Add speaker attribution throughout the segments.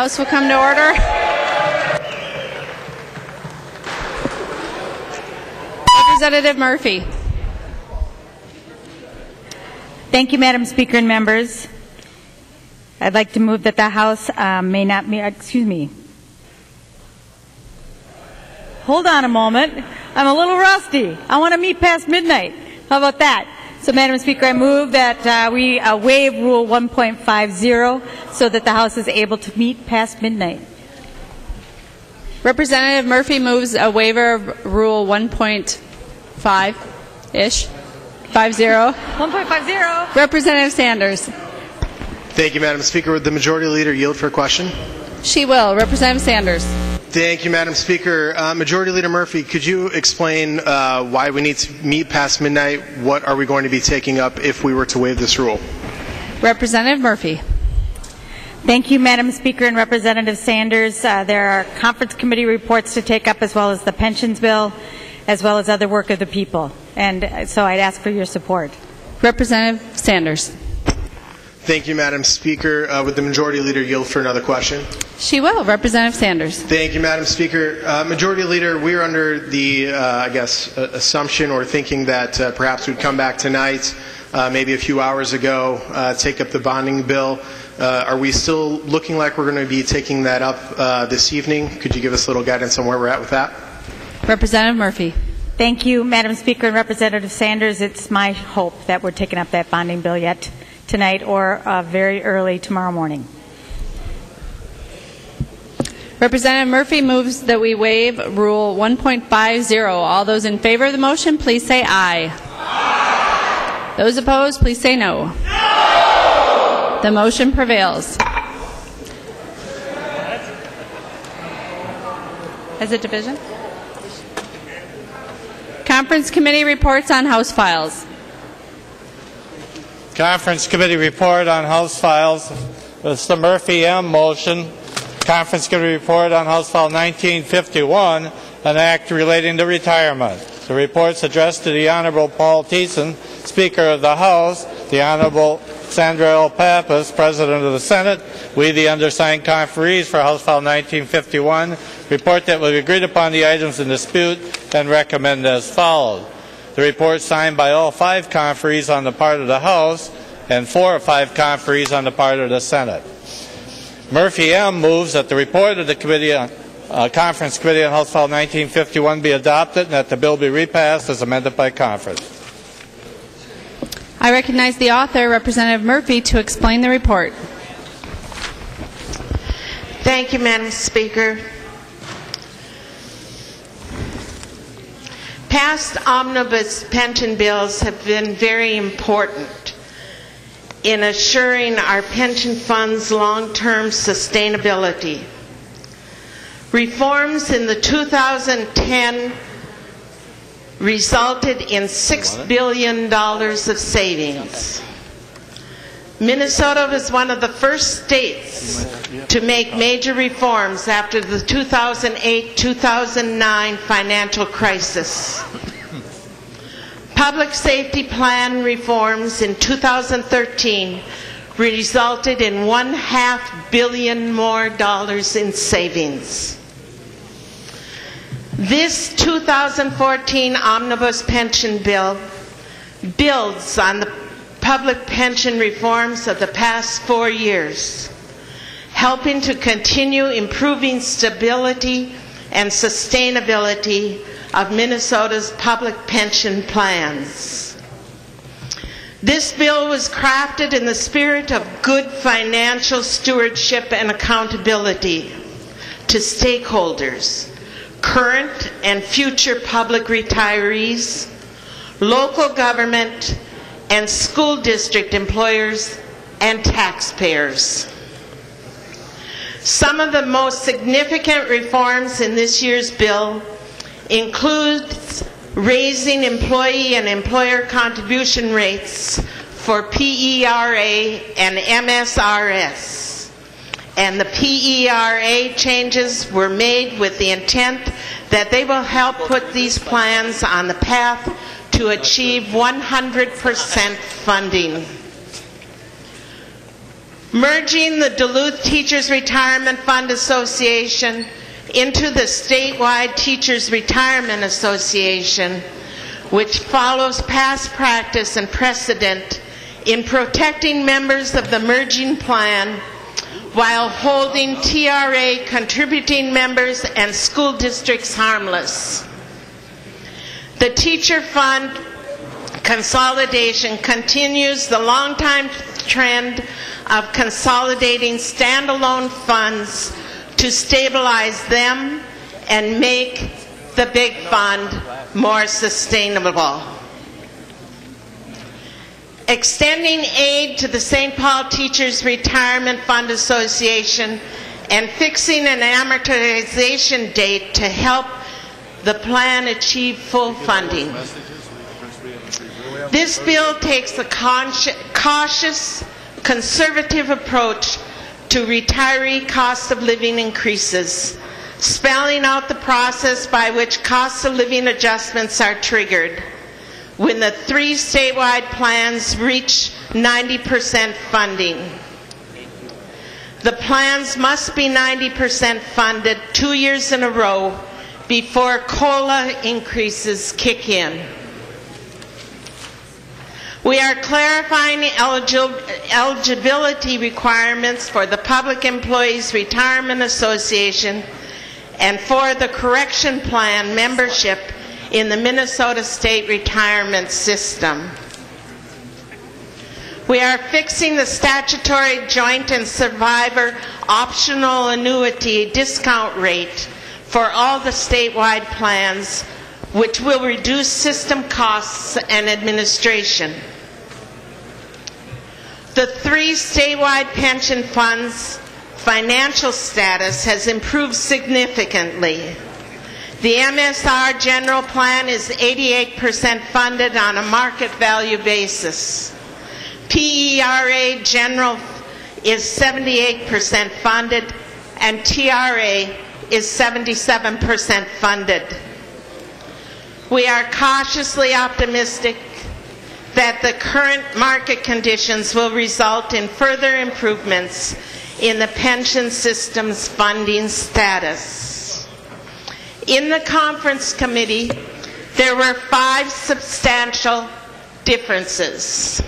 Speaker 1: House will come to order. Representative Murphy.
Speaker 2: Thank you, Madam Speaker and members. I'd like to move that the House uh, may not, me- excuse me. Hold on a moment. I'm a little rusty. I want to meet past midnight. How about that? So, Madam Speaker, I move that uh, we uh, waive Rule 1.50 so that the House is able to meet past midnight.
Speaker 1: Representative Murphy moves a waiver of Rule 1.5-ish, 50.
Speaker 2: 1.50.
Speaker 1: Representative Sanders.
Speaker 3: Thank you, Madam Speaker. Would the Majority Leader yield for a question?
Speaker 1: She will. Representative Sanders.
Speaker 3: Thank you, Madam Speaker. Uh, Majority Leader Murphy, could you explain uh, why we need to meet past midnight? What are we going to be taking up if we were to waive this rule?
Speaker 1: Representative Murphy.
Speaker 2: Thank you, Madam Speaker and Representative Sanders. Uh, there are conference committee reports to take up as well as the pensions bill, as well as other work of the people. And uh, so I'd ask for your support.
Speaker 1: Representative Sanders.
Speaker 3: Thank you, Madam Speaker. Uh, would the Majority Leader yield for another question?
Speaker 1: She will. Representative Sanders.
Speaker 3: Thank you, Madam Speaker. Uh, Majority Leader, we are under the, uh, I guess, uh, assumption or thinking that uh, perhaps we'd come back tonight, uh, maybe a few hours ago, uh, take up the bonding bill. Uh, are we still looking like we're going to be taking that up uh, this evening? Could you give us a little guidance on where we're at with that?
Speaker 1: Representative Murphy.
Speaker 2: Thank you, Madam Speaker and Representative Sanders. It's my hope that we're taking up that bonding bill yet tonight or uh, very early tomorrow morning.
Speaker 1: Representative Murphy moves that we waive Rule 1.50. All those in favor of the motion, please say aye. aye. Those opposed, please say no. no. The motion prevails. As a division? Conference Committee reports on House files.
Speaker 4: Conference Committee report on House files. Is the Murphy M motion. Conference Committee report on House File 1951, an act relating to retirement. The report's addressed to the Honorable Paul Thissen, Speaker of the House, the Honorable Sandra L. Pappas, President of the Senate. We, the undersigned conferees for House File 1951, report that we've agreed upon the items in dispute and recommend as follows. The report signed by all five conferees on the part of the House and four or five conferees on the part of the Senate. Murphy M. moves that the report of the committee on, uh, Conference Committee on House File 1951 be adopted and that the bill be repassed as amended by conference.
Speaker 1: I recognize the author, Representative Murphy, to explain the report.
Speaker 5: Thank you, Madam Speaker. Past omnibus pension bills have been very important in assuring our pension funds long-term sustainability. Reforms in the 2010 resulted in $6 billion of savings. Minnesota was one of the first states to make major reforms after the 2008-2009 financial crisis. Public safety plan reforms in 2013 resulted in one half billion more dollars in savings. This 2014 omnibus pension bill builds on the public pension reforms of the past four years, helping to continue improving stability and sustainability of Minnesota's public pension plans. This bill was crafted in the spirit of good financial stewardship and accountability to stakeholders, current and future public retirees, local government, and school district employers and taxpayers. Some of the most significant reforms in this year's bill includes raising employee and employer contribution rates for PERA and MSRS. And the PERA changes were made with the intent that they will help put these plans on the path to achieve 100% funding. merging the Duluth Teachers Retirement Fund Association into the statewide Teachers Retirement Association, which follows past practice and precedent in protecting members of the merging plan while holding TRA contributing members and school districts harmless. The teacher fund consolidation continues the long-time trend of consolidating standalone funds to stabilize them and make the big fund more sustainable. Extending aid to the St. Paul Teachers Retirement Fund Association and fixing an amortization date to help the plan achieve full funding. This bill takes a cautious, conservative approach to retiree cost of living increases, spelling out the process by which cost of living adjustments are triggered when the three statewide plans reach 90% funding. The plans must be 90% funded two years in a row before COLA increases kick in. We are clarifying eligibility requirements for the Public Employees Retirement Association and for the Correction Plan membership in the Minnesota State Retirement System. We are fixing the statutory joint and survivor optional annuity discount rate for all the statewide plans, which will reduce system costs and administration. The three statewide pension funds' financial status has improved significantly. The MSR general plan is 88% funded on a market value basis. PERA general is 78% funded and TRA is 77% funded. We are cautiously optimistic that the current market conditions will result in further improvements in the pension system's funding status. In the conference committee, there were five substantial differences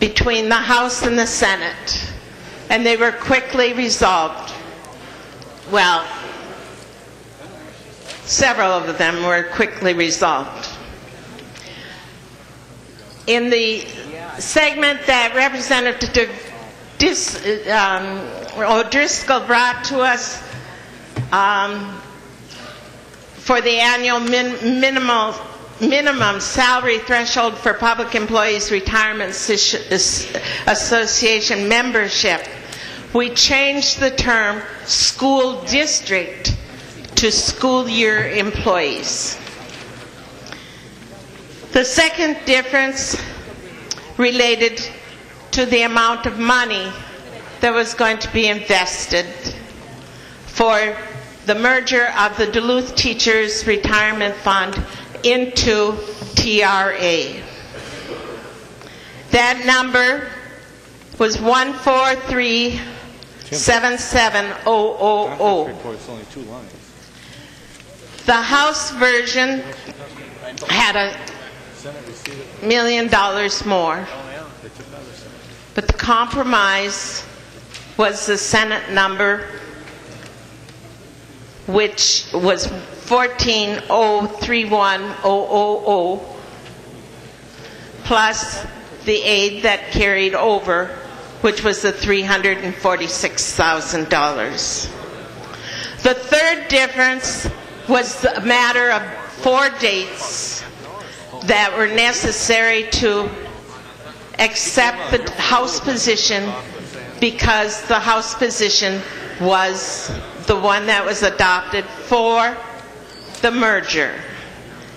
Speaker 5: between the House and the Senate, and they were quickly resolved. Well, several of them were quickly resolved. In the segment that Representative Dis, um, O'Driscoll brought to us, um, for the annual min- minimal minimum salary threshold for public employees retirement association membership we changed the term school district to school year employees the second difference related to the amount of money that was going to be invested for the merger of the Duluth Teachers Retirement Fund into TRA. That number was 143-77000. The House version had a million dollars more. But the compromise was the Senate number which was 14031,000 plus the aid that carried over, which was the $346,000. The third difference was a matter of four dates that were necessary to accept the House position because the House position was the one that was adopted for the merger.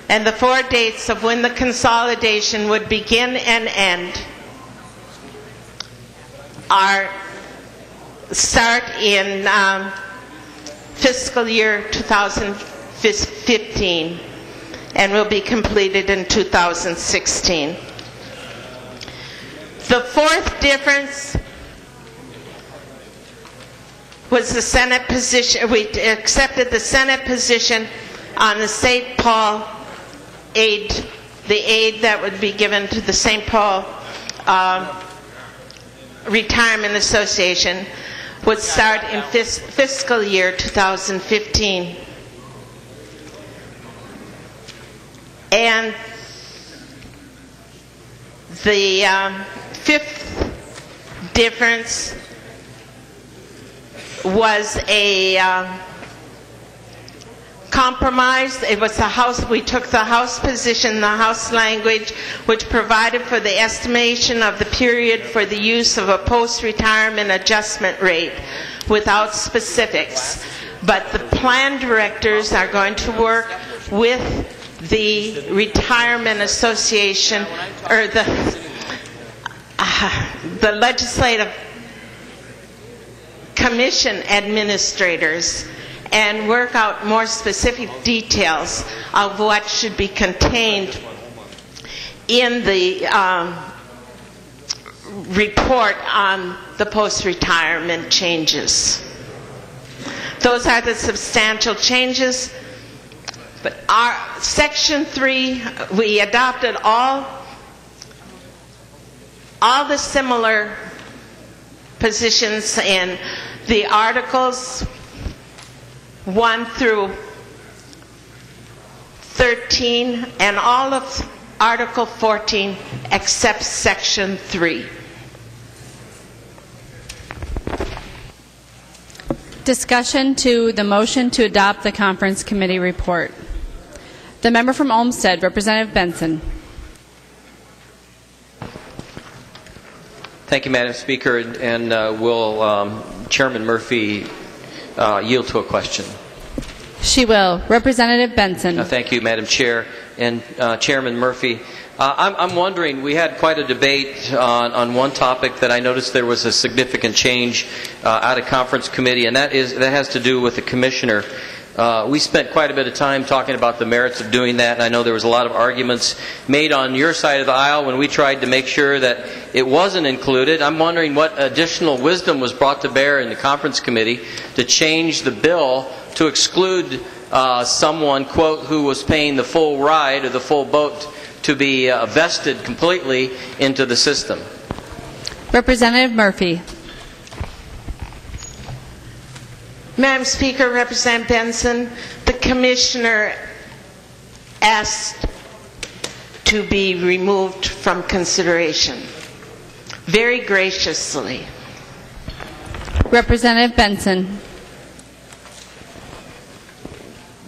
Speaker 5: And the four dates of when the consolidation would begin and end are start in um, fiscal year 2015 and will be completed in 2016. The fourth difference was the Senate position, we accepted the Senate position on the St. Paul aid, the aid that would be given to the St. Paul uh, Retirement Association would start in fis- fiscal year 2015. And the um, fifth difference was a uh, compromise. It was the House, we took the House position, the House language, which provided for the estimation of the period for the use of a post-retirement adjustment rate without specifics. But the plan directors are going to work with the Retirement Association, or the, uh, the legislative commission administrators and work out more specific details of what should be contained in the um, report on the post-retirement changes. Those are the substantial changes. But our section three, we adopted all all the similar positions in the articles 1 through 13 and all of Article 14 except Section 3.
Speaker 1: Discussion to the motion to adopt the conference committee report. The member from Olmsted, Representative Benson.
Speaker 6: Thank you, Madam Speaker, and, and uh, will um, Chairman Murphy uh, yield to a question?
Speaker 1: She will. Representative Benson.
Speaker 6: Uh, thank you, Madam Chair and uh, Chairman Murphy. Uh, I'm, I'm, wondering, we had quite a debate on, on, one topic that I noticed there was a significant change uh, out of conference committee, and that is that has to do with the commissioner. Uh, we spent quite a bit of time talking about the merits of doing that, and I know there was a lot of arguments made on your side of the aisle when we tried to make sure that it wasn't included. I'm wondering what additional wisdom was brought to bear in the conference committee to change the bill to exclude uh, someone, quote, who was paying the full ride or the full boat to be uh, vested completely into the system.
Speaker 1: Representative Murphy.
Speaker 5: Madam Speaker, Representative Benson, the Commissioner asked to be removed from consideration very graciously.
Speaker 1: Representative Benson.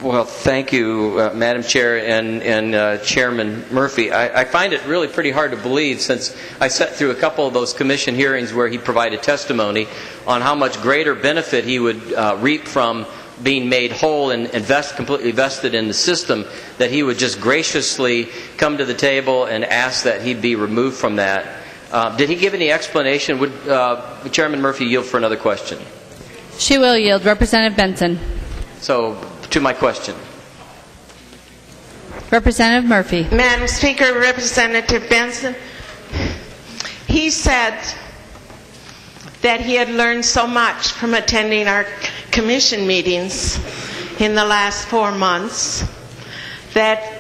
Speaker 6: Well, thank you, uh, Madam Chair and, and uh, Chairman Murphy. I, I, find it really pretty hard to believe since I sat through a couple of those commission hearings where he provided testimony on how much greater benefit he would uh, reap from being made whole and invest, completely vested in the system that he would just graciously come to the table and ask that he be removed from that. Uh, did he give any explanation? Would uh, Chairman Murphy yield for another question?
Speaker 1: She will yield. Representative Benson.
Speaker 6: So to my question.
Speaker 1: Representative Murphy.
Speaker 5: Madam Speaker, Representative Benson, he said that he had learned so much from attending our commission meetings in the last four months that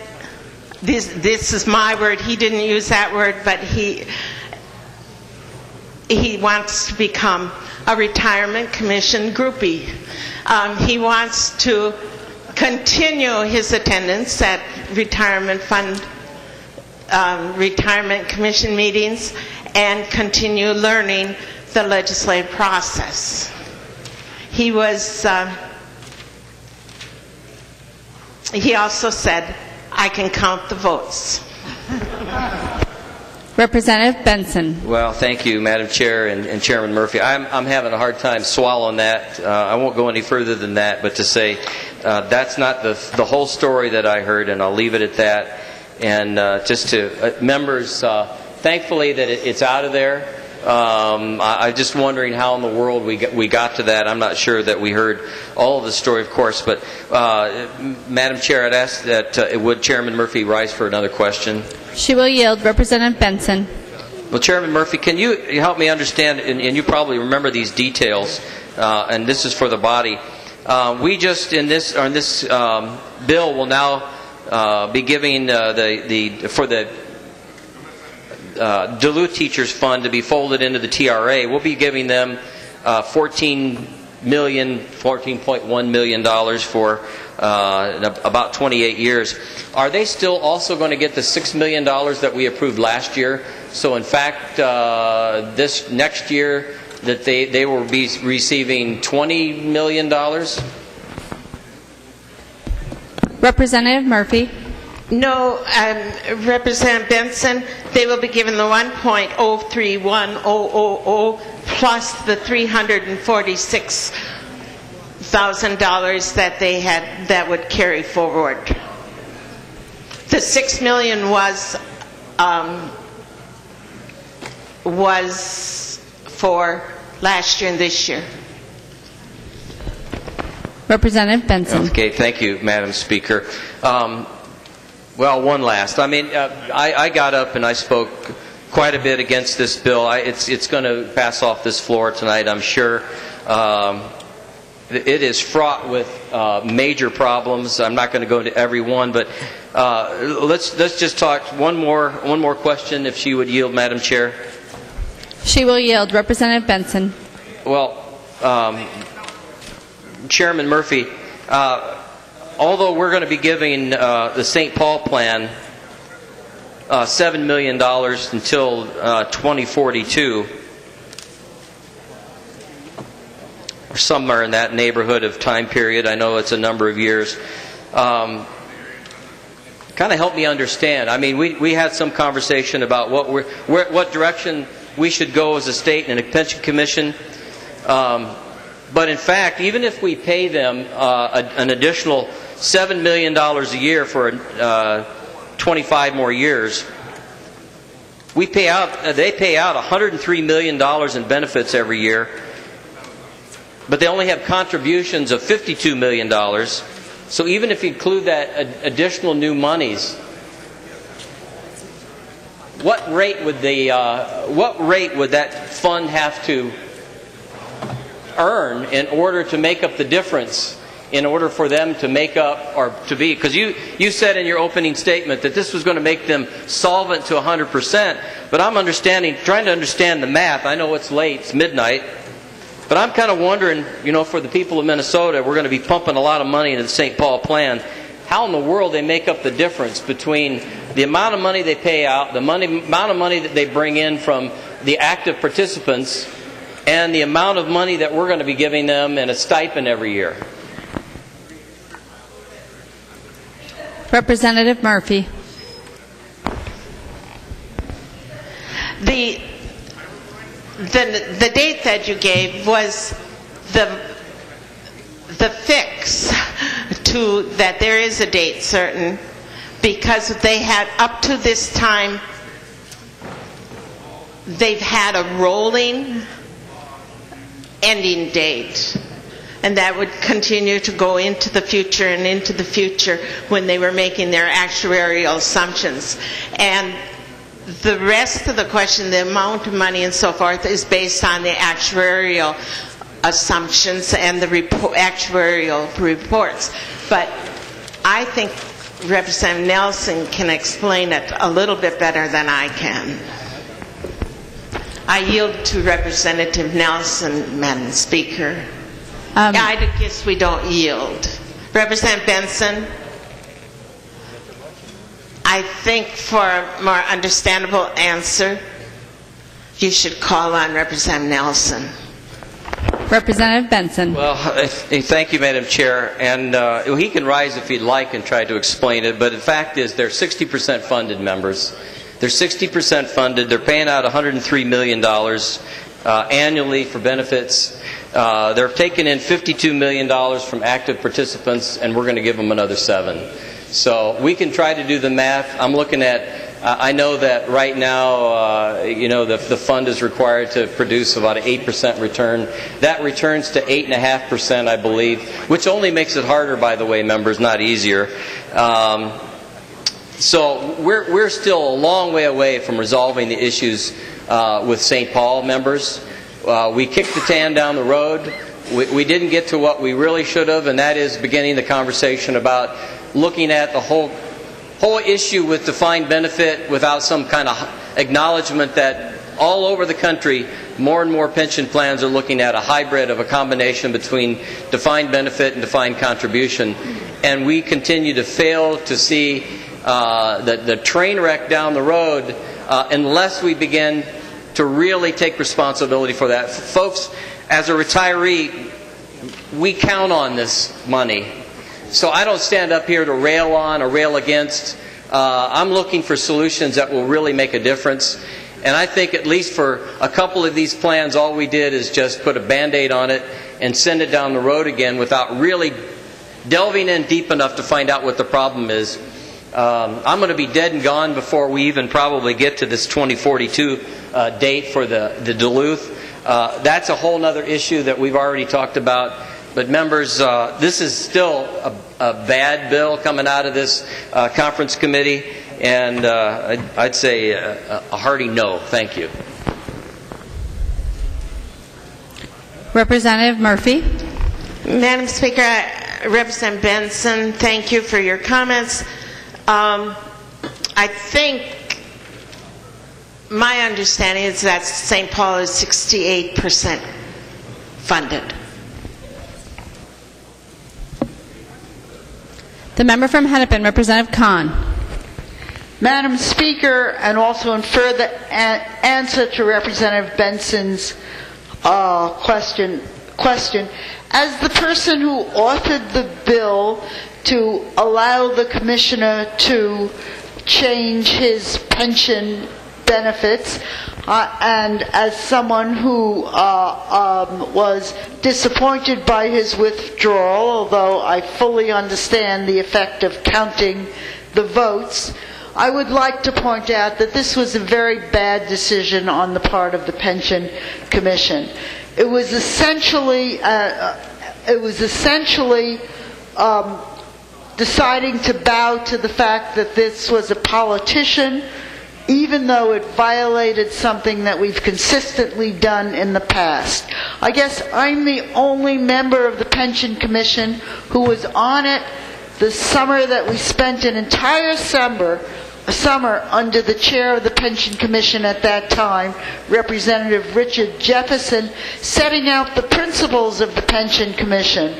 Speaker 5: this, this is my word, he didn't use that word, but he, he wants to become a retirement commission groupie. Um, he wants to continue his attendance at retirement fund, um, retirement commission meetings, and continue learning the legislative process. He was, uh, he also said, I can count the votes.
Speaker 1: Representative Benson.
Speaker 6: Well, thank you, Madam Chair and, and Chairman Murphy. I'm, I'm, having a hard time swallowing that. Uh, I won't go any further than that, but to say uh, that's not the, the whole story that I heard, and I'll leave it at that. And uh, just to uh, members, uh, thankfully that it, it's out of there. Um, I, am just wondering how in the world we got, we got to that. I'm not sure that we heard all of the story, of course. But, uh, Madam Chair, I'd ask that uh, would Chairman Murphy rise for another question?
Speaker 1: She will yield. Representative Benson.
Speaker 6: Well, Chairman Murphy, can you help me understand, and, and you probably remember these details, uh, and this is for the body. Uh, we just in this or in this um, bill will now uh, be giving uh, the the for the uh, Duluth Teachers Fund to be folded into the TRA. We'll be giving them uh, 14 million, 14.1 million dollars for uh, about 28 years. Are they still also going to get the six million dollars that we approved last year? So, in fact, uh, this next year that they they will be receiving 20 million dollars.
Speaker 1: Representative Murphy.
Speaker 5: No, um, Representative Benson, they will be given the 1.031000 plus the $346,000 that they had that would carry forward. The 6 million was um, was for last year and this year.
Speaker 1: Representative Benson.
Speaker 6: Okay, thank you, Madam Speaker. Um, well, one last. I mean, uh, I, I got up and I spoke quite a bit against this bill. I, it's it's going to pass off this floor tonight, I'm sure. Um, it is fraught with uh, major problems. I'm not going to go into every one, but uh, let's let's just talk one more one more question, if she would yield, Madam Chair.
Speaker 1: She will yield. Representative Benson.
Speaker 6: Well, um, Chairman Murphy, uh, although we're going to be giving uh, the St. Paul plan uh, $7 million until uh, 2042, or somewhere in that neighborhood of time period, I know it's a number of years. Um, kind of help me understand. I mean, we, we had some conversation about what, we're, where, what direction we should go as a state and a pension commission. Um, but in fact, even if we pay them uh, a, an additional $7 million a year for uh, 25 more years, we pay out, uh, they pay out $103 million in benefits every year, but they only have contributions of $52 million. So even if you include that additional new monies, what rate would the uh, what rate would that fund have to earn in order to make up the difference in order for them to make up or to be because you you said in your opening statement that this was going to make them solvent to 100% but i'm understanding trying to understand the math i know it's late it's midnight but i'm kind of wondering you know for the people of minnesota we're going to be pumping a lot of money into the st paul plan how in the world they make up the difference between the amount of money they pay out the money, amount of money that they bring in from the active participants and the amount of money that we're going to be giving them in a stipend every year.
Speaker 1: Representative Murphy.
Speaker 5: The, the, the date that you gave was the, the fix to that there is a date certain because they had up to this time they've had a rolling ending date. And that would continue to go into the future and into the future when they were making their actuarial assumptions. And the rest of the question, the amount of money and so forth, is based on the actuarial assumptions and the actuarial reports. But I think Representative Nelson can explain it a little bit better than I can. I yield to Representative Nelson, Madam Speaker.
Speaker 1: Um,
Speaker 5: I guess we don't yield. Representative Benson? I think for a more understandable answer, you should call on Representative Nelson.
Speaker 1: Representative Benson.
Speaker 6: Well, thank you, Madam Chair. And uh, he can rise if he'd like and try to explain it. But the fact is, they're 60% funded members. They're 60% funded. They're paying out $103 million uh, annually for benefits. Uh, they're taking in $52 million from active participants, and we're going to give them another seven. So we can try to do the math. I'm looking at I know that right now, uh, you know, the, the fund is required to produce about an 8% return. That returns to 8.5%, I believe, which only makes it harder, by the way, members, not easier. Um, so we're, we're still a long way away from resolving the issues uh, with St. Paul members. Uh, we kicked the can down the road. We, we didn't get to what we really should have, and that is beginning the conversation about looking at the whole whole issue with defined benefit without some kind of acknowledgement that all over the country, more and more pension plans are looking at a hybrid of a combination between defined benefit and defined contribution. And we continue to fail to see uh, the, the train wreck down the road uh, unless we begin to really take responsibility for that. Folks, as a retiree, we count on this money. So I don't stand up here to rail on or rail against. Uh, I'm looking for solutions that will really make a difference. And I think at least for a couple of these plans, all we did is just put a band aid on it and send it down the road again without really delving in deep enough to find out what the problem is. Um, I'm going to be dead and gone before we even probably get to this 2042 uh, date for the, the Duluth. Uh, that's a whole other issue that we've already talked about. But members, uh, this is still a, a, bad bill coming out of this uh, conference committee, and uh, I'd, I'd, say a, a hearty no. Thank you.
Speaker 1: Representative Murphy.
Speaker 5: Madam Speaker, Representative Benson, thank you for your comments. Um, I think my understanding is that St. Paul is 68% funded.
Speaker 1: The member from Hennepin, Representative Kahn.
Speaker 7: Madam Speaker, and also in further answer to Representative Benson's uh, question, question, as the person who authored the bill to allow the commissioner to change his pension benefits, uh, and as someone who uh, um, was disappointed by his withdrawal, although I fully understand the effect of counting the votes, I would like to point out that this was a very bad decision on the part of the Pension Commission. It was essentially, uh, uh it was essentially um, deciding to bow to the fact that this was a politician even though it violated something that we've consistently done in the past. I guess I'm the only member of the Pension Commission who was on it the summer that we spent an entire summer summer under the chair of the Pension Commission at that time, Representative Richard Jefferson, setting out the principles of the Pension Commission,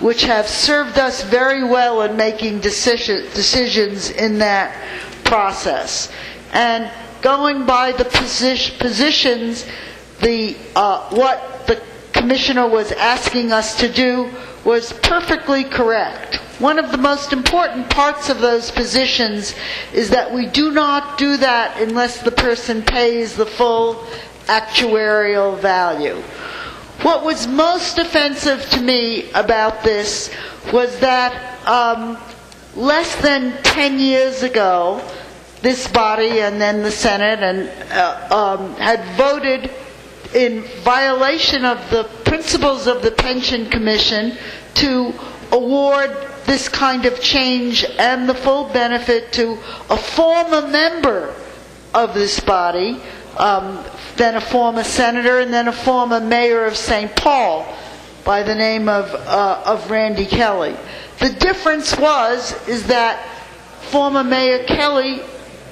Speaker 7: which have served us very well in making decision, decisions in that process and going by the position, positions, the uh, what the commissioner was asking us to do was perfectly correct. One of the most important parts of those positions is that we do not do that unless the person pays the full actuarial value. What was most offensive to me about this was that um, less than 10 years ago, this body and then the Senate and uh, um, had voted in violation of the principles of the Pension Commission to award this kind of change and the full benefit to a former member of this body, um, then a former senator, and then a former mayor of St. Paul by the name of, uh, of Randy Kelly. The difference was is that former Mayor Kelly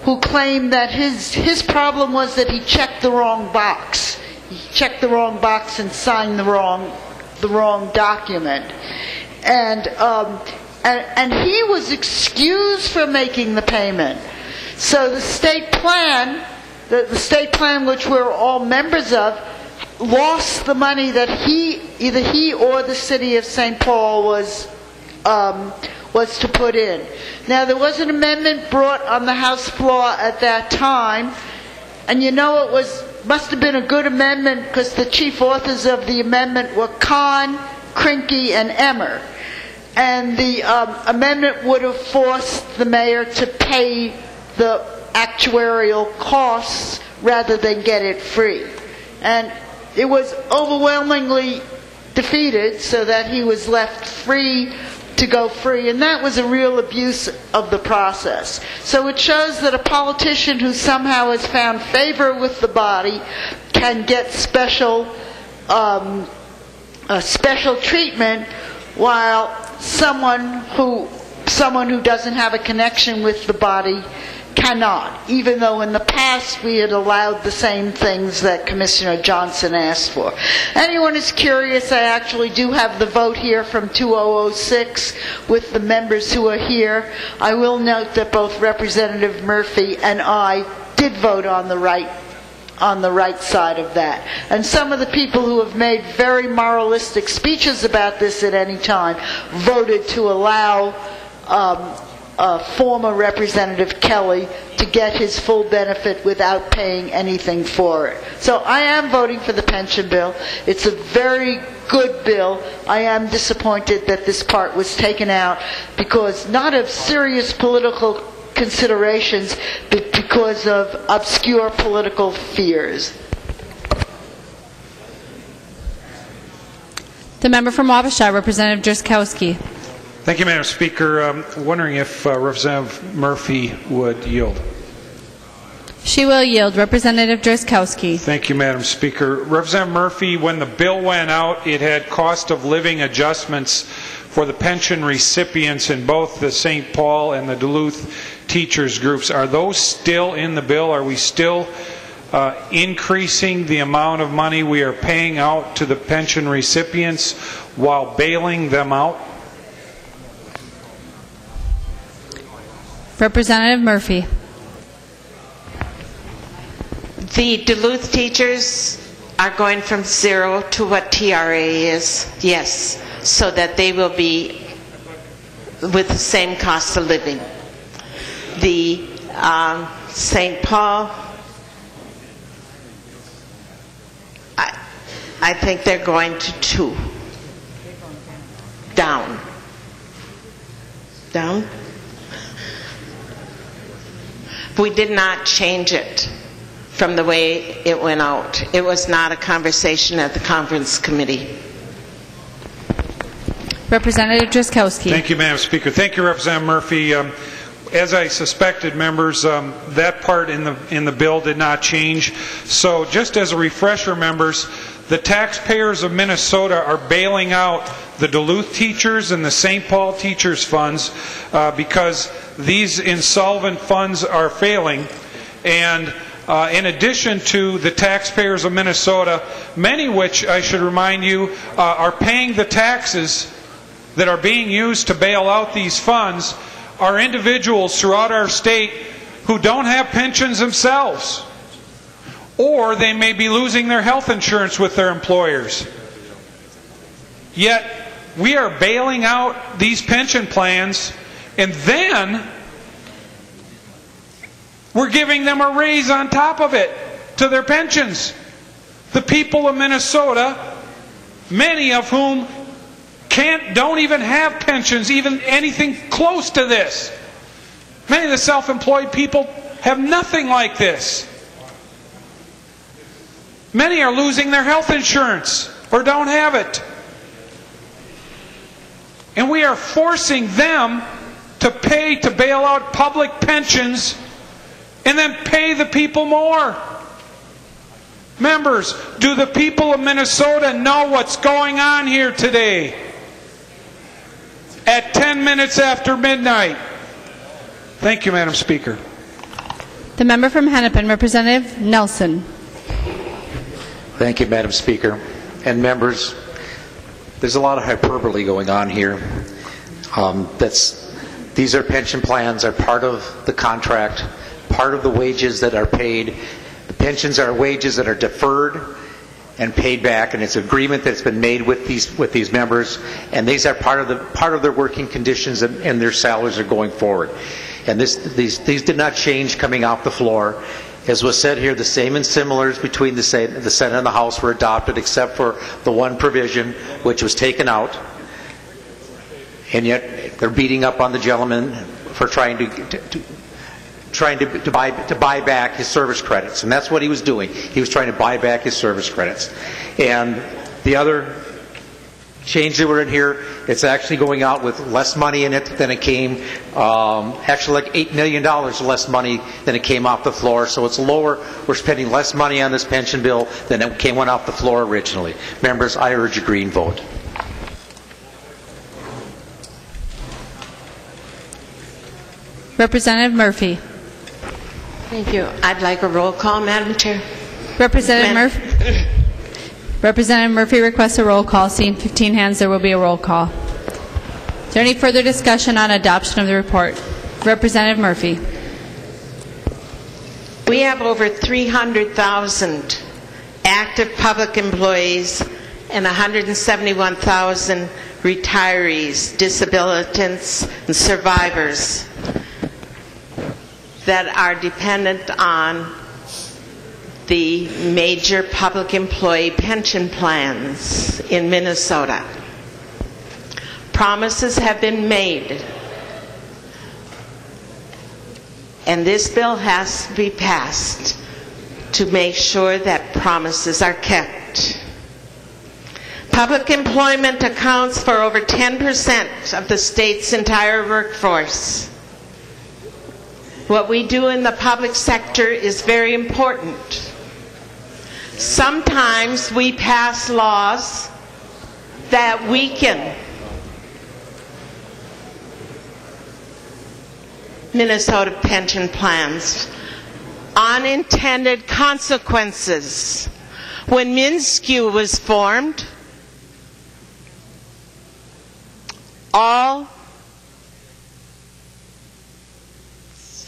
Speaker 7: who claimed that his, his problem was that he checked the wrong box. He checked the wrong box and signed the wrong, the wrong document. And, um, and, and he was excused from making the payment. So the state plan, the, the state plan which we're all members of, lost the money that he, either he or the city of St. Paul was um, was to put in. Now, there was an amendment brought on the House floor at that time, and you know it was must have been a good amendment because the chief authors of the amendment were Kahn, Krinkie, and Emmer. And the um, amendment would have forced the mayor to pay the actuarial costs rather than get it free. And it was overwhelmingly defeated so that he was left free to go free, and that was a real abuse of the process. So it shows that a politician who somehow has found favor with the body can get special um, special treatment, while someone who someone who doesn't have a connection with the body cannot, even though in the past we had allowed the same things that Commissioner Johnson asked for. Anyone is curious, I actually do have the vote here from 2006 with the members who are here. I will note that both Representative Murphy and I did vote on the right on the right side of that. And some of the people who have made very moralistic speeches about this at any time voted to allow um, uh, former Representative Kelly to get his full benefit without paying anything for it. So I am voting for the pension bill. It's a very good bill. I am disappointed that this part was taken out because not of serious political considerations, but because of obscure political fears.
Speaker 1: The member from Wabasha, Representative Drazkowski.
Speaker 8: Thank you, Madam Speaker. Um, wondering if uh, Representative Murphy would yield.
Speaker 1: She will yield. Representative Drazkowski.
Speaker 8: Thank you, Madam Speaker. Representative Murphy, when the bill went out, it had cost of living adjustments for the pension recipients in both the St. Paul and the Duluth teachers groups. Are those still in the bill? Are we still uh, increasing the amount of money we are paying out to the pension recipients while bailing them out?
Speaker 1: Representative Murphy.
Speaker 5: The Duluth teachers are going from zero to what TRA is, yes, so that they will be with the same cost of living. The um, St. Paul, I, I think they're going to two. Down. Down? We did not change it from the way it went out. It was not a conversation at the conference committee.
Speaker 1: Representative Drazkowski.
Speaker 8: Thank you, Madam Speaker. Thank you, Representative Murphy. Um, as I suspected, members, um, that part in the in the bill did not change. So, just as a refresher, members, the taxpayers of Minnesota are bailing out the Duluth teachers and the St. Paul teachers funds uh, because these insolvent funds are failing, and uh, in addition to the taxpayers of Minnesota, many which I should remind you uh, are paying the taxes that are being used to bail out these funds are individuals throughout our state who don't have pensions themselves. Or they may be losing their health insurance with their employers. Yet, we are bailing out these pension plans, and then we're giving them a raise on top of it to their pensions. The people of Minnesota, many of whom can't don't even have pensions, even anything close to this. Many of the self-employed people have nothing like this. Many are losing their health insurance or don't have it. And we are forcing them to pay to bail out public pensions and then pay the people more. Members, do the people of Minnesota know what's going on here today? At 10 minutes after midnight. Thank you, Madam Speaker.
Speaker 1: The member from Hennepin, Representative Nelson.
Speaker 9: Thank you, Madam Speaker. And members, there's a lot of hyperbole going on here. Um, that's, these are pension plans, are part of the contract, part of the wages that are paid. The pensions are wages that are deferred and paid back, and it's an agreement that's been made with these with these members, and these are part of the part of their working conditions, and, and their salaries are going forward. And this, these these did not change coming off the floor. As was said here, the same and similars between the Senate, and the House were adopted, except for the one provision which was taken out. And yet they're beating up on the gentleman for trying to, to, to trying to, to, buy, to buy back his service credits. And that's what he was doing. He was trying to buy back his service credits. And the other change that were in here, it's actually going out with less money in it than it came, um, actually like $8 million less money than it came off the floor. So it's lower. We're spending less money on this pension bill than it came went off the floor originally. Members, I urge a green vote.
Speaker 1: Representative Murphy.
Speaker 5: Thank you. I'd like a roll call, Madam Chair.
Speaker 1: Representative Murphy. Representative Murphy requests a roll call. Seeing 15 hands, there will be a roll call. Is there any further discussion on adoption of the report? Representative Murphy.
Speaker 5: We have over 300,000 active public employees and 171,000 retirees, disabilitants, and survivors that are dependent on the major public employee pension plans in Minnesota. Promises have been made and this bill has to be passed to make sure that promises are kept. Public employment accounts for over 10% of the state's entire workforce. What we do in the public sector is very important. Sometimes we pass laws that weaken Minnesota pension plans. Unintended consequences. When MnSCU was formed, all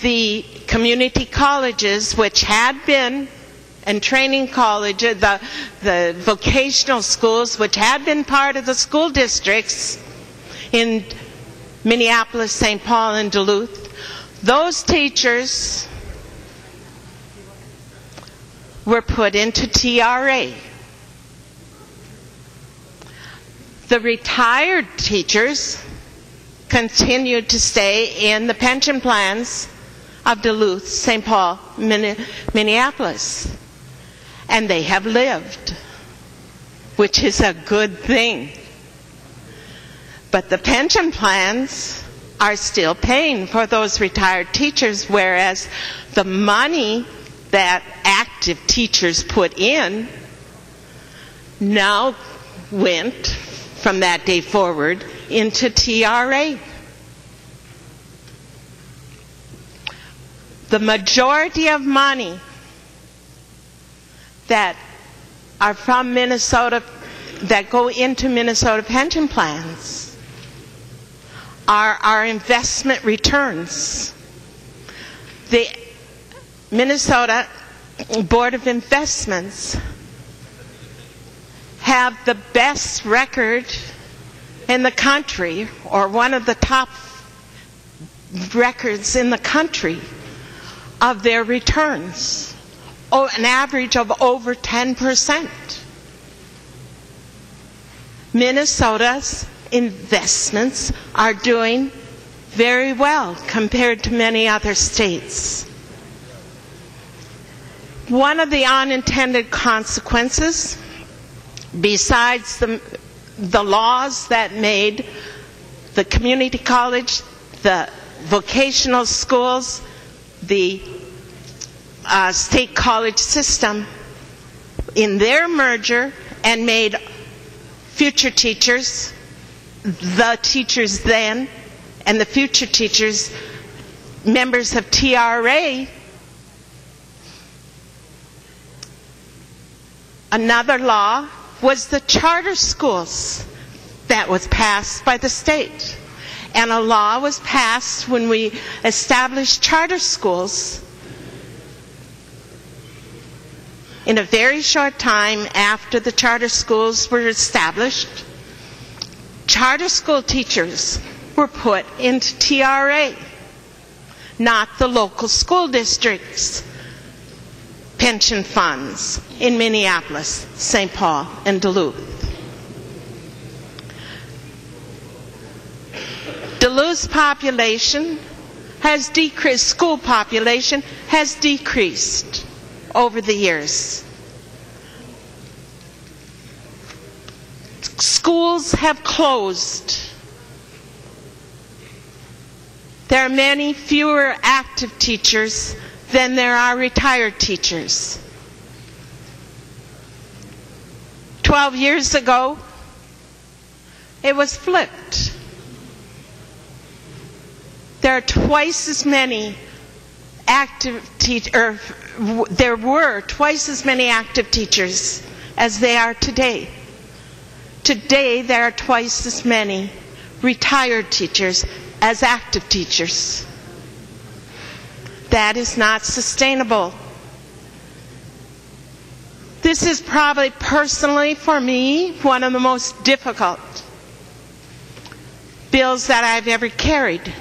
Speaker 5: the community colleges, which had been, and training colleges, the, the vocational schools, which had been part of the school districts in Minneapolis, St. Paul, and Duluth, those teachers were put into TRA. The retired teachers continued to stay in the pension plans of Duluth, St. Paul, Minneapolis. And they have lived, which is a good thing. But the pension plans are still paying for those retired teachers, whereas the money that active teachers put in now went from that day forward into TRA. The majority of money that are from Minnesota, that go into Minnesota pension plans, are our investment returns. The Minnesota Board of Investments have the best record in the country, or one of the top records in the country of their returns, Oh, an average of over 10%. Minnesota's investments are doing very well compared to many other states. One of the unintended consequences, besides the, the laws that made the community college, the vocational schools, the uh, state college system, in their merger and made future teachers the teachers then and the future teachers members of TRA another law was the charter schools that was passed by the state. And a law was passed when we established charter schools in a very short time after the charter schools were established charter school teachers were put into TRA, not the local school districts' pension funds in Minneapolis, St. Paul, and Duluth. Duluth's population has decreased, school population has decreased over the years Schools have closed. There are many fewer active teachers than there are retired teachers. 12 years ago, it was flipped. There are twice as many active teachers, there were twice as many active teachers as they are today. Today, there are twice as many retired teachers as active teachers. That is not sustainable. This is probably personally for me one of the most difficult bills that I've ever carried.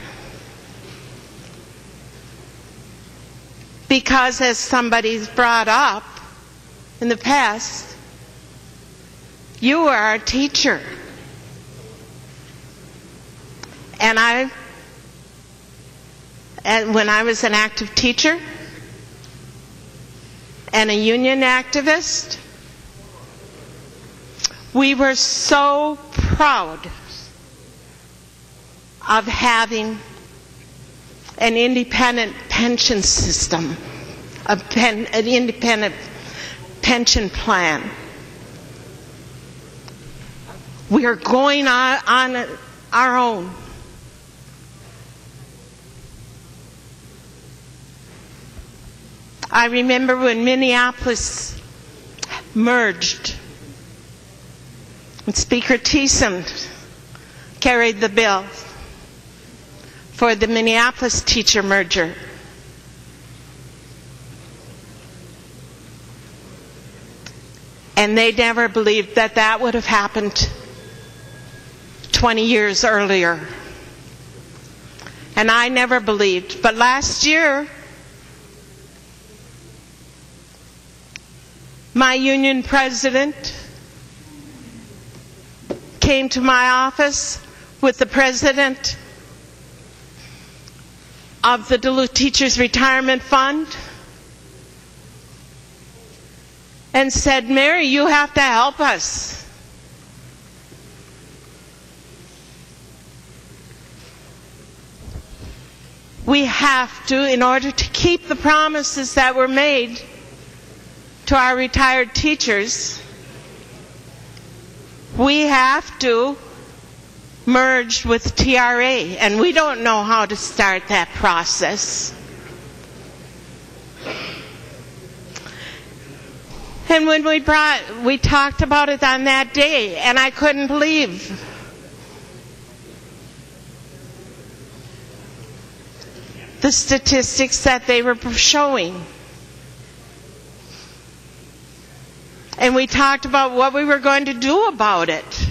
Speaker 5: Because, as somebody's brought up in the past, you are a teacher. And I, and when I was an active teacher and a union activist, we were so proud of having an independent pension system, pen, an independent pension plan. We are going on, on our own. I remember when Minneapolis merged, and Speaker Thissen carried the bill for the Minneapolis teacher merger. And they never believed that that would have happened 20 years earlier. And I never believed. But last year, my union president came to my office with the president of the Duluth Teachers Retirement Fund and said, Mary, you have to help us. We have to, in order to keep the promises that were made to our retired teachers, we have to merge with TRA, and we don't know how to start that process. And when we brought, we talked about it on that day, and I couldn't believe. The statistics that they were showing. And we talked about what we were going to do about it.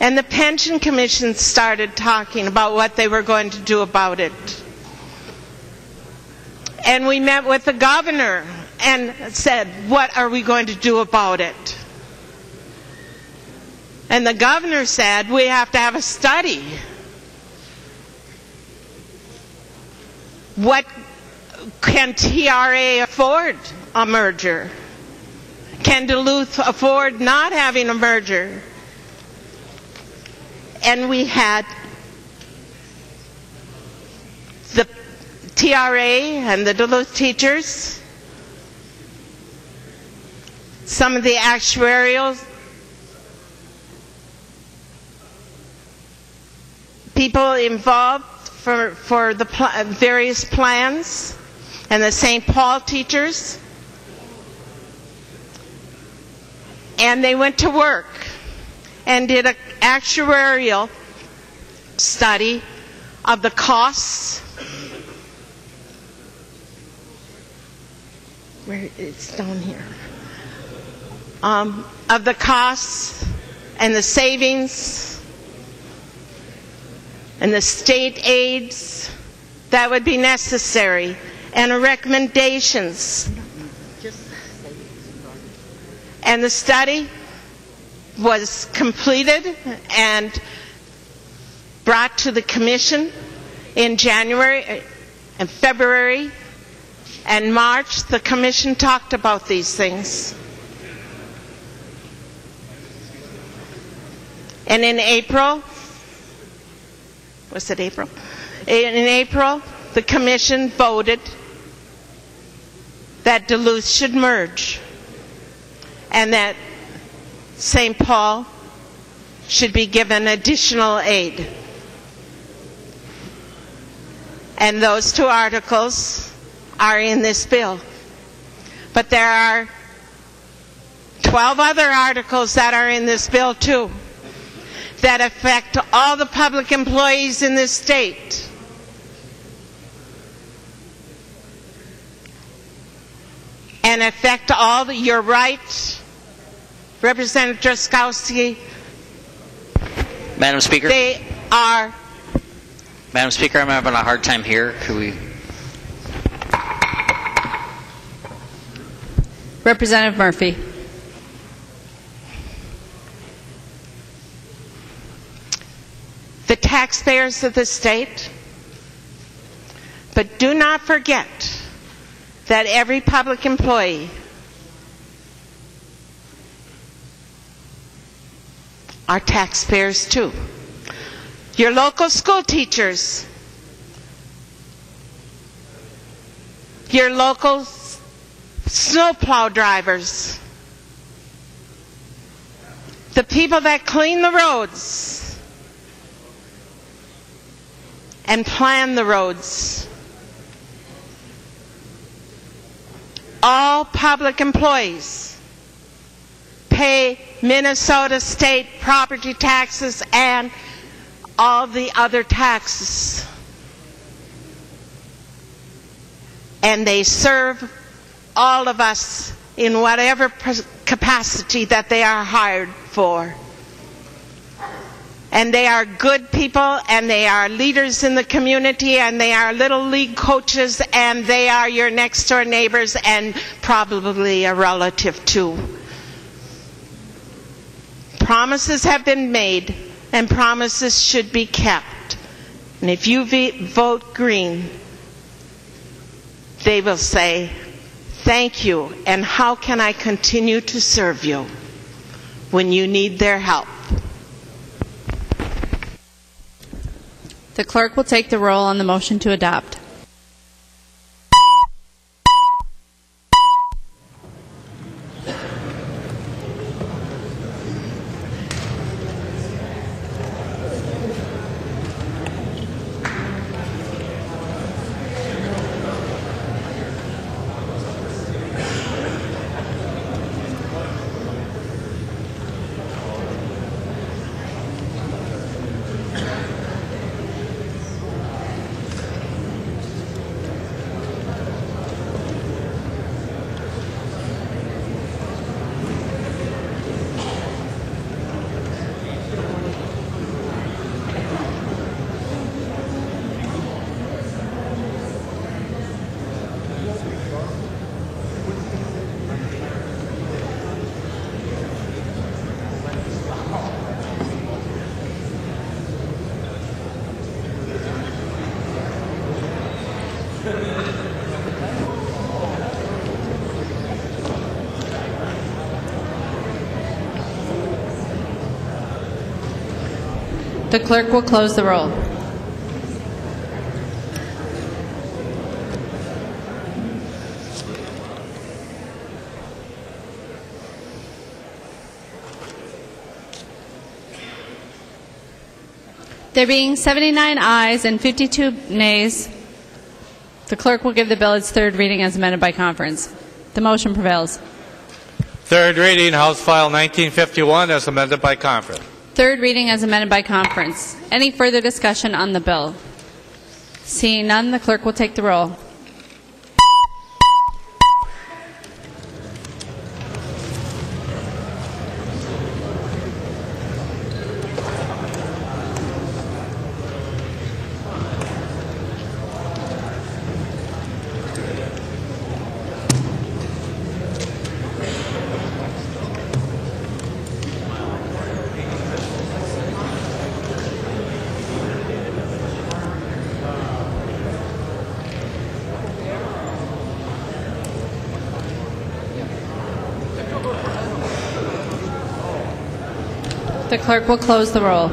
Speaker 5: And the pension commission started talking about what they were going to do about it. And we met with the governor and said, What are we going to do about it? And the governor said, We have to have a study. What can TRA afford a merger? Can Duluth afford not having a merger? And we had the TRA and the Duluth teachers, some of the actuarial people involved for, for the pl various plans, and the St. Paul teachers. And they went to work and did an actuarial study of the costs where it's down here um, of the costs and the savings and the state aids that would be necessary and recommendations. And the study was completed and brought to the commission in January uh, and February and March. The commission talked about these things. And in April, was it April? In April, the commission voted that Duluth should merge and that St. Paul should be given additional aid. And those two articles are in this bill. But there are 12 other articles that are in this bill too that affect all the public employees in this state. And affect all the, you're right, Representative Drazkowski,
Speaker 10: Madam Speaker,
Speaker 5: they are
Speaker 10: Madam Speaker, I'm having a hard time here. Could we?
Speaker 1: Representative Murphy.
Speaker 5: the taxpayers of the state. But do not forget that every public employee are taxpayers too. Your local school teachers, your local snowplow drivers, the people that clean the roads, and plan the roads. All public employees pay Minnesota state property taxes and all the other taxes. And they serve all of us in whatever capacity that they are hired for and they are good people and they are leaders in the community and they are little league coaches and they are your next door neighbors and probably a relative too. Promises have been made and promises should be kept. And if you vote green, they will say, Thank you, and how can I continue to serve you when you need their help?
Speaker 1: The clerk will take the roll on the motion to adopt. Clerk will close the roll. There being 79 ayes and 52 nays, the clerk will give the bill its third reading as amended by conference. The motion prevails.
Speaker 4: Third reading, House File 1951, as amended by conference.
Speaker 1: Third reading as amended by conference. Any further discussion on the bill? Seeing none, the clerk will take the roll. The clerk will close the roll.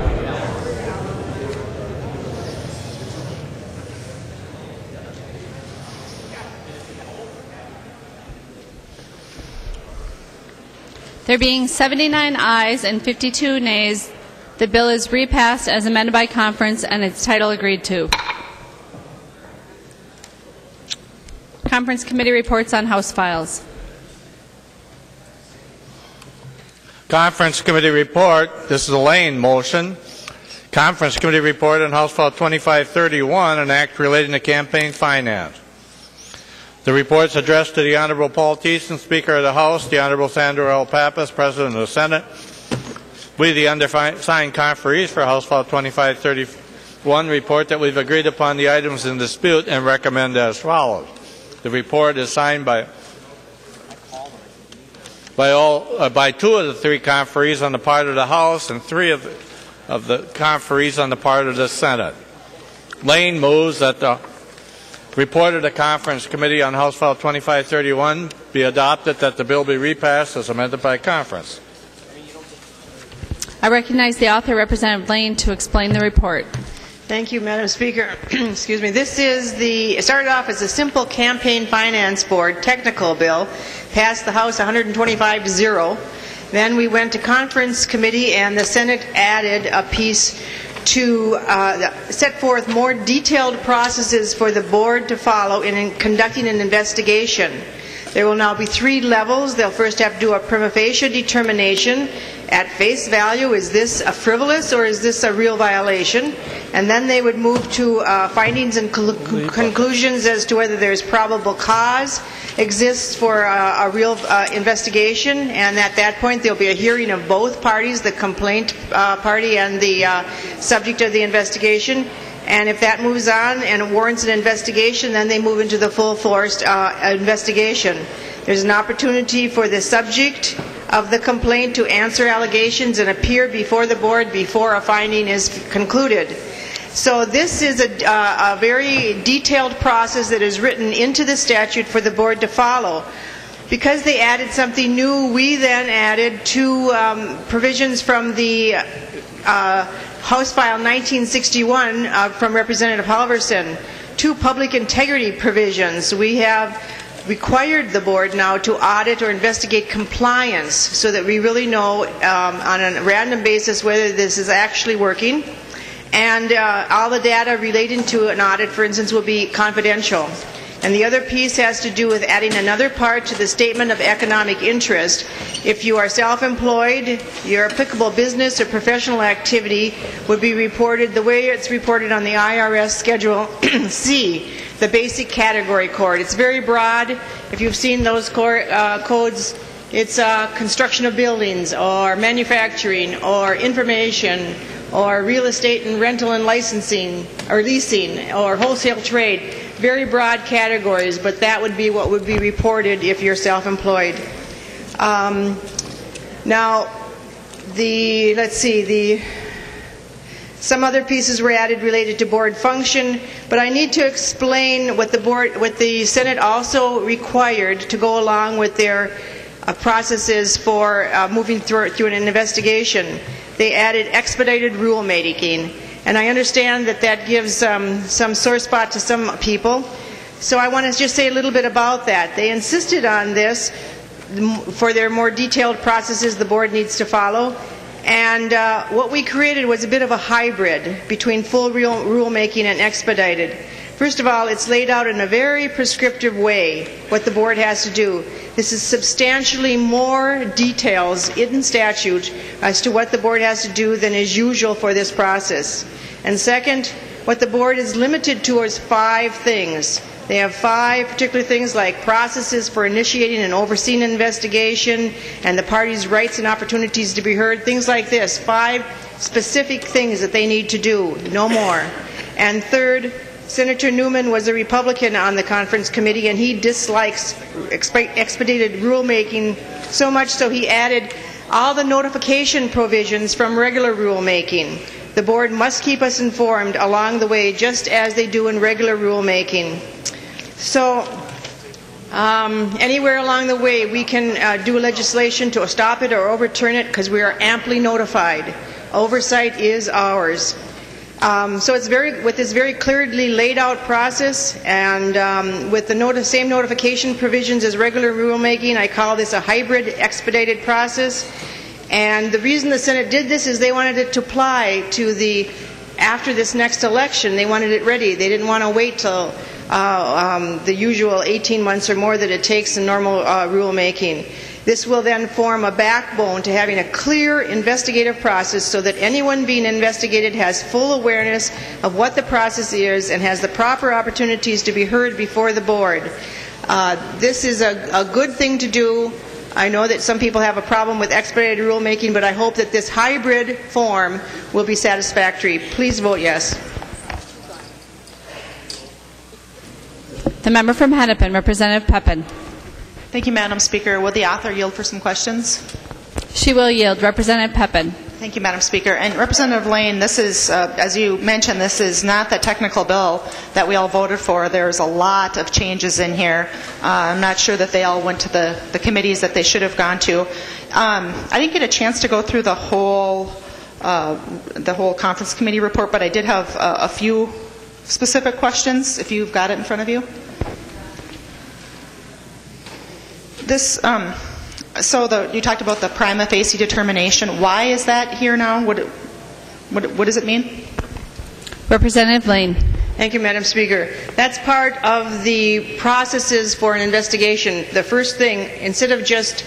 Speaker 1: There being 79 ayes and 52 nays, the bill is repassed as amended by conference and its title agreed to. Conference Committee reports on House files.
Speaker 4: Conference Committee report, this is a Laine motion. Conference Committee report on House File 2531, an act relating to campaign finance. The report's addressed to the Honorable Paul Thissen, Speaker of the House, the Honorable Sandra L. Pappas, President of the Senate. We, the undersigned conferees for House File 2531, report that we've agreed upon the items in dispute and recommend as follows. The report is signed by by all uh, by two of the three conferees on the part of the House and three of the, of the conferees on the part of the Senate. Laine moves that the report of the Conference Committee on House File 2531 be adopted, that the bill be repassed as amended by conference.
Speaker 1: I recognize the author, Representative Laine, to explain the report.
Speaker 11: Thank you, Madam Speaker. Excuse me. This is the, it started off as a simple campaign finance board technical bill, passed the House 125 to 0. Then we went to conference committee and the Senate added a piece to uh, set forth more detailed processes for the board to follow in conducting an investigation. There will now be three levels. They'll first have to do a prima facie determination at face value. Is this a frivolous or is this a real violation? And then they would move to uh, findings and cl- conclusions as to whether there's probable cause exists for uh, a real uh, investigation. And at that point, there'll be a hearing of both parties, the complaint uh, party and the uh, subject of the investigation. And if that moves on and it warrants an investigation, then they move into the full force uh, investigation. There's an opportunity for the subject of the complaint to answer allegations and appear before the board before a finding is concluded. So this is a, uh, a very detailed process that is written into the statute for the board to follow. Because they added something new, we then added two um, provisions from the uh, House File 1961 uh, from Representative Halverson, two public integrity provisions. We have required the board now to audit or investigate compliance so that we really know um, on a random basis whether this is actually working. And uh, all the data relating to an audit, for instance, will be confidential. And the other piece has to do with adding another part to the statement of economic interest. If you are self-employed, your applicable business or professional activity would be reported the way it's reported on the IRS Schedule C, the basic category code. It's very broad. If you've seen those uh, codes, it's uh, construction of buildings or manufacturing or information or real estate and rental and licensing or leasing or wholesale trade very broad categories, but that would be what would be reported if you're self-employed. Um, now, the let's see the some other pieces were added related to board function, but I need to explain what the board, what the Senate also required to go along with their uh, processes for uh, moving through, through an investigation. They added expedited rulemaking. And I understand that that gives um, some sore spot to some people. So I want to just say a little bit about that. They insisted on this for their more detailed processes the board needs to follow. And uh, what we created was a bit of a hybrid between full rulemaking and expedited. First of all, it's laid out in a very prescriptive way what the board has to do. This is substantially more details in statute as to what the board has to do than is usual for this process. And second, what the board is limited to is five things. They have five particular things like processes for initiating and overseeing an investigation and the party's rights and opportunities to be heard, things like this. Five specific things that they need to do, no more. And third, Senator Newman was a Republican on the conference committee, and he dislikes expedited rulemaking so much so he added all the notification provisions from regular rulemaking. The board must keep us informed along the way, just as they do in regular rulemaking. So, Um, anywhere along the way, we can uh, do legislation to stop it or overturn it because we are amply notified. Oversight is ours. Um, so it's very with this very clearly laid out process, and um, with the same notification provisions as regular rulemaking, I call this a hybrid expedited process. And the reason the Senate did this is they wanted it to apply to the after this next election. They wanted it ready. They didn't want to wait till uh, um, the usual 18 months or more that it takes in normal uh, rulemaking. This will then form a backbone to having a clear investigative process so that anyone being investigated has full awareness of what the process is and has the proper opportunities to be heard before the board. Uh, this is a, a good thing to do. I know that some people have a problem with expedited rulemaking, but I hope that this hybrid form will be satisfactory. Please vote yes.
Speaker 1: The member from Hennepin, Representative Peppin.
Speaker 12: Thank you, Madam Speaker. Will the author yield for some questions?
Speaker 1: She will yield. Representative Peppin.
Speaker 12: Thank you, Madam Speaker. And Representative Laine, this is, uh, as you mentioned, this is not the technical bill that we all voted for. There's a lot of changes in here. Uh, I'm not sure that they all went to the, the committees that they should have gone to. Um, I didn't get a chance to go through the whole uh, the whole conference committee report, but I did have a few specific questions. If you've got it in front of you. This, um, so the, you talked about the prima facie determination. Why is that here now? What, what, what does it mean?
Speaker 1: Representative Laine.
Speaker 11: Thank you, Madam Speaker. That's part of the processes for an investigation. The first thing, instead of just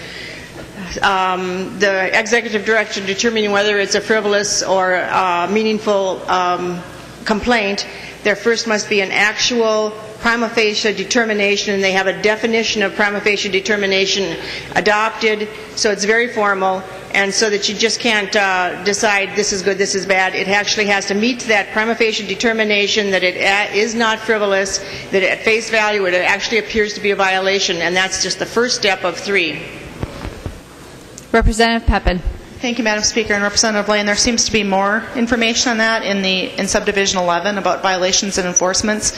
Speaker 11: um, the executive director determining whether it's a frivolous or uh, meaningful um, complaint, there first must be an actual prima facie determination, and they have a definition of prima facie determination adopted, so it's very formal, and so that you just can't uh, decide this is good, this is bad. It actually has to meet that prima facie determination that it is not frivolous, that at face value it actually appears to be a violation, and that's just the first step of three.
Speaker 1: Representative Peppin.
Speaker 12: Thank you, Madam Speaker. And Representative Laine, there seems to be more information on that in the in subdivision 11 about violations and enforcements.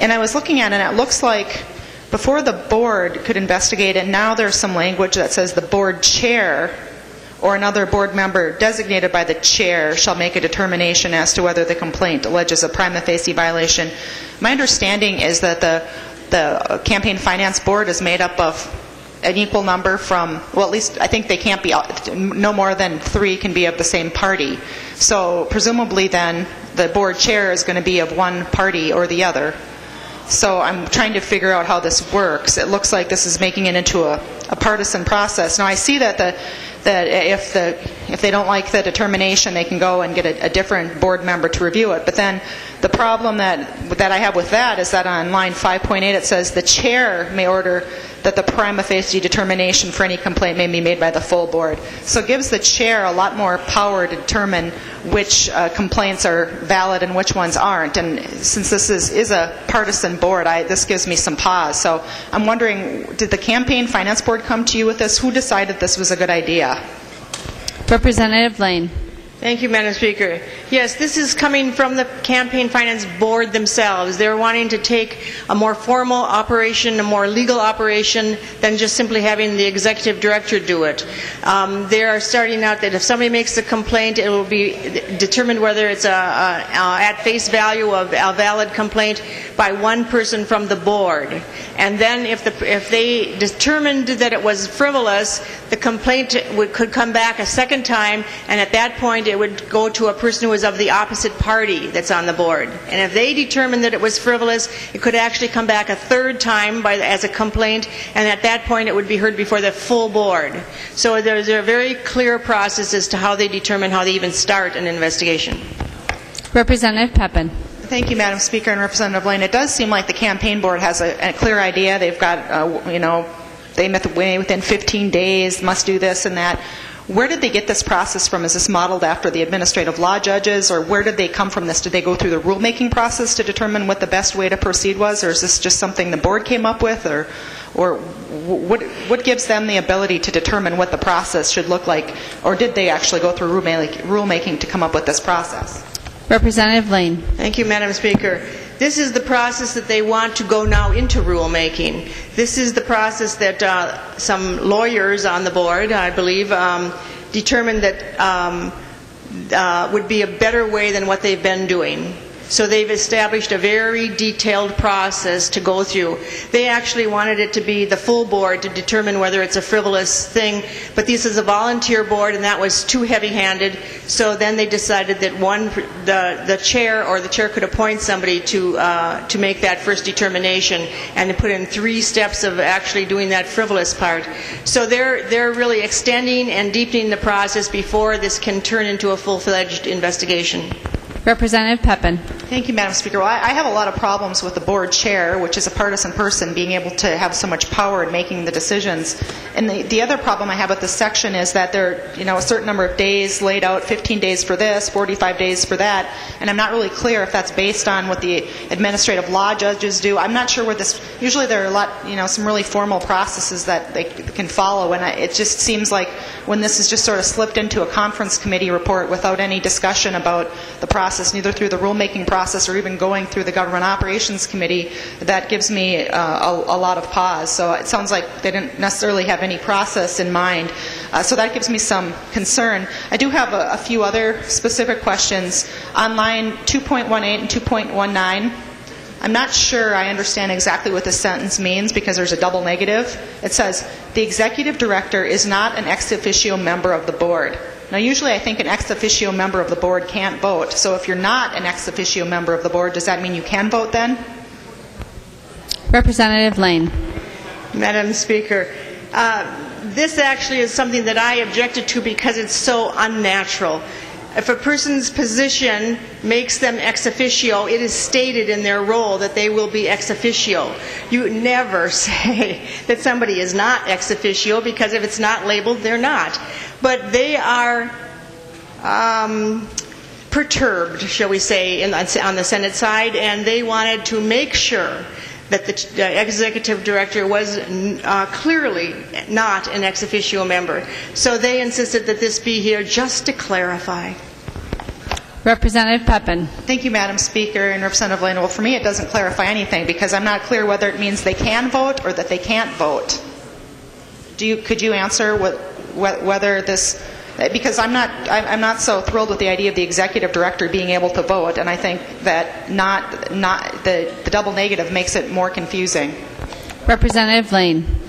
Speaker 12: And I was looking at it, and it looks like before the board could investigate it, now there's some language that says the board chair or another board member designated by the chair shall make a determination as to whether the complaint alleges a prima facie violation. My understanding is that the the campaign finance board is made up of an equal number from, well, at least I think they can't be, no more than three can be of the same party. So presumably then, the board chair is going to be of one party or the other. So I'm trying to figure out how this works. It looks like this is making it into a, a partisan process. Now I see that the that if the if they don't like the determination, they can go and get a, a different board member to review it. But then the problem that that I have with that is that on line 5.8 it says the chair may order that the prima facie determination for any complaint may be made by the full board. So it gives the chair a lot more power to determine which uh, complaints are valid and which ones aren't. And since this is, is a partisan board, I, this gives me some pause. So I'm wondering, did the campaign finance board come to you with this? Who decided this was a good idea?
Speaker 1: Representative Laine.
Speaker 11: Thank you, Madam Speaker. Yes, this is coming from the Campaign Finance Board themselves. They're wanting to take a more formal operation, a more legal operation, than just simply having the executive director do it. Um, they are starting out that if somebody makes a complaint, it will be determined whether it's a, a, a at face value of a valid complaint by one person from the board. And then if, the, if they determined that it was frivolous, the complaint would, could come back a second time, and at that point it would go to a person who was of the opposite party that's on the board. And if they determined that it was frivolous, it could actually come back a third time by, as a complaint, and at that point it would be heard before the full board. So there's a very clear process as to how they determine how they even start an investigation.
Speaker 1: Representative Peppin.
Speaker 12: Thank you, Madam Speaker and Representative Laine. It does seem like the campaign board has a, a clear idea. They've got, uh, you know, they met the way within 15 days, must do this and that. Where did they get this process from? Is this modeled after the administrative law judges, or where did they come from this? Did they go through the rulemaking process to determine what the best way to proceed was, or is this just something the board came up with, or, or what, what gives them the ability to determine what the process should look like, or did they actually go through rulemaking to come up with this process?
Speaker 1: Representative Laine.
Speaker 11: Thank you, Madam Speaker. This is the process that they want to go now into rulemaking. This is the process that uh, some lawyers on the board, I believe, um, determined that um, uh, would be a better way than what they've been doing. So they've established a very detailed process to go through. They actually wanted it to be the full board to determine whether it's a frivolous thing, but this is a volunteer board and that was too heavy-handed. So then they decided that one, the, the chair or the chair could appoint somebody to, uh, to make that first determination and to put in three steps of actually doing that frivolous part. So they're, they're really extending and deepening the process before this can turn into a full-fledged investigation.
Speaker 1: Representative Peppin.
Speaker 12: Thank you, Madam Speaker. Well, I I have a lot of problems with the board chair, which is a partisan person, being able to have so much power in making the decisions. And the, the other problem I have with this section is that there are, you know, a certain number of days laid out, 15 days for this, 45 days for that, and I'm not really clear if that's based on what the administrative law judges do. I'm not sure where this, usually there are a lot, you know, some really formal processes that they can follow, and I, it just seems like when this is just sort of slipped into a conference committee report without any discussion about the process, neither through the rulemaking process or even going through the government operations committee, that gives me uh, a, a lot of pause. So it sounds like they didn't necessarily have any process in mind. Uh, so that gives me some concern. I do have a, a few other specific questions. On line 2.18 and 2.19, I'm not sure I understand exactly what this sentence means because there's a double negative. It says, the executive director is not an ex officio member of the board. Now, usually I think an ex officio member of the board can't vote. So if you're not an ex officio member of the board, does that mean you can vote then?
Speaker 1: Representative Laine.
Speaker 11: Madam Speaker, uh, this actually is something that I objected to because it's so unnatural. If a person's position makes them ex officio, it is stated in their role that they will be ex officio. You never say that somebody is not ex officio because if it's not labeled, they're not. But they are um, perturbed, shall we say, in, on the Senate side, and they wanted to make sure that the uh, executive director was uh, clearly not an ex officio member. So they insisted that this be here just to clarify.
Speaker 1: Representative Peppin.
Speaker 12: Thank you, Madam Speaker and Representative Laine. Well, for me, it doesn't clarify anything because I'm not clear whether it means they can vote or that they can't vote. Do you, could you answer what, whether this because I'm not I'm not so thrilled with the idea of the executive director being able to vote, and I think that not not the, the double negative makes it more confusing.
Speaker 1: Representative Laine.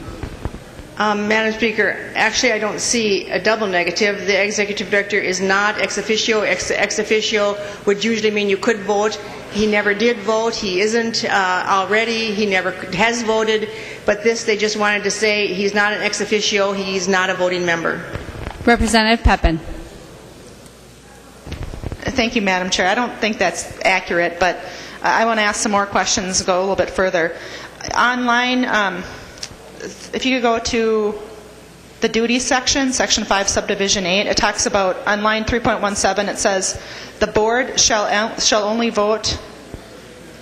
Speaker 11: Um, Madam Speaker, actually, I don't see a double negative. The executive director is not ex officio. Ex, ex officio would usually mean you could vote. He never did vote. He isn't uh, already. He never has voted. But this, they just wanted to say he's not an ex officio. He's not a voting member.
Speaker 1: Representative Peppin.
Speaker 12: Thank you, Madam Chair. I don't think that's accurate, but I want to ask some more questions, go a little bit further. Online, um, if you go to the duty section, section 5, subdivision 8, it talks about on line 3.17, it says, the board shall, shall only vote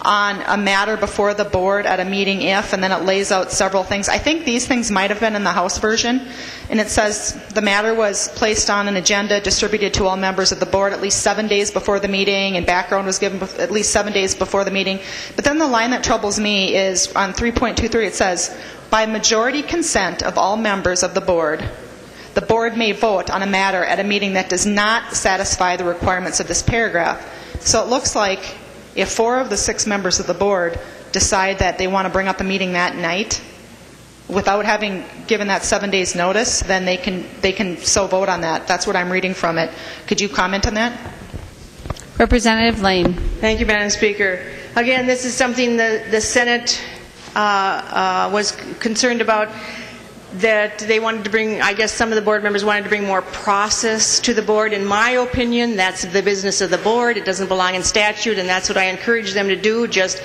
Speaker 12: on a matter before the board at a meeting if, and then it lays out several things. I think these things might have been in the House version, and it says the matter was placed on an agenda distributed to all members of the board at least seven days before the meeting, and background was given at least seven days before the meeting. But then the line that troubles me is on 3.23, it says, by majority consent of all members of the board, the board may vote on a matter at a meeting that does not satisfy the requirements of this paragraph. So it looks like if four of the six members of the board decide that they want to bring up a meeting that night, without having given that seven days notice, then they can, they can so vote on that. That's what I'm reading from it. Could you comment on that?
Speaker 1: Representative Laine.
Speaker 11: Thank you, Madam Speaker. Again, this is something the, the Senate uh, uh, was concerned about that they wanted to bring, I guess some of the board members wanted to bring more process to the board. In my opinion, that's the business of the board. It doesn't belong in statute, and that's what I encourage them to do. Just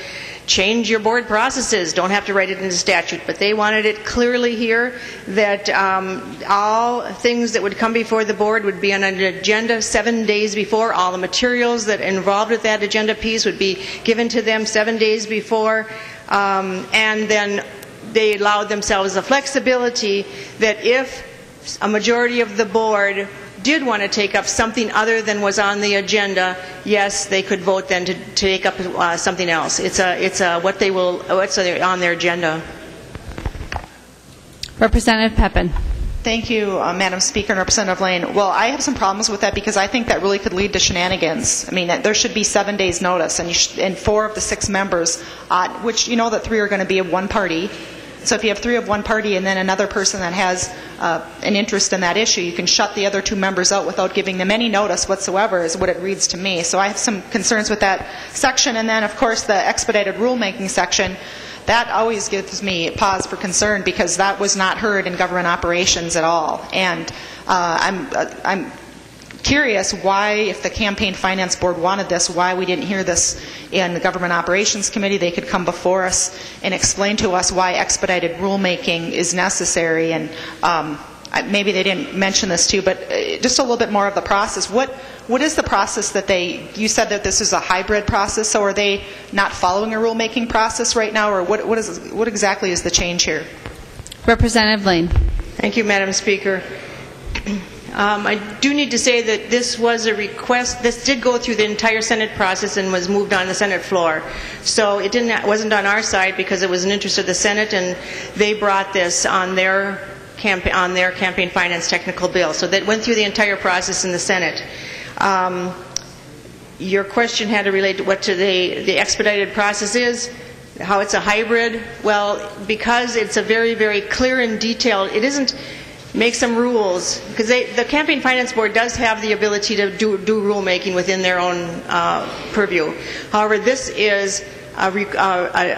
Speaker 11: change your board processes. Don't have to write it into statute. But they wanted it clearly here that um, all things that would come before the board would be on an agenda seven days before. All the materials that involved with that agenda piece would be given to them seven days before. Um, and then they allowed themselves the flexibility that if a majority of the board did want to take up something other than was on the agenda, yes, they could vote then to to take up uh, something else. It's a, it's a, what they will, what's on their agenda.
Speaker 1: Representative Peppin.
Speaker 12: Thank you, uh, Madam Speaker and Representative Laine. Well, I have some problems with that because I think that really could lead to shenanigans. I mean, there should be seven days' notice, and, you sh- and four of the six members, uh, which you know that three are going to be of one party. So if you have three of one party and then another person that has uh, an interest in that issue, you can shut the other two members out without giving them any notice whatsoever, is what it reads to me. So I have some concerns with that section. And then, of course, the expedited rulemaking section that always gives me pause for concern because that was not heard in government operations at all. And uh, I'm, uh, I'm curious why, if the campaign finance board wanted this, why we didn't hear this in the government operations committee. They could come before us and explain to us why expedited rulemaking is necessary. And um, maybe they didn't mention this too, but uh, just a little bit more of the process. What what is the process that they? You said that this is a hybrid process, so are they not following a rulemaking process right now, or what? What is what exactly is the change here?
Speaker 1: Representative Laine.
Speaker 11: Thank you, Madam Speaker. Um, I do need to say that this was a request. This did go through the entire Senate process and was moved on the Senate floor. So it didn't wasn't on our side because it was an interest of the Senate, and they brought this on their campaign on their campaign finance technical bill. So that went through the entire process in the Senate. Um, your question had to relate to what to the, the expedited process is, how it's a hybrid. Well, because it's a very, very clear and detailed, it isn't make some rules because the campaign finance board does have the ability to do, do rulemaking within their own uh, purview. However, this is a, re, uh, a,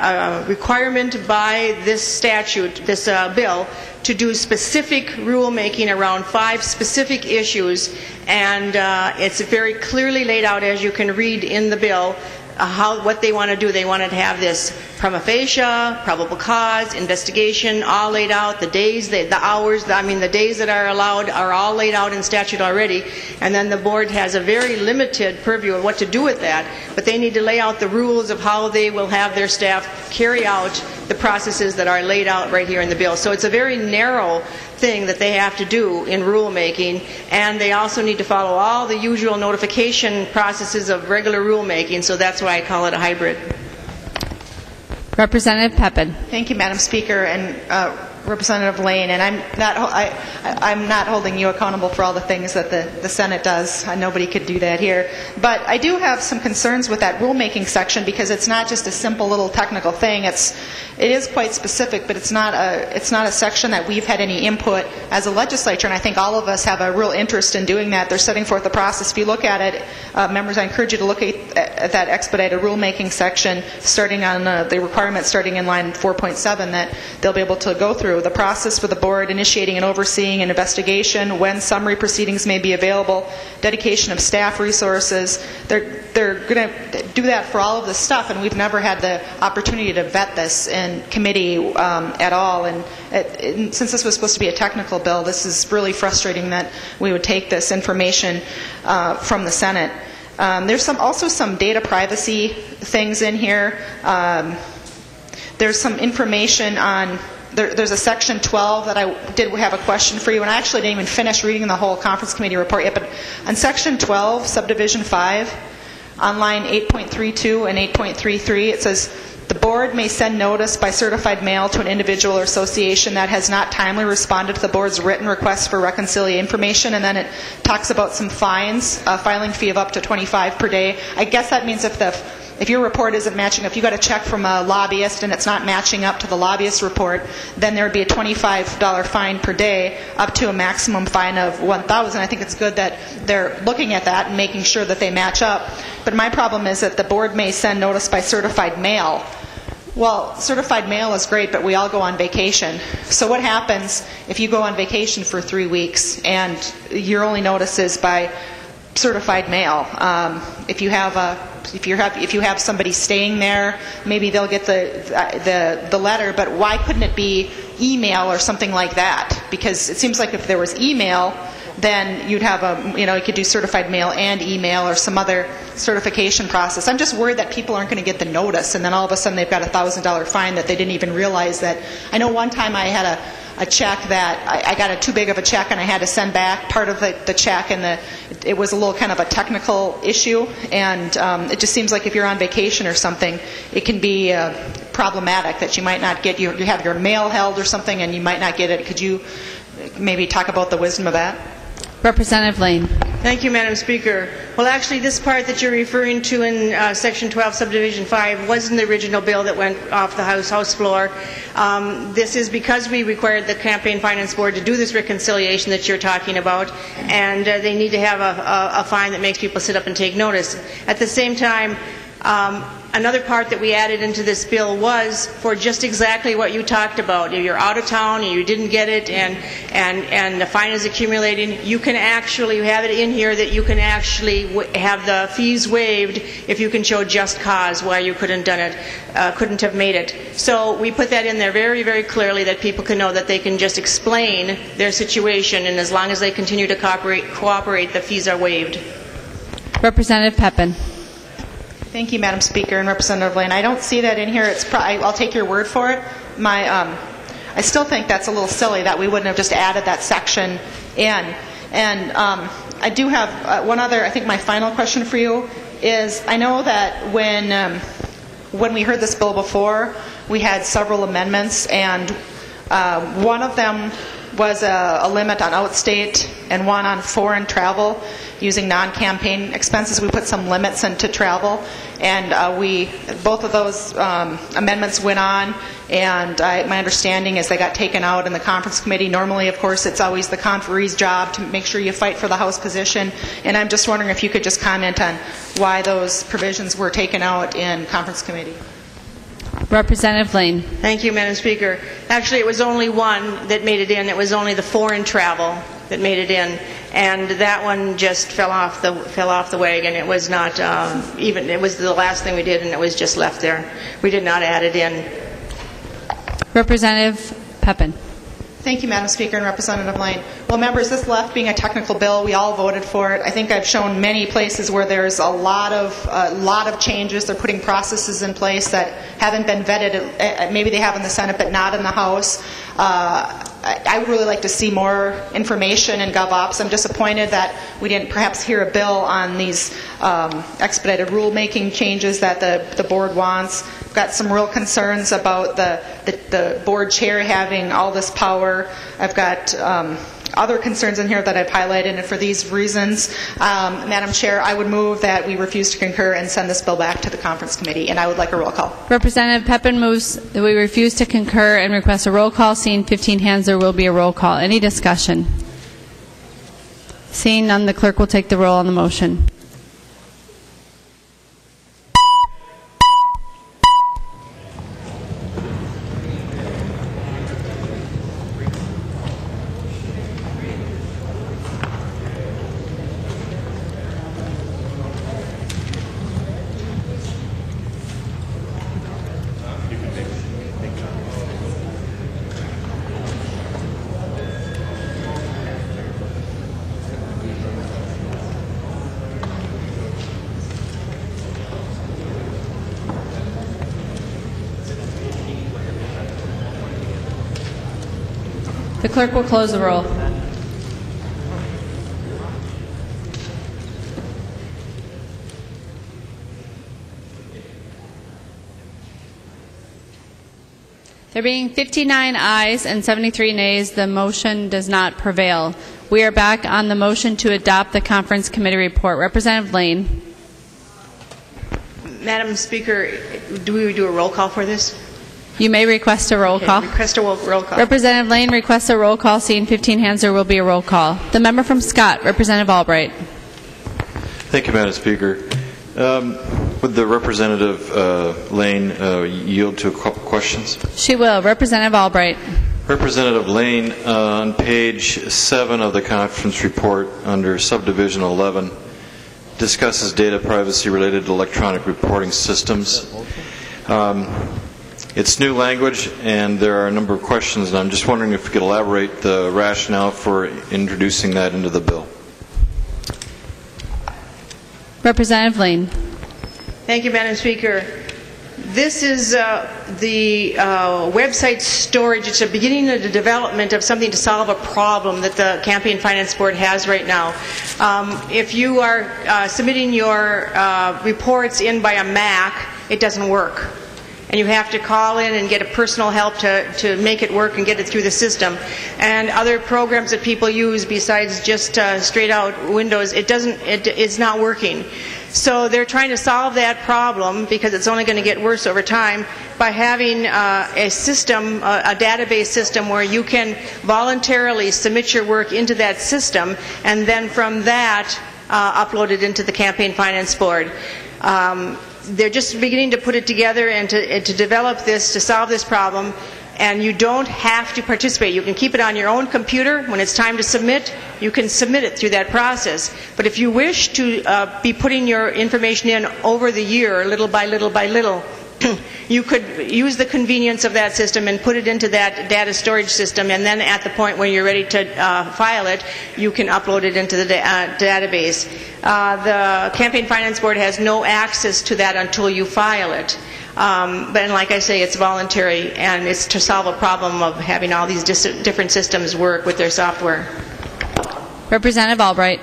Speaker 11: a, requirement by this statute, this uh, bill, to do specific rulemaking around five specific issues, and uh, it's very clearly laid out, as you can read in the bill, Uh, how, what they want to do. They want to have this prima facie, probable cause, investigation, all laid out. The days, the, the hours, the, I mean, the days that are allowed are all laid out in statute already. And then the board has a very limited purview of what to do with that. But they need to lay out the rules of how they will have their staff carry out the processes that are laid out right here in the bill. So it's a very narrow thing that they have to do in rulemaking, and they also need to follow all the usual notification processes of regular rulemaking, so that's why I call it a hybrid.
Speaker 1: Representative Peppin.
Speaker 12: Thank you, Madam Speaker. And uh, Representative Laine, and I'm not, I, I'm not holding you accountable for all the things that the, the Senate does. Nobody could do that here. But I do have some concerns with that rulemaking section because it's not just a simple little technical thing. It's, it is quite specific, but it's not, a, it's not a section that we've had any input as a legislature, and I think all of us have a real interest in doing that. They're setting forth the process. If you look at it, uh, members, I encourage you to look at, at that expedited rulemaking section starting on uh, the requirement starting in line 4.7 that they'll be able to go through through the process for the board initiating and overseeing an investigation, when summary proceedings may be available, dedication of staff resources. They're, they're going to do that for all of this stuff, and we've never had the opportunity to vet this in committee um, at all. And it, it, since this was supposed to be a technical bill, this is really frustrating that we would take this information uh, from the Senate. Um, there's some, also some data privacy things in here. Um, there's some information on there, there's a section 12 that I did have a question for you, and I actually didn't even finish reading the whole conference committee report yet. But on section 12, subdivision 5, on line 8.32 and 8.33, it says the board may send notice by certified mail to an individual or association that has not timely responded to the board's written request for reconciliation information, and then it talks about some fines, a filing fee of up to 25 per day. I guess that means if the if your report isn't matching, if you got a check from a lobbyist and it's not matching up to the lobbyist report, then there would be a $25 fine per day up to a maximum fine of 1000 I think it's good that they're looking at that and making sure that they match up. But my problem is that the board may send notice by certified mail. Well, certified mail is great, but we all go on vacation. So what happens if you go on vacation for three weeks and your only notice is by certified mail? Um, if you have a if you have if you have somebody staying there, maybe they'll get the the the letter. But why couldn't it be email or something like that? Because it seems like if there was email, then you'd have a you know you could do certified mail and email or some other certification process. I'm just worried that people aren't going to get the notice, and then all of a sudden they've got a thousand dollar fine that they didn't even realize that. I know one time I had a a check that I, I got a too big of a check and I had to send back part of the, the check, and the it was a little kind of a technical issue. And um, it just seems like if you're on vacation or something, it can be uh, problematic that you might not get you, you have your mail held or something, and you might not get it. Could you maybe talk about the wisdom of that?
Speaker 1: Representative Laine.
Speaker 11: Thank you, Madam Speaker. Well, actually, this part that you're referring to in uh, Section 12, Subdivision 5, was in the original bill that went off the House House floor. Um, this is because we required the Campaign Finance Board to do this reconciliation that you're talking about, and uh, they need to have a, a, a fine that makes people sit up and take notice. At the same time, um, another part that we added into this bill was for just exactly what you talked about. If you're out of town and you didn't get it and, and, and the fine is accumulating, you can actually have it in here that you can actually have the fees waived if you can show just cause why you couldn't done it, uh, couldn't have made it. So we put that in there very, very clearly that people can know that they can just explain their situation and as long as they continue to cooperate, cooperate the fees are waived.
Speaker 1: Representative Peppin.
Speaker 12: Thank you, Madam Speaker and Representative Laine. I don't see that in here. It's I'll take your word for it. My, um, I still think that's a little silly that we wouldn't have just added that section in. And um, I do have uh, one other. I think my final question for you is: I know that when um, when we heard this bill before, we had several amendments, and uh, one of them was a, a limit on outstate and one on foreign travel using non-campaign expenses. We put some limits into travel, and uh, we both of those um, amendments went on. And I, my understanding is they got taken out in the conference committee. Normally, of course, it's always the conferee's job to make sure you fight for the House position. And I'm just wondering if you could just comment on why those provisions were taken out in conference committee.
Speaker 1: Representative Laine.
Speaker 11: Thank you, Madam Speaker. Actually, it was only one that made it in. It was only the foreign travel that made it in, and that one just fell off the fell off the wagon. It was not um, even. It was the last thing we did, and it was just left there. We did not add it in.
Speaker 1: Representative Peppin.
Speaker 12: Thank you, Madam Speaker and Representative Laine. Well, members, this left being a technical bill. We all voted for it. I think I've shown many places where there's a lot of a lot of changes. They're putting processes in place that haven't been vetted. Uh, Maybe they have in the Senate, but not in the House. Uh, I I would really like to see more information in GovOps. I'm disappointed that we didn't perhaps hear a bill on these um, expedited rulemaking changes that the, the board wants. Got some real concerns about the, the, the board chair having all this power. I've got um, other concerns in here that I've highlighted, and for these reasons, um, Madam Chair, I would move that we refuse to concur and send this bill back to the conference committee, and I would like a roll call.
Speaker 1: Representative Peppin moves that we refuse to concur and requests a roll call. Seeing 15 hands, there will be a roll call. Any discussion? Seeing none, the clerk will take the roll on the motion. Clerk will close the roll. There being 59 ayes and 73 nays, the motion does not prevail. We are back on the motion to adopt the conference committee report. Representative Laine.
Speaker 11: Madam Speaker, do we do a roll call for this?
Speaker 1: You may request a roll
Speaker 11: Okay,
Speaker 1: call.
Speaker 11: Request a roll roll call.
Speaker 1: Representative Laine requests a roll call. Seeing 15 hands, there will be a roll call. The member from Scott, Representative Albright.
Speaker 13: Thank you, Madam Speaker. Um, Would the Representative uh, Laine uh, yield to a couple questions?
Speaker 1: She will. Representative Albright.
Speaker 13: Representative Laine, uh, on page 7 of the conference report, under subdivision 11, discusses data privacy related to electronic reporting systems. Um, It's new language, and there are a number of questions, and I'm just wondering if you could elaborate the rationale for introducing that into the bill.
Speaker 1: Representative Laine.
Speaker 11: Thank you, Madam Speaker. This is uh, the uh, website storage. It's a beginning of the development of something to solve a problem that the Campaign Finance Board has right now. Um, if you are uh, submitting your uh, reports in by a Mac, it doesn't work. And you have to call in and get a personal help to, to make it work and get it through the system. And other programs that people use besides just uh, straight out Windows, it doesn't, it, it's not working. So they're trying to solve that problem because it's only going to get worse over time by having uh, a system, uh, a database system where you can voluntarily submit your work into that system and then from that uh, upload it into the Campaign Finance Board. Um, they're just beginning to put it together and to, and to develop this to solve this problem and you don't have to participate. You can keep it on your own computer. When it's time to submit, you can submit it through that process. But if you wish to uh, be putting your information in over the year, little by little by little, you could use the convenience of that system and put it into that data storage system, and then at the point when you're ready to uh, file it, you can upload it into the da- uh, database. Uh, the Campaign Finance Board has no access to that until you file it. Um, but like I say, it's voluntary, and it's to solve a problem of having all these different systems work with their software.
Speaker 1: Representative Albright.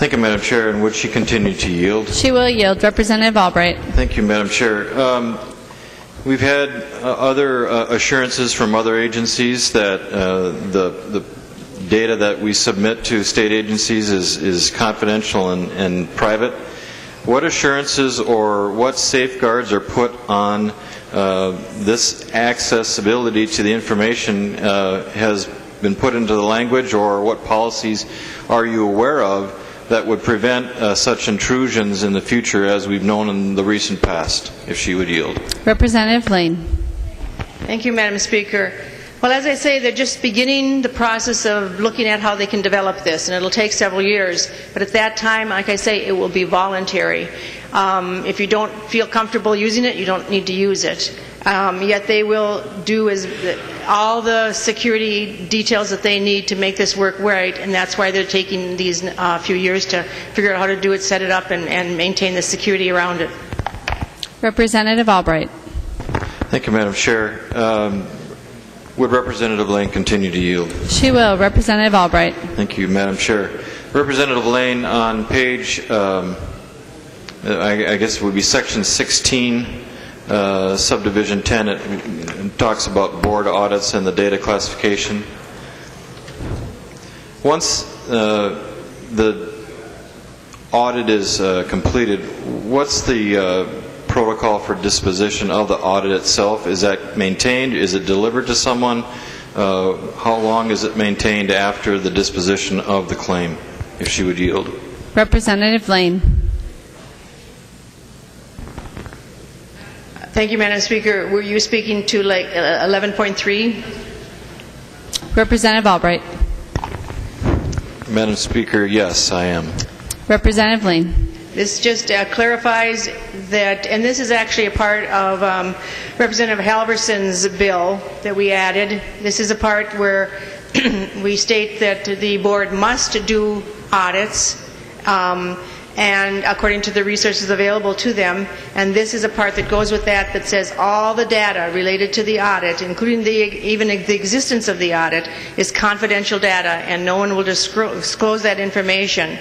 Speaker 13: Thank you, Madam Chair. And would she continue to yield?
Speaker 1: She will yield. Representative Albright.
Speaker 13: Thank you, Madam Chair. Um, we've had uh, other uh, assurances from other agencies that uh, the, the data that we submit to state agencies is, is confidential and, and private. What assurances or what safeguards are put on uh, this accessibility to the information uh, has been put into the language, or what policies are you aware of that would prevent uh, such intrusions in the future as we've known in the recent past, if she would yield?
Speaker 1: Representative Laine.
Speaker 11: Thank you, Madam Speaker. Well, as I say, they're just beginning the process of looking at how they can develop this, and it'll take several years. But at that time, like I say, it will be voluntary. Um, if you don't feel comfortable using it, you don't need to use it. Um, yet they will do as all the security details that they need to make this work right, and that's why they're taking these uh, few years to figure out how to do it, set it up, and, and maintain the security around it.
Speaker 1: Representative Albright.
Speaker 13: Thank you, Madam Chair. Um, would Representative Laine continue to yield?
Speaker 1: She will. Representative Albright.
Speaker 13: Thank you, Madam Chair. Representative Laine, on page, um, I, I, guess it would be section 16, uh, subdivision 10, it, talks about board audits and the data classification. Once uh, the audit is uh, completed, what's the uh, protocol for disposition of the audit itself? Is that maintained? Is it delivered to someone? Uh, how long is it maintained after the disposition of the claim, if she would yield?
Speaker 1: Representative Laine.
Speaker 11: Thank you, Madam Speaker. Were you speaking to like 11.3?
Speaker 1: Representative Albright.
Speaker 13: Madam Speaker, yes, I am.
Speaker 1: Representative Laine.
Speaker 11: This just uh, clarifies that, and this is actually a part of um, Representative Halverson's bill that we added. This is a part where we state that the board must do audits. Um, and according to the resources available to them. And this is a part that goes with that that says all the data related to the audit, including the, even the existence of the audit, is confidential data, and no one will disclose that information.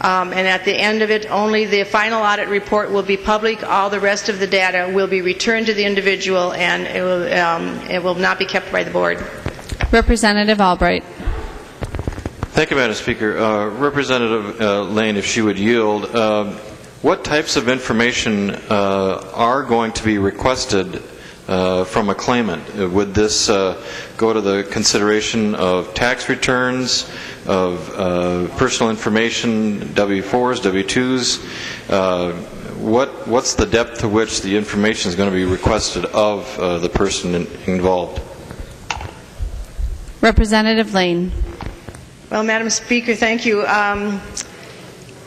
Speaker 11: Um, and at the end of it, only the final audit report will be public. All the rest of the data will be returned to the individual, and it will, um, it will not be kept by the board.
Speaker 1: Representative Albright.
Speaker 13: Thank you, Madam Speaker. Uh, Representative uh, Laine, if she would yield, uh, what types of information uh, are going to be requested uh, from a claimant? Uh, would this go to the consideration of tax returns, of personal information, W-4s, W-2s? what, what's the depth to which the information is going to be requested of the person in, involved?
Speaker 1: Representative Laine.
Speaker 11: Well, Madam Speaker, thank you. Um,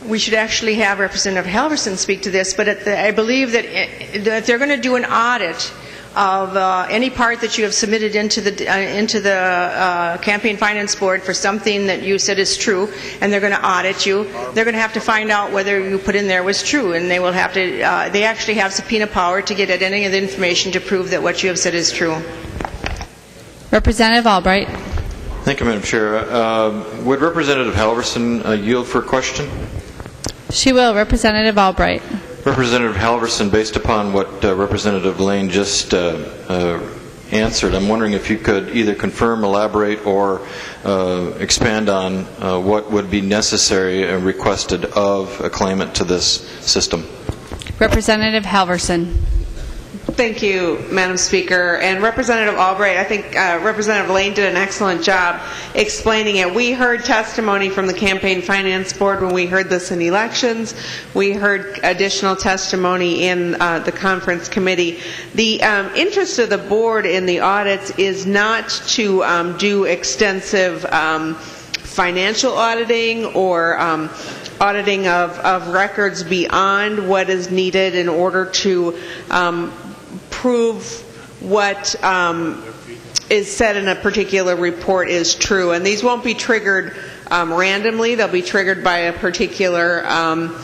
Speaker 11: we should actually have Representative Halverson speak to this, but the, I believe that if they're going to do an audit of uh, any part that you have submitted into the, uh, into the uh, Campaign Finance Board for something that you said is true, and they're going to audit you, they're going to have to find out whether you put in there was true, and they will have to, uh, they actually have subpoena power to get at any of the information to prove that what you have said is true.
Speaker 1: Representative Albright.
Speaker 13: Thank you, Madam Chair. Uh, would Representative Halverson uh, yield for a question?
Speaker 1: She will. Representative Albright.
Speaker 13: Representative Halverson, based upon what uh, Representative Laine just uh, uh, answered, I'm wondering if you could either confirm, elaborate, or uh, expand on uh, what would be necessary and requested of a claimant to this system.
Speaker 1: Representative Halverson.
Speaker 14: Thank you, Madam Speaker. And Representative Albright, I think uh, Representative Laine did an excellent job explaining it. We heard testimony from the Campaign Finance Board when we heard this in elections. We heard additional testimony in uh, the conference committee. The um, interest of the board in the audits is not to um, do extensive um, financial auditing or um, auditing of, of records beyond what is needed in order to um, prove what um, is said in a particular report is true. And these won't be triggered um, randomly, they'll be triggered by a particular. Um,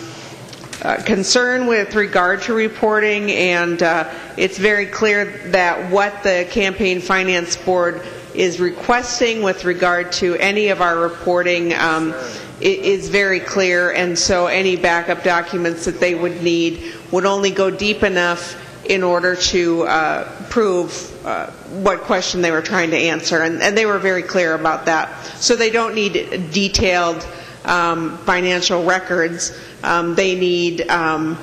Speaker 14: uh, concern with regard to reporting, and uh, it's very clear that what the Campaign Finance Board is requesting with regard to any of our reporting um, is very clear, and so any backup documents that they would need would only go deep enough in order to uh, prove uh, what question they were trying to answer, and, and, they were very clear about that. So they don't need detailed um, financial records. Um, they need, um,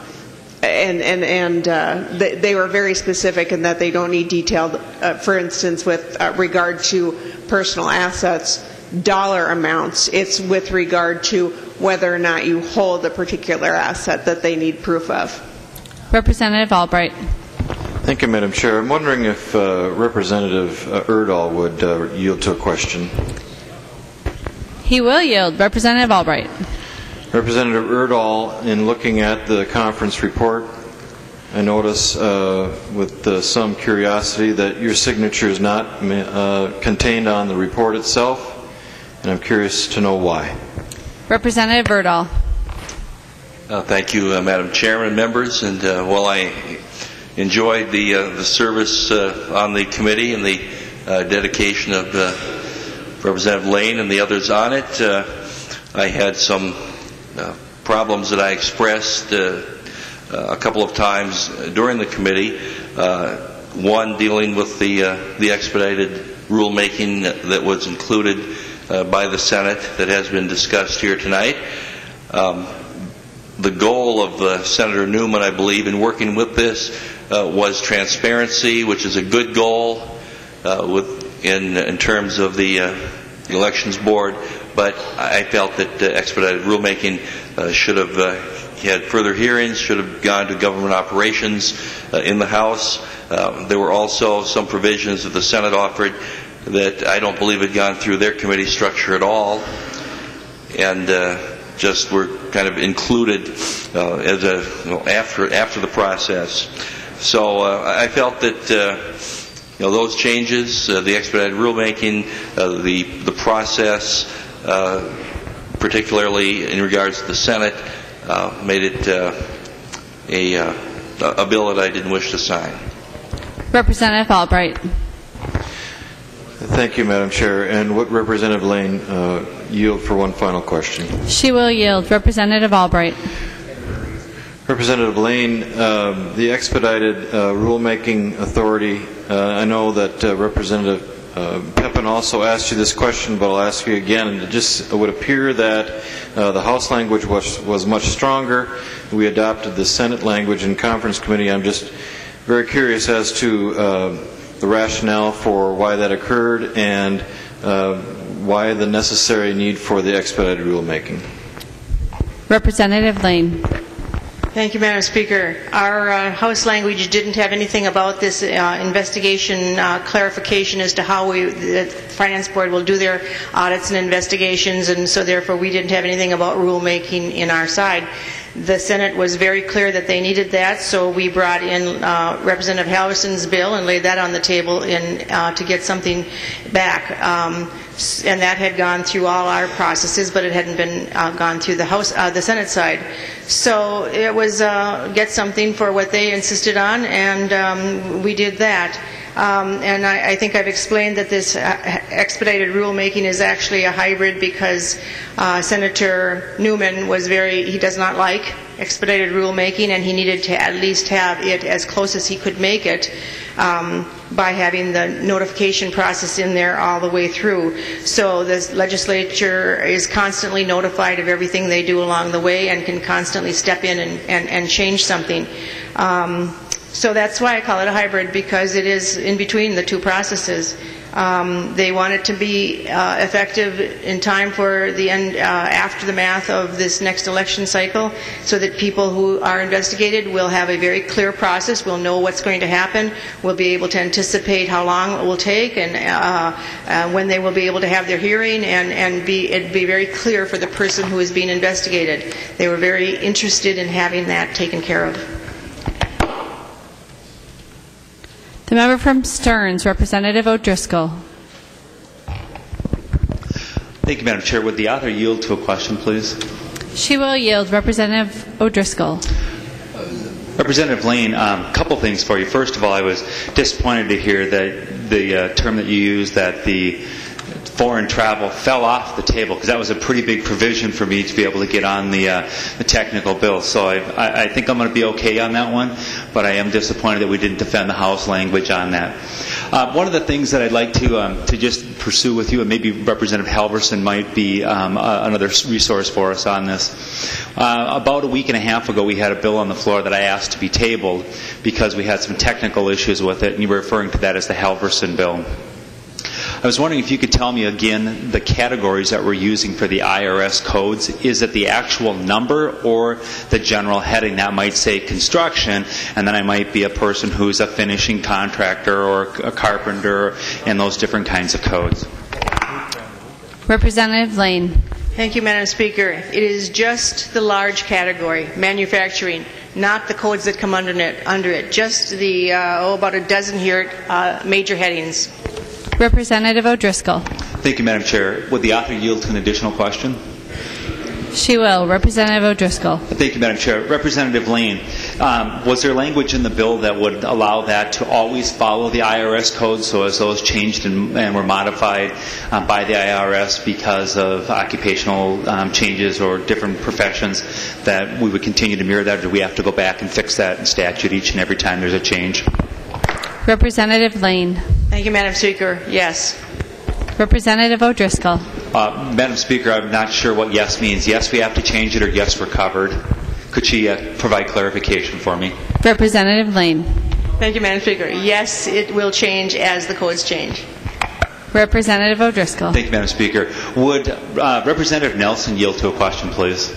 Speaker 14: and and and uh, they, they, were very specific in that they don't need detailed, uh, for instance, with uh, regard to personal assets, dollar amounts. It's with regard to whether or not you hold a particular asset that they need proof of.
Speaker 1: Representative Albright.
Speaker 13: Thank you, Madam Chair. I'm wondering if uh, Representative uh, Erdahl would uh, yield to a question.
Speaker 1: He will yield. Representative Albright.
Speaker 13: Representative Erdahl, in looking at the conference report, I notice uh, with uh, some curiosity that your signature is not uh, contained on the report itself, and I'm curious to know why.
Speaker 1: Representative Erdahl.
Speaker 15: Uh, thank you, uh, Madam Chairman, members, and uh, while I enjoyed the uh, the service uh, on the committee and the uh, dedication of Representative Laine and the others on it, I had some problems that I expressed a couple of times during the committee. one dealing with the the expedited rulemaking that was included by the Senate that has been discussed here tonight. Um, the goal of uh, Senator Newman, I believe, in working with this uh, was transparency, which is a good goal uh, with, in, in terms of the, uh, elections board. But I felt that uh, expedited rulemaking uh, should have had further hearings, should have gone to government operations in the House. there were also some provisions that the Senate offered that I don't believe had gone through their committee structure at all. And just were kind of included uh, as a you know, after after the process. So uh, I felt that uh, you know those changes, uh, the expedited rulemaking, uh, the the process, uh, particularly in regards to the Senate, made it a a bill that I didn't wish to sign.
Speaker 1: Representative Albright.
Speaker 13: Thank you, Madam Chair. And what Representative Laine uh, yield for one final question?
Speaker 1: She will yield. Representative Albright.
Speaker 13: Representative Laine, uh, the expedited uh, rulemaking authority, uh, I know that uh, Representative uh, Peppin also asked you this question, but I'll ask you again. It just it would appear that the House language was, was much stronger. We adopted the Senate language in conference committee. I'm just very curious as to the rationale for why that occurred and uh, why the necessary need for the expedited rulemaking.
Speaker 1: Representative Laine.
Speaker 11: Thank you, Madam Speaker. Our uh, House language didn't have anything about this uh, investigation uh, clarification as to how we, the Finance Board will do their audits and investigations, and so therefore we didn't have anything about rulemaking in our side. The Senate was very clear that they needed that, so we brought in uh, Representative Halverson's bill and laid that on the table in, uh, to get something back. Um, s- and that had gone through all our processes, but it hadn't been uh, gone through the House, uh, the Senate side. So it was uh, get something for what they insisted on, and um, we did that. Um, and I, I think I've explained that this uh, expedited rulemaking is actually a hybrid because uh, Senator Newman was very, he does not like expedited rulemaking, and he needed to at least have it as close as he could make it um, by having the notification process in there all the way through. So the legislature is constantly notified of everything they do along the way and can constantly step in and, and, and change something. Um, so that's why I call it a hybrid, because it is in between the two processes. Um, They want it to be uh, effective in time for the end, uh, after the math of this next election cycle, so that people who are investigated will have a very clear process, will know what's going to happen, will be able to anticipate how long it will take, and uh, uh, when they will be able to have their hearing, and and be, it'd be very clear for the person who is being investigated. They were very interested in having that taken care of.
Speaker 1: The member from Stearns, Representative O'Driscoll.
Speaker 16: Thank you, Madam Chair. Would the author yield to a question, please?
Speaker 1: She will yield. Representative O'Driscoll.
Speaker 16: Representative Laine, a um, couple things for you. First of all, I was disappointed to hear that the uh, term that you used, that the foreign travel fell off the table because that was a pretty big provision for me to be able to get on the, uh, the technical bill. So I, I, think I'm going to be okay on that one, but I am disappointed that we didn't defend the House language on that. Uh, one of the things that I'd like to um, to just pursue with you, and maybe Representative Halverson might be um, uh, another resource for us on this. Uh, about a week and a half ago, we had a bill on the floor that I asked to be tabled because we had some technical issues with it, and you were referring to that as the Halverson bill. I was wondering if you could tell me again the categories that we're using for the IRS codes. Is it the actual number or the general heading that might say construction, and then I might be a person who's a finishing contractor or a carpenter and those different kinds of codes?
Speaker 1: Representative Laine.
Speaker 11: Thank you, Madam Speaker. It is just the large category, manufacturing, not the codes that come under it. Under it. Just the, uh, oh, about a dozen here, uh, major headings.
Speaker 1: Representative O'Driscoll.
Speaker 16: Thank you, Madam Chair. Would the author yield to an additional question?
Speaker 1: She will. Representative O'Driscoll.
Speaker 16: Thank you, Madam Chair. Representative Laine, um, was there language in the bill that would allow that to always follow the IRS code? So as those changed and, and were modified um, by the IRS because of occupational um, changes or different professions, that we would continue to mirror that, or do we have to go back and fix that in statute each and every time there's a change?
Speaker 1: Representative Laine.
Speaker 11: Thank you, Madam Speaker. Yes.
Speaker 1: Representative O'Driscoll.
Speaker 16: Uh, Madam Speaker, I'm not sure what yes means. Yes, we have to change it, or yes, we're covered. Could she uh, provide clarification for me?
Speaker 1: Representative Laine.
Speaker 11: Thank you, Madam Speaker. Yes, it will change as the codes change.
Speaker 1: Representative O'Driscoll.
Speaker 16: Thank you, Madam Speaker. Would uh, Representative Nelson yield to a question, please?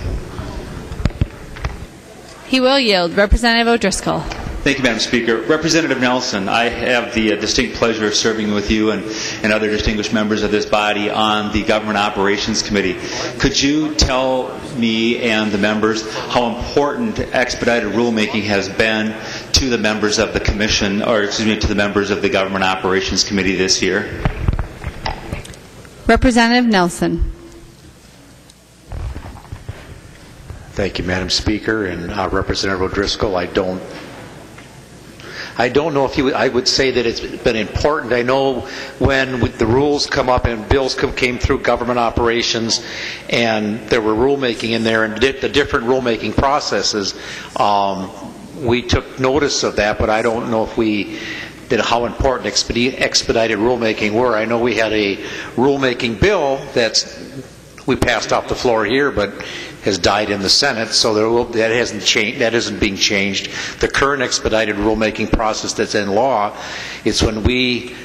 Speaker 1: He will yield. Representative O'Driscoll.
Speaker 16: Thank you, Madam Speaker. Representative Nelson, I have the uh, distinct pleasure of serving with you and, and other distinguished members of this body on the Government Operations Committee. Could you tell me and the members how important expedited rulemaking has been to the members of the Commission, or excuse me, to the members of the Government Operations Committee this year?
Speaker 1: Representative Nelson.
Speaker 9: Thank you, Madam Speaker. And uh, Representative O'Driscoll, I don't I don't know if I would say that it's been important. I know when the rules come up and bills come, came through government operations and there were rulemaking in there and di- the different rulemaking processes, um, we took notice of that, but I don't know if we did how important expedi- expedited rulemaking were. I know we had a rulemaking bill that's we passed off the floor here, but has died in the Senate, so will, that hasn't changed. That isn't being changed. The current expedited rulemaking process that's in law, it's when we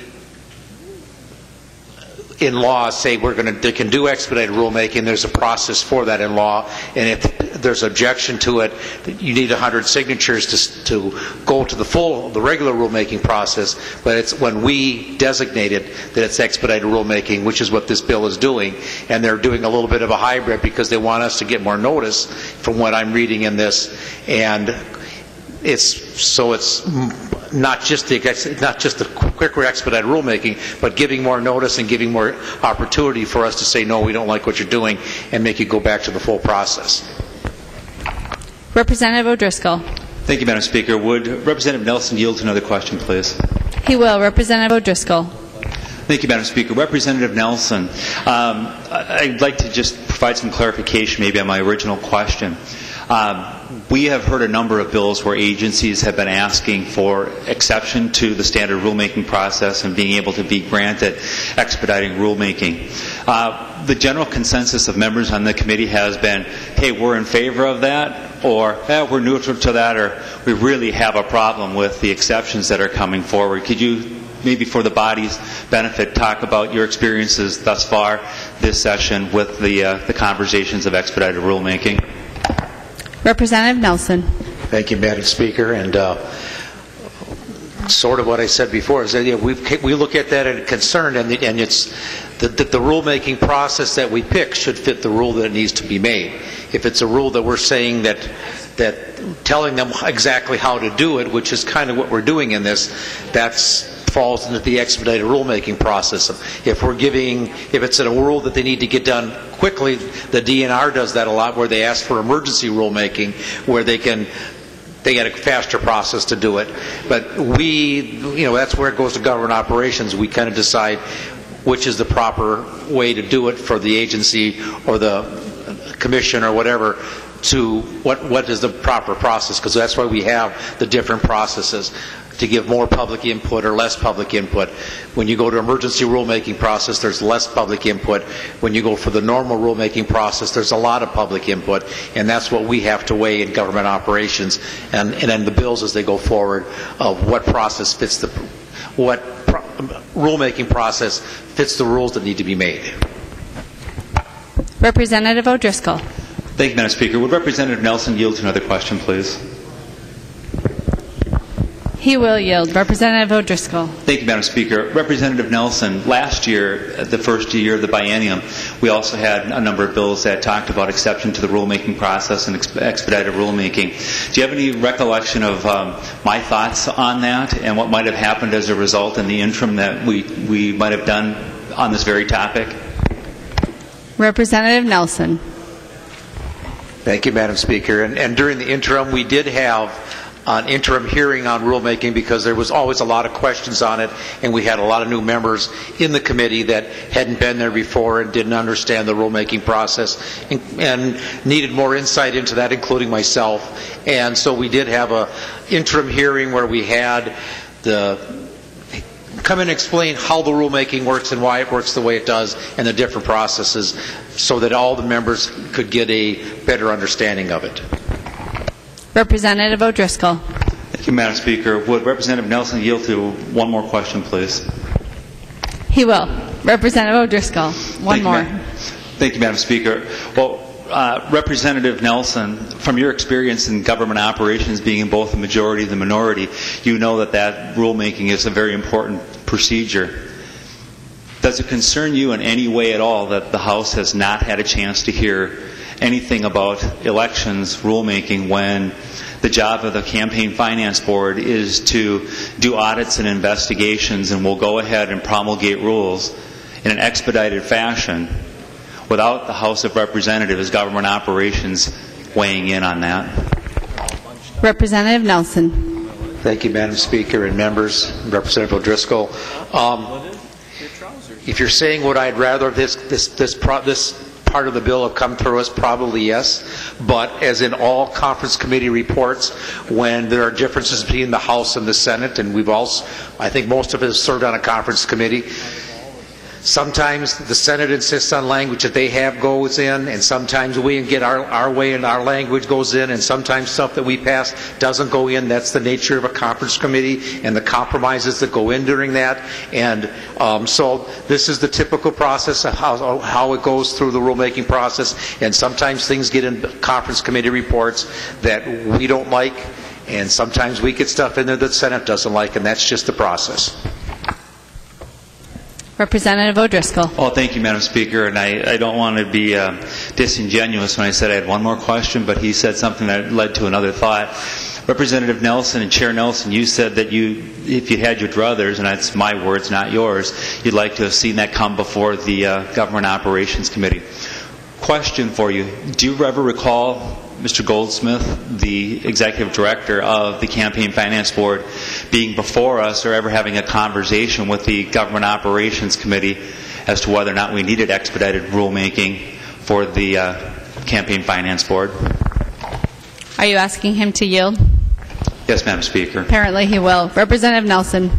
Speaker 9: in law say we're going to, they can do expedited rulemaking, there's a process for that in law, and if there's objection to it, you need 100 signatures to, to go to the full, the regular rulemaking process, but it's when we designate it that it's expedited rulemaking, which is what this bill is doing, and they're doing a little bit of a hybrid because they want us to get more notice from what I'm reading in this, and it's, so it's not just the, not just the quicker expedited rulemaking, but giving more notice and giving more opportunity for us to say, no, we don't like what you're doing, and make you go back to the full process.
Speaker 1: Representative O'Driscoll.
Speaker 16: Thank you, Madam Speaker. Would Representative Nelson yield to another question, please?
Speaker 1: He will. Representative O'Driscoll.
Speaker 16: Thank you, Madam Speaker. Representative Nelson, um, I- I'd like to just provide some clarification maybe on my original question. Um, we have heard a number of bills where agencies have been asking for exception to the standard rulemaking process and being able to be granted expediting rulemaking. Uh, the general consensus of members on the committee has been, hey, we're in favor of that, or eh, we're neutral to that, or we really have a problem with the exceptions that are coming forward. Could you maybe for the body's benefit, talk about your experiences thus far this session with the, uh, the conversations of expedited rulemaking.
Speaker 1: Representative Nelson.
Speaker 9: Thank you, Madam Speaker, and uh, sort of what I said before is that yeah, we we look at that and concern, and, the, and it's the, the, the rulemaking process that we pick should fit the rule that needs to be made. If it's a rule that we're saying that that telling them exactly how to do it, which is kind of what we're doing in this, that's falls into the expedited rulemaking process. If we're giving, if it's in a rule that they need to get done quickly, the DNR does that a lot, where they ask for emergency rulemaking, where they can they get a faster process to do it. But we, you know, that's where it goes to government operations. We kind of decide which is the proper way to do it for the agency or the commission or whatever to what what is the proper process because that's why we have the different processes to give more public input or less public input. When you go to emergency rulemaking process, there's less public input. When you go for the normal rulemaking process, there's a lot of public input, and that's what we have to weigh in government operations and, and then the bills as they go forward of what process fits the what pro- rulemaking process fits the rules that need to be made.
Speaker 1: Representative O'Driscoll.
Speaker 16: Thank you, Madam Speaker. Would Representative Nelson yield to another question, please?
Speaker 1: He will yield. Representative O'Driscoll.
Speaker 16: Thank you, Madam Speaker. Representative Nelson, last year, uh, the first year of the biennium, we also had a number of bills that talked about exception to the rulemaking process and ex- expedited rulemaking. Do you have any recollection of um, my thoughts on that and what might have happened as a result in the interim that we, we might have done on this very topic?
Speaker 1: Representative Nelson.
Speaker 9: Thank you, Madam Speaker. And, and during the interim, we did have an interim hearing on rulemaking because there was always a lot of questions on it, and we had a lot of new members in the committee that hadn't been there before and didn't understand the rulemaking process and, and needed more insight into that, including myself. And so we did have a interim hearing where we had the come and explain how the rulemaking works and why it works the way it does and the different processes so that all the members could get a better understanding of it.
Speaker 1: Representative O'Driscoll.
Speaker 16: Thank you, Madam Speaker. Would Representative Nelson yield to one more question, please?
Speaker 1: He will. Representative O'Driscoll. One
Speaker 16: Thank
Speaker 1: more.
Speaker 16: Ma- Thank you, Madam Speaker. Well, uh, Representative Nelson, from your experience in government operations, being in both the majority and the minority, you know that that rulemaking is a very important procedure. Does it concern you in any way at all that the House has not had a chance to hear anything about elections rulemaking when the job of the Campaign Finance Board is to do audits and investigations and will go ahead and promulgate rules in an expedited fashion without the House of Representatives government operations weighing in on that?
Speaker 1: Representative Nelson.
Speaker 9: Thank you, Madam Speaker and members, Representative O'Driscoll. Um, if you're saying what I'd rather this this this pro- this part of the bill have come through us, probably yes. But as in all conference committee reports, when there are differences between the House and the Senate, and we've all, I think most of us served on a conference committee. Sometimes the Senate insists on language that they have goes in, and sometimes we get our, our way and our language goes in, and sometimes stuff that we pass doesn't go in. That's the nature of a conference committee and the compromises that go in during that. And um, so this is the typical process of how, how it goes through the rulemaking process. And sometimes things get in conference committee reports that we don't like, and sometimes we get stuff in there that the Senate doesn't like, and that's just the process.
Speaker 1: Representative O'Driscoll.
Speaker 16: Well, thank you, Madam Speaker. And I, I don't want to be uh, disingenuous when I said I had one more question, but he said something that led to another thought. Representative Nelson and Chair Nelson, you said that you, if you had your druthers, and that's my words, not yours, you'd like to have seen that come before the uh, Government Operations Committee. Question for you: Do you ever recall Mr. Goldsmith, the executive director of the Campaign Finance Board, being before us or ever having a conversation with the Government Operations Committee as to whether or not we needed expedited rulemaking for the uh, Campaign Finance Board?
Speaker 1: Are you asking him to yield?
Speaker 16: Yes, Madam Speaker.
Speaker 1: Apparently he will. Representative Nelson.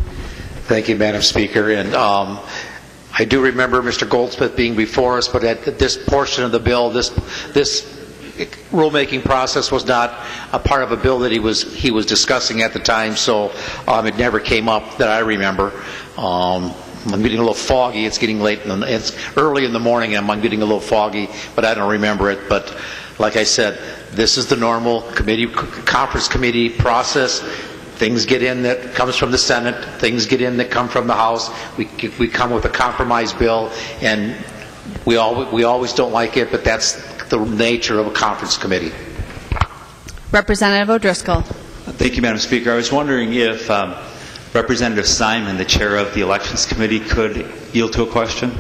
Speaker 9: Thank you, Madam Speaker. And um, I do remember Mr. Goldsmith being before us, but at this portion of the bill, this this rulemaking process was not a part of a bill that he was he was discussing at the time, so um, it never came up that I remember. Um, I'm getting a little foggy. It's getting late. The, it's early in the morning, and I'm getting a little foggy, but I don't remember it. But like I said, this is the normal committee conference committee process. Things get in that comes from the Senate. Things get in that come from the House. We we come with a compromise bill, and we all we always don't like it, but that's the nature of a conference committee.
Speaker 1: Representative O'Driscoll.
Speaker 16: Thank you, Madam Speaker. I was wondering if um, Representative Simon, the chair of the Elections Committee, could yield to a question.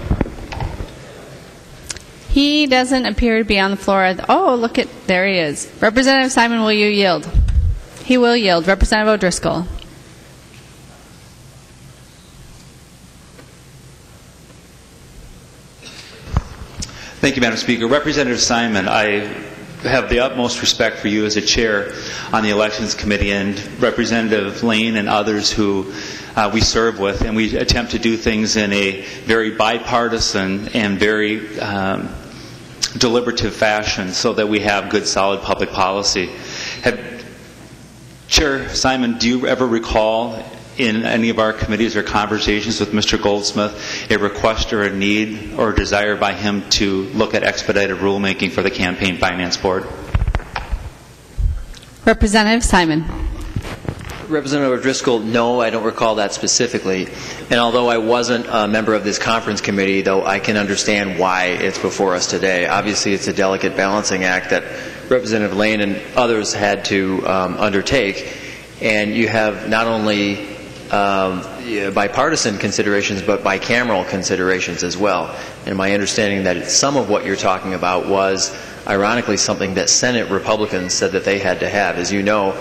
Speaker 1: He doesn't appear to be on the floor. Oh, look at there he is. Representative Simon, will you yield? He will yield. Representative O'Driscoll.
Speaker 16: Thank you, Madam Speaker. Representative Simon, I have the utmost respect for you as a chair on the Elections Committee and Representative Laine and others who uh, we serve with, and we attempt to do things in a very bipartisan and very um, deliberative fashion so that we have good, solid public policy. Have, Chair Simon, do you ever recall in any of our committees or conversations with Mr. Goldsmith a request or a need or a desire by him to look at expedited rulemaking for the Campaign Finance Board?
Speaker 1: Representative Simon.
Speaker 17: Representative Driscoll, no, I don't recall that specifically. And although I wasn't a member of this conference committee, though I can understand why it's before us today. Obviously, it's a delicate balancing act that Representative Laine and others had to um, undertake. And you have not only um, bipartisan considerations, but bicameral considerations as well. And my understanding that some of what you're talking about was, ironically, something that Senate Republicans said that they had to have. As you know,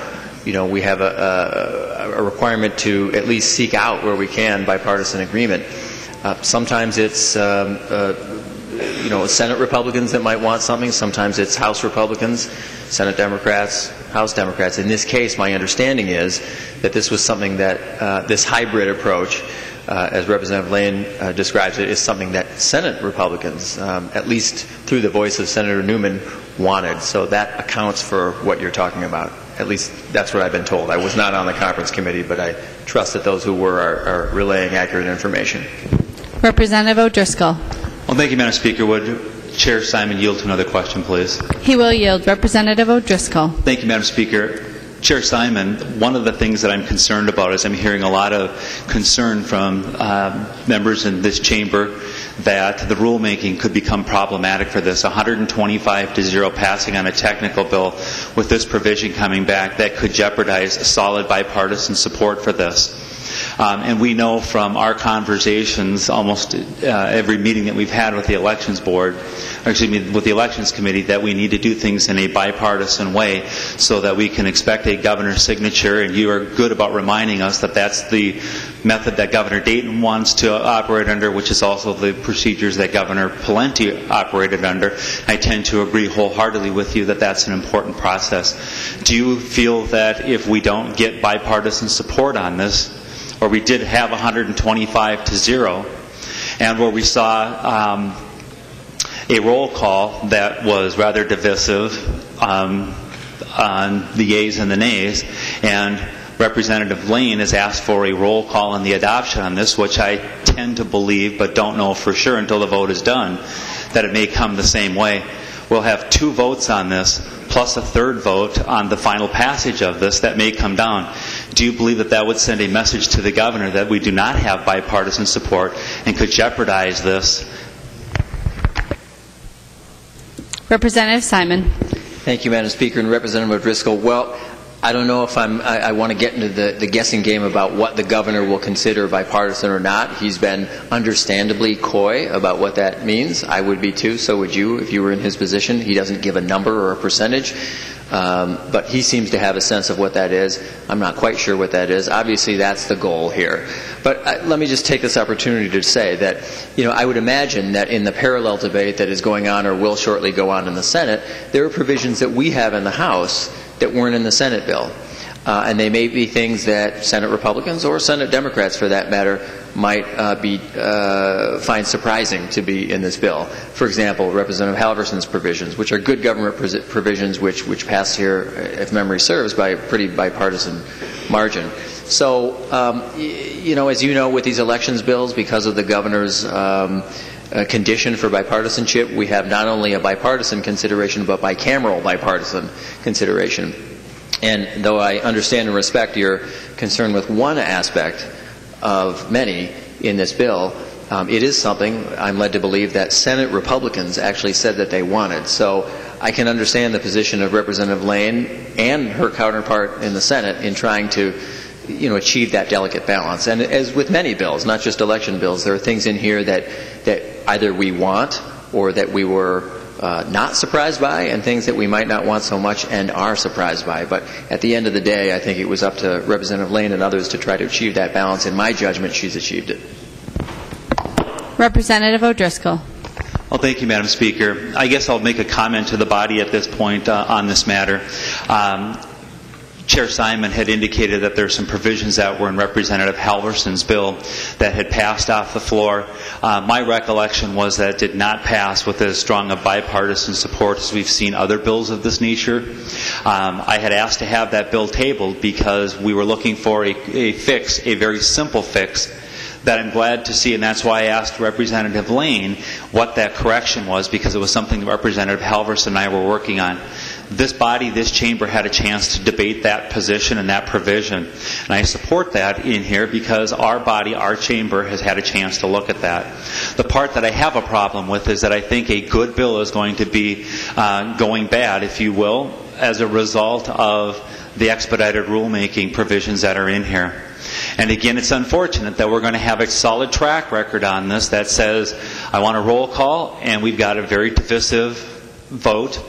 Speaker 17: you know, we have a, a, a requirement to at least seek out where we can bipartisan agreement. Uh, sometimes it's um, uh, you know Senate Republicans that might want something. Sometimes it's House Republicans, Senate Democrats, House Democrats. In this case, my understanding is that this was something that uh, this hybrid approach, uh, as Representative Laine uh, describes it, is something that Senate Republicans, um, at least through the voice of Senator Newman, wanted. So that accounts for what you're talking about. At least that's what I've been told. I was not on the conference committee, but I trust that those who were are, are relaying accurate information.
Speaker 1: Representative O'Driscoll.
Speaker 16: Well, thank you, Madam Speaker. Would Chair Simon yield to another question, please?
Speaker 1: He will yield. Representative O'Driscoll.
Speaker 16: Thank you, Madam Speaker. Chair Simon, one of the things that I'm concerned about is I'm hearing a lot of concern from uh, members in this chamber that the rulemaking could become problematic for this. 125 to 0 passing on a technical bill with this provision coming back that could jeopardize solid bipartisan support for this. Um, and we know from our conversations, almost uh, every meeting that we've had with the elections board, excuse me, with the elections committee, that we need to do things in a bipartisan way so that we can expect a governor's signature. And you are good about reminding us that that's the method that Governor Dayton wants to operate under, which is also the procedures that Governor Pawlenty operated under. I tend to agree wholeheartedly with you that that's an important process. Do you feel that if we don't get bipartisan support on this, or we did have 125 to 0, and where we saw um, a roll call that was rather divisive um, on the yeas and the nays, and Representative Laine has asked for a roll call on the adoption on this, which I tend to believe, but don't know for sure until the vote is done, that it may come the same way. We'll have two votes on this, plus a third vote on the final passage of this that may come down. Do you believe that that would send a message to the governor that we do not have bipartisan support and could jeopardize this?
Speaker 1: Representative Simon.
Speaker 17: Thank you, Madam Speaker, and Representative Driscoll. Well, I don't know if I'm, I, I want to get into the, the guessing game about what the governor will consider bipartisan or not. He's been understandably coy about what that means. I would be too, so would you if you were in his position. He doesn't give a number or a percentage, um, but he seems to have a sense of what that is. I'm not quite sure what that is. Obviously, that's the goal here. But uh, let me just take this opportunity to say that, you know, I would imagine that in the parallel debate that is going on or will shortly go on in the Senate, there are provisions that we have in the House that weren't in the Senate bill. Uh, and they may be things that Senate Republicans or Senate Democrats, for that matter, might uh, be uh, find surprising to be in this bill. For example, Representative Halverson's provisions, which are good government provisions, which which passed here, if memory serves, by a pretty bipartisan margin. So, um, you know, as you know, with these elections bills, because of the governor's um, condition for bipartisanship. We have not only a bipartisan consideration, but bicameral bipartisan consideration. And though I understand and respect your concern with one aspect of many in this bill, um, it is something I'm led to believe that Senate Republicans actually said that they wanted. So I can understand the position of Representative Laine and her counterpart in the Senate in trying to you know, achieve that delicate balance. And as with many bills, not just election bills, there are things in here that, that either we want or that we were uh, not surprised by, and things that we might not want so much and are surprised by. But at the end of the day, I think it was up to Representative Laine and others to try to achieve that balance. In my judgment, she's achieved it.
Speaker 1: Representative O'Driscoll.
Speaker 16: Well, thank you, Madam Speaker. I guess I'll make a comment to the body at this point uh, on this matter. Um, Chair Simon had indicated that there are some provisions that were in Representative Halverson's bill that had passed off the floor. Uh, my recollection was that it did not pass with as strong a bipartisan support as we've seen other bills of this nature. Um, I had asked to have that bill tabled because we were looking for a, a fix, a very simple fix that I'm glad to see, and that's why I asked Representative Laine what that correction was, because it was something that Representative Halverson and I were working on this body, this chamber had a chance to debate that position and that provision. And I support that in here because our body, our chamber, has had a chance to look at that. The part that I have a problem with is that I think a good bill is going to be uh, going bad, if you will, as a result of the expedited rulemaking provisions that are in here. And again, it's unfortunate that we're going to have a solid track record on this that says, I want a roll call, and we've got a very divisive vote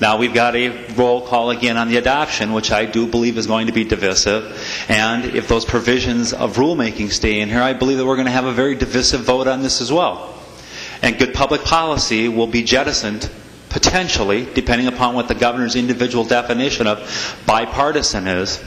Speaker 16: now we've got a roll call again on the adoption, which I do believe is going to be divisive. And if those provisions of rulemaking stay in here, I believe that we're going to have a very divisive vote on this as well. And good public policy will be jettisoned potentially, depending upon what the governor's individual definition of bipartisan is.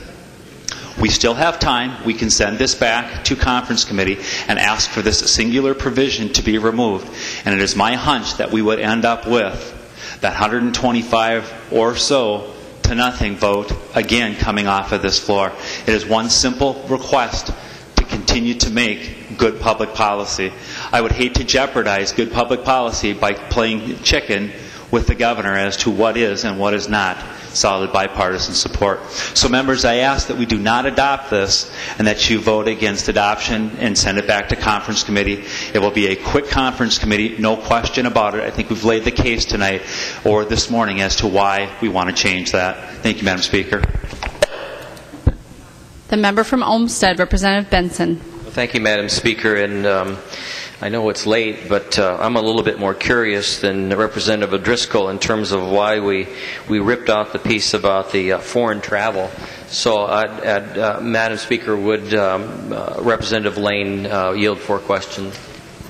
Speaker 16: We still have time. We can send this back to conference committee and ask for this singular provision to be removed. And it is my hunch that we would end up with that 125 or so to nothing vote again coming off of this floor. It is one simple request to continue to make good public policy. I would hate to jeopardize good public policy by playing chicken with the governor as to what is and what is not solid bipartisan support. So, members, I ask that we do not adopt this and that you vote against adoption and send it back to conference committee. It will be a quick conference committee, no question about it. I think we've laid the case tonight or this morning as to why we want to change that. Thank you, Madam Speaker.
Speaker 1: The member from Olmsted, Representative Benson.
Speaker 6: Well, thank you, Madam Speaker. And um, I know it's late, but uh, I'm a little bit more curious than Representative O'Driscoll in terms of why we, we ripped out the piece about the uh, foreign travel. So, uh, Madam Speaker, would um, uh, Representative Laine uh, yield for questions?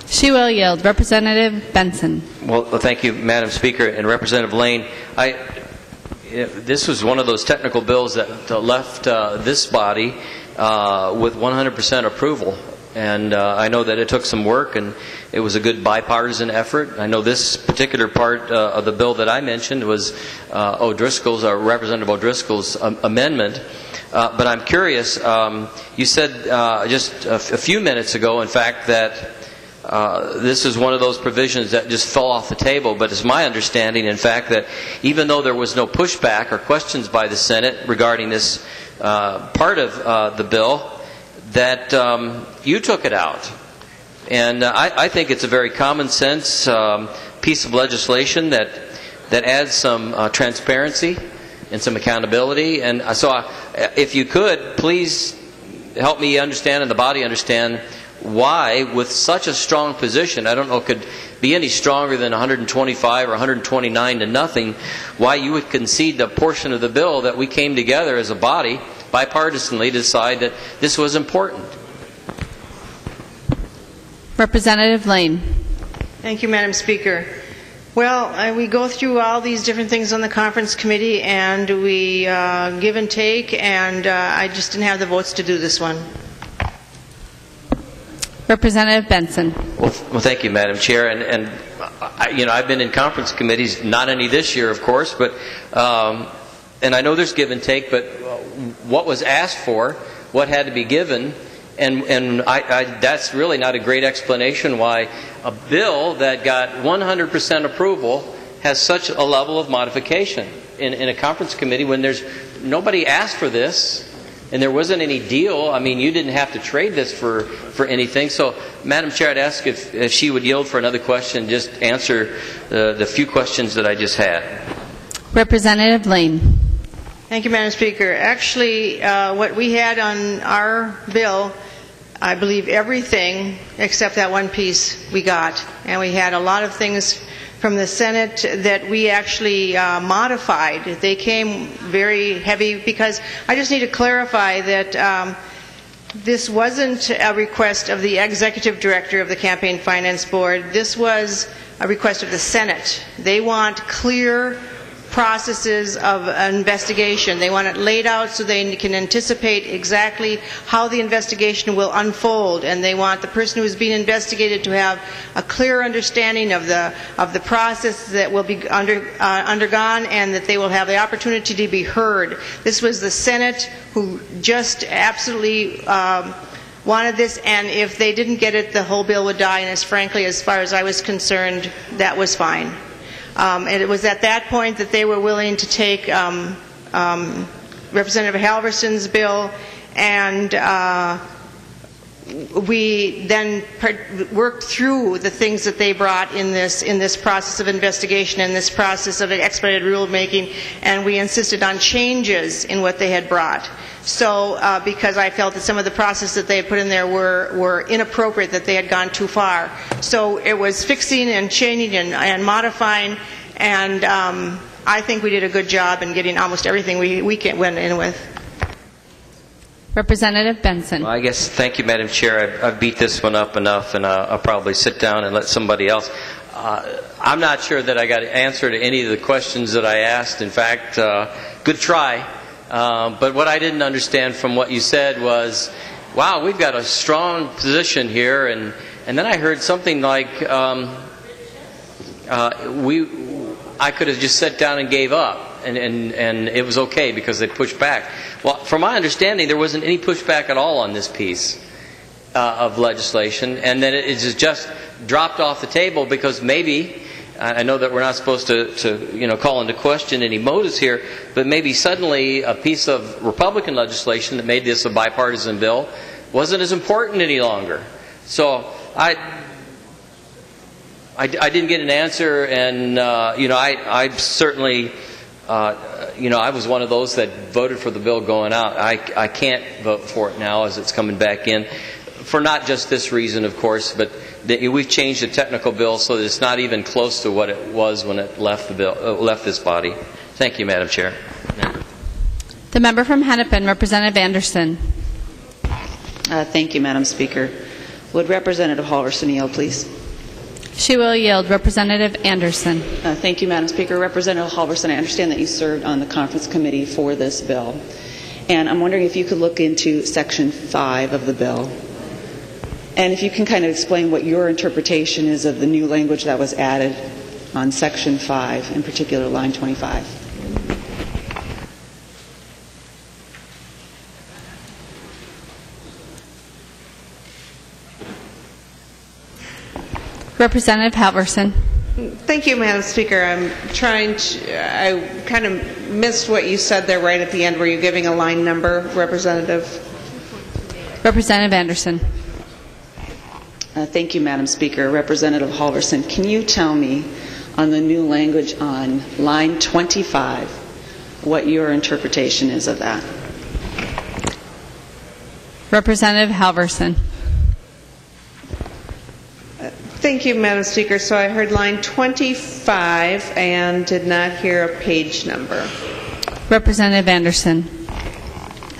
Speaker 1: She will yield. Representative Benson.
Speaker 6: Well, thank you, Madam Speaker. And Representative Laine, I, this was one of those technical bills that left uh, this body with 100% approval And uh, I know that it took some work, and it was a good bipartisan effort. I know this particular part uh, of the bill that I mentioned was uh, O'Driscoll's, or Representative O'Driscoll's um, amendment. Uh, but I'm curious, um, you said uh, just a, f- a few minutes ago, in fact, that uh, this is one of those provisions that just fell off the table, but it's my understanding, in fact, that even though there was no pushback or questions by the Senate regarding this uh, part of uh, the bill, that um, you took it out. And uh, I, I think it's a very common sense um, piece of legislation that, that adds some uh, transparency and some accountability. And uh, so, uh, if you could, please help me understand and the body understand why, with such a strong position, I don't know, could be any stronger than 125 or 129 to nothing, why you would concede the portion of the bill that we came together as a body bipartisanly to decide that this was important.
Speaker 1: Representative Laine.
Speaker 11: Thank you, Madam Speaker. Well, I, we go through all these different things on the conference committee, and we uh, give and take, and uh, I just didn't have the votes to do this one.
Speaker 1: Representative Benson.
Speaker 6: Well, well thank you, Madam Chair. And, and I, you know, I've been in conference committees, not any this year, of course, but um, and I know there's give and take. But what was asked for, what had to be given, and and I, I, that's really not a great explanation why a bill that got 100% approval has such a level of modification in, in a conference committee when there's nobody asked for this and there wasn't any deal. I mean, you didn't have to trade this for, for anything. So, Madam Chair, I'd ask if, if she would yield for another question, just answer the, the few questions that I just had.
Speaker 1: Representative Laine.
Speaker 11: Thank you, Madam Speaker. Actually, uh, what we had on our bill, I believe everything except that one piece we got. And we had a lot of things from the Senate that we actually uh, modified. They came very heavy because I just need to clarify that um, this wasn't a request of the executive director of the Campaign Finance Board. This was a request of the Senate. They want clear processes of investigation. They want it laid out so they can anticipate exactly how the investigation will unfold, and they want the person who is being investigated to have a clear understanding of the of the process that will be under, uh, undergone, and that they will have the opportunity to be heard. This was the Senate who just absolutely. Um, wanted this, and if they didn't get it, the whole bill would die. And as frankly, as far as I was concerned, that was fine. Um, and it was at that point that they were willing to take um, um, Representative Halverson's bill and uh, we then worked through the things that they brought in this in this process of investigation and this process of expedited rulemaking, and we insisted on changes in what they had brought. So, uh, because I felt that some of the process that they had put in there were, were inappropriate, that they had gone too far. So it was fixing and changing and, and modifying, and um, I think we did a good job in getting almost everything we, we went in with.
Speaker 1: Representative Benson.
Speaker 6: Well, I guess, thank you, Madam Chair. I've, I've beat this one up enough, and uh, I'll probably sit down and let somebody else. Uh, I'm not sure that I got an answer to any of the questions that I asked. In fact, uh, good try. Uh, but what I didn't understand from what you said was, wow, we've got a strong position here. And, and then I heard something like, um, uh, we, I could have just sat down and gave up. And, and, and it was okay because they pushed back. Well, from my understanding, there wasn't any pushback at all on this piece uh, of legislation, and then it is just dropped off the table because maybe I know that we're not supposed to, to, you know, call into question any motives here, but maybe suddenly a piece of Republican legislation that made this a bipartisan bill wasn't as important any longer. So I, I, I didn't get an answer, and uh, you know, I, I certainly. Uh, you know, I was one of those that voted for the bill going out. I, I can't vote for it now as it's coming back in, for not just this reason, of course, but the, we've changed the technical bill so that it's not even close to what it was when it left the bill, uh, left this body. Thank you, Madam Chair.
Speaker 1: The member from Hennepin, Representative Anderson.
Speaker 18: Uh, thank you, Madam Speaker. Would Representative Halverson yield, please?
Speaker 1: She will yield. Representative Anderson.
Speaker 18: Uh, thank you, Madam Speaker. Representative Halverson, I understand that you served on the conference committee for this bill. And I'm wondering if you could look into Section 5 of the bill. And if you can kind of explain what your interpretation is of the new language that was added on section 5, in particular line 25.
Speaker 1: Representative Halverson.
Speaker 14: Thank you, Madam Speaker. I'm trying to, I kind of missed what you said there right at the end. Were you giving a line number, Representative?
Speaker 1: Representative Anderson.
Speaker 18: Uh, thank you, Madam Speaker. Representative Halverson, can you tell me on the new language on line 25 what your interpretation is of that?
Speaker 1: Representative Halverson.
Speaker 14: Thank you, Madam Speaker. So I heard line 25 and did not hear a page number.
Speaker 1: Representative Anderson.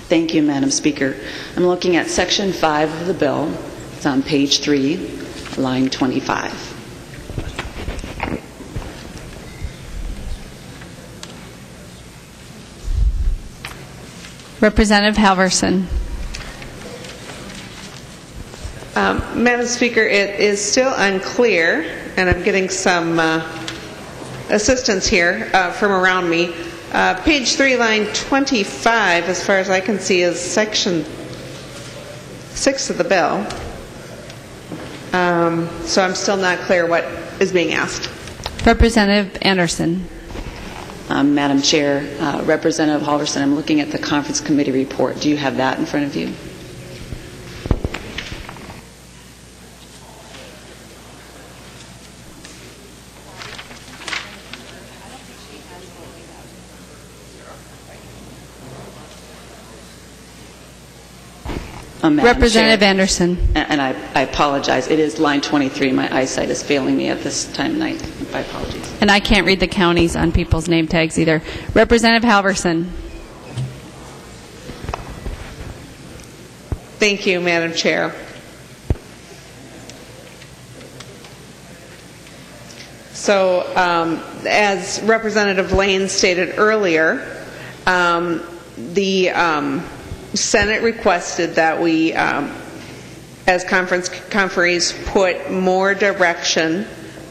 Speaker 18: Thank you, Madam Speaker. I'm looking at section 5 of the bill. It's on page 3, line 25.
Speaker 1: Representative Halverson.
Speaker 14: Um, Madam Speaker, it is still unclear, and I'm getting some uh, assistance here uh, from around me. Uh, page 3, line 25, as far as I can see, is section 6 of the bill. Um, so I'm still not clear what is being asked.
Speaker 1: Representative Anderson.
Speaker 18: Um, Madam Chair, uh, Representative Halverson, I'm looking at the conference committee report. Do you have that in front of you? Uh, Madam
Speaker 1: Representative
Speaker 18: Chair,
Speaker 1: Anderson.
Speaker 18: a- And I, I apologize. It is line 23. My eyesight is failing me at this time of night. My apologies.
Speaker 1: And I can't read the counties on people's name tags either. Representative Halverson.
Speaker 14: Thank you, Madam Chair. So, um, as Representative Laine stated earlier, um, the um, Senate requested that we, um, as conference conferees, put more direction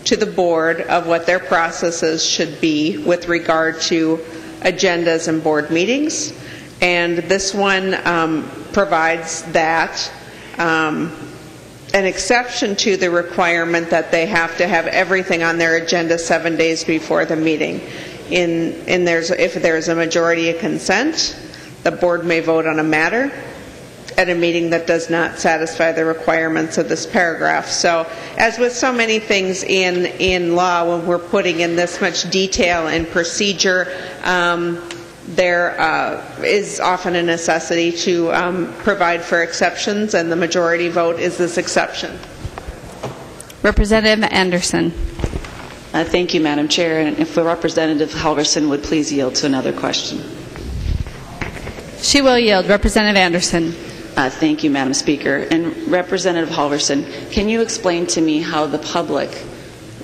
Speaker 14: to the board of what their processes should be with regard to agendas and board meetings. And this one um, provides that. Um, an exception to the requirement that they have to have everything on their agenda seven days before the meeting. In, in there's, if there's a majority of consent, the board may vote on a matter at a meeting that does not satisfy the requirements of this paragraph. So, as with so many things in, in law, when we're putting in this much detail and procedure, um, there uh, is often a necessity to um, provide for exceptions, and the majority vote is this exception.
Speaker 1: Representative Anderson.
Speaker 18: Uh, thank you, Madam Chair. And if the Representative Halverson would please yield to another question.
Speaker 1: She will yield. Representative Anderson.
Speaker 18: Uh, thank you, Madam Speaker. And Representative Halverson, can you explain to me how the public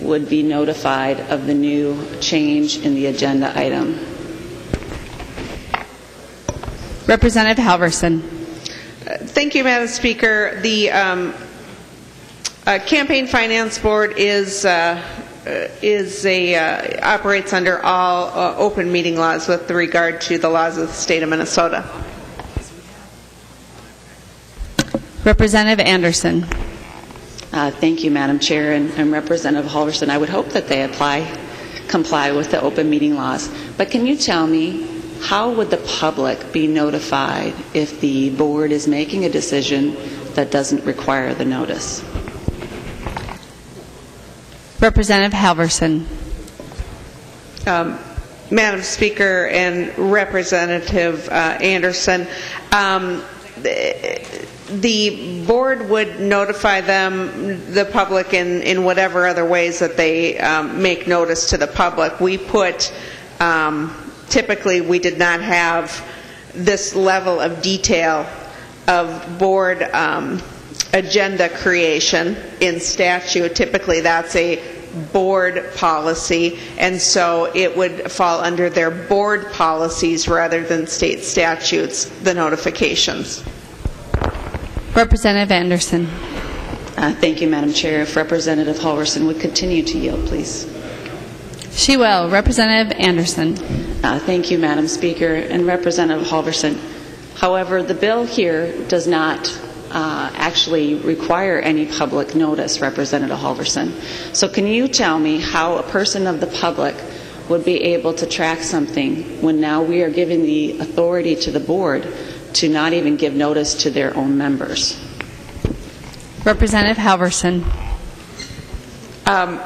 Speaker 18: would be notified of the new change in the agenda item?
Speaker 1: Representative Halverson.
Speaker 14: Thank you, Madam Speaker. The um, uh, Campaign Finance Board is uh, uh, is a uh, operates under all uh, open meeting laws with regard to the laws of the state of Minnesota.
Speaker 1: Representative Anderson.
Speaker 18: Uh, thank you, Madam Chair. And, and Representative Halverson, I would hope that they apply, comply with the open meeting laws. But can you tell me how would the public be notified if the board is making a decision that doesn't require the notice?
Speaker 1: Representative Halverson.
Speaker 14: Um, Madam Speaker and Representative uh, Anderson, um, the, board would notify them, the public, in, in whatever other ways that they um, make notice to the public. We put, um, typically, we did not have this level of detail of board um, agenda creation in statute. Typically, that's a board policy, and so it would fall under their board policies rather than state statutes, the notifications.
Speaker 1: Representative Anderson.
Speaker 18: Uh, Thank you, Madam Chair. If Representative Halverson would continue to yield, please.
Speaker 1: She will. Representative Anderson.
Speaker 18: Uh, Thank you, Madam Speaker. And Representative Halverson, however, the bill here does not uh, actually require any public notice, Representative Halverson. So can you tell me how a person of the public would be able to track something when now we are giving the authority to the board to not even give notice to their own members?
Speaker 1: Representative Halverson.
Speaker 14: Um,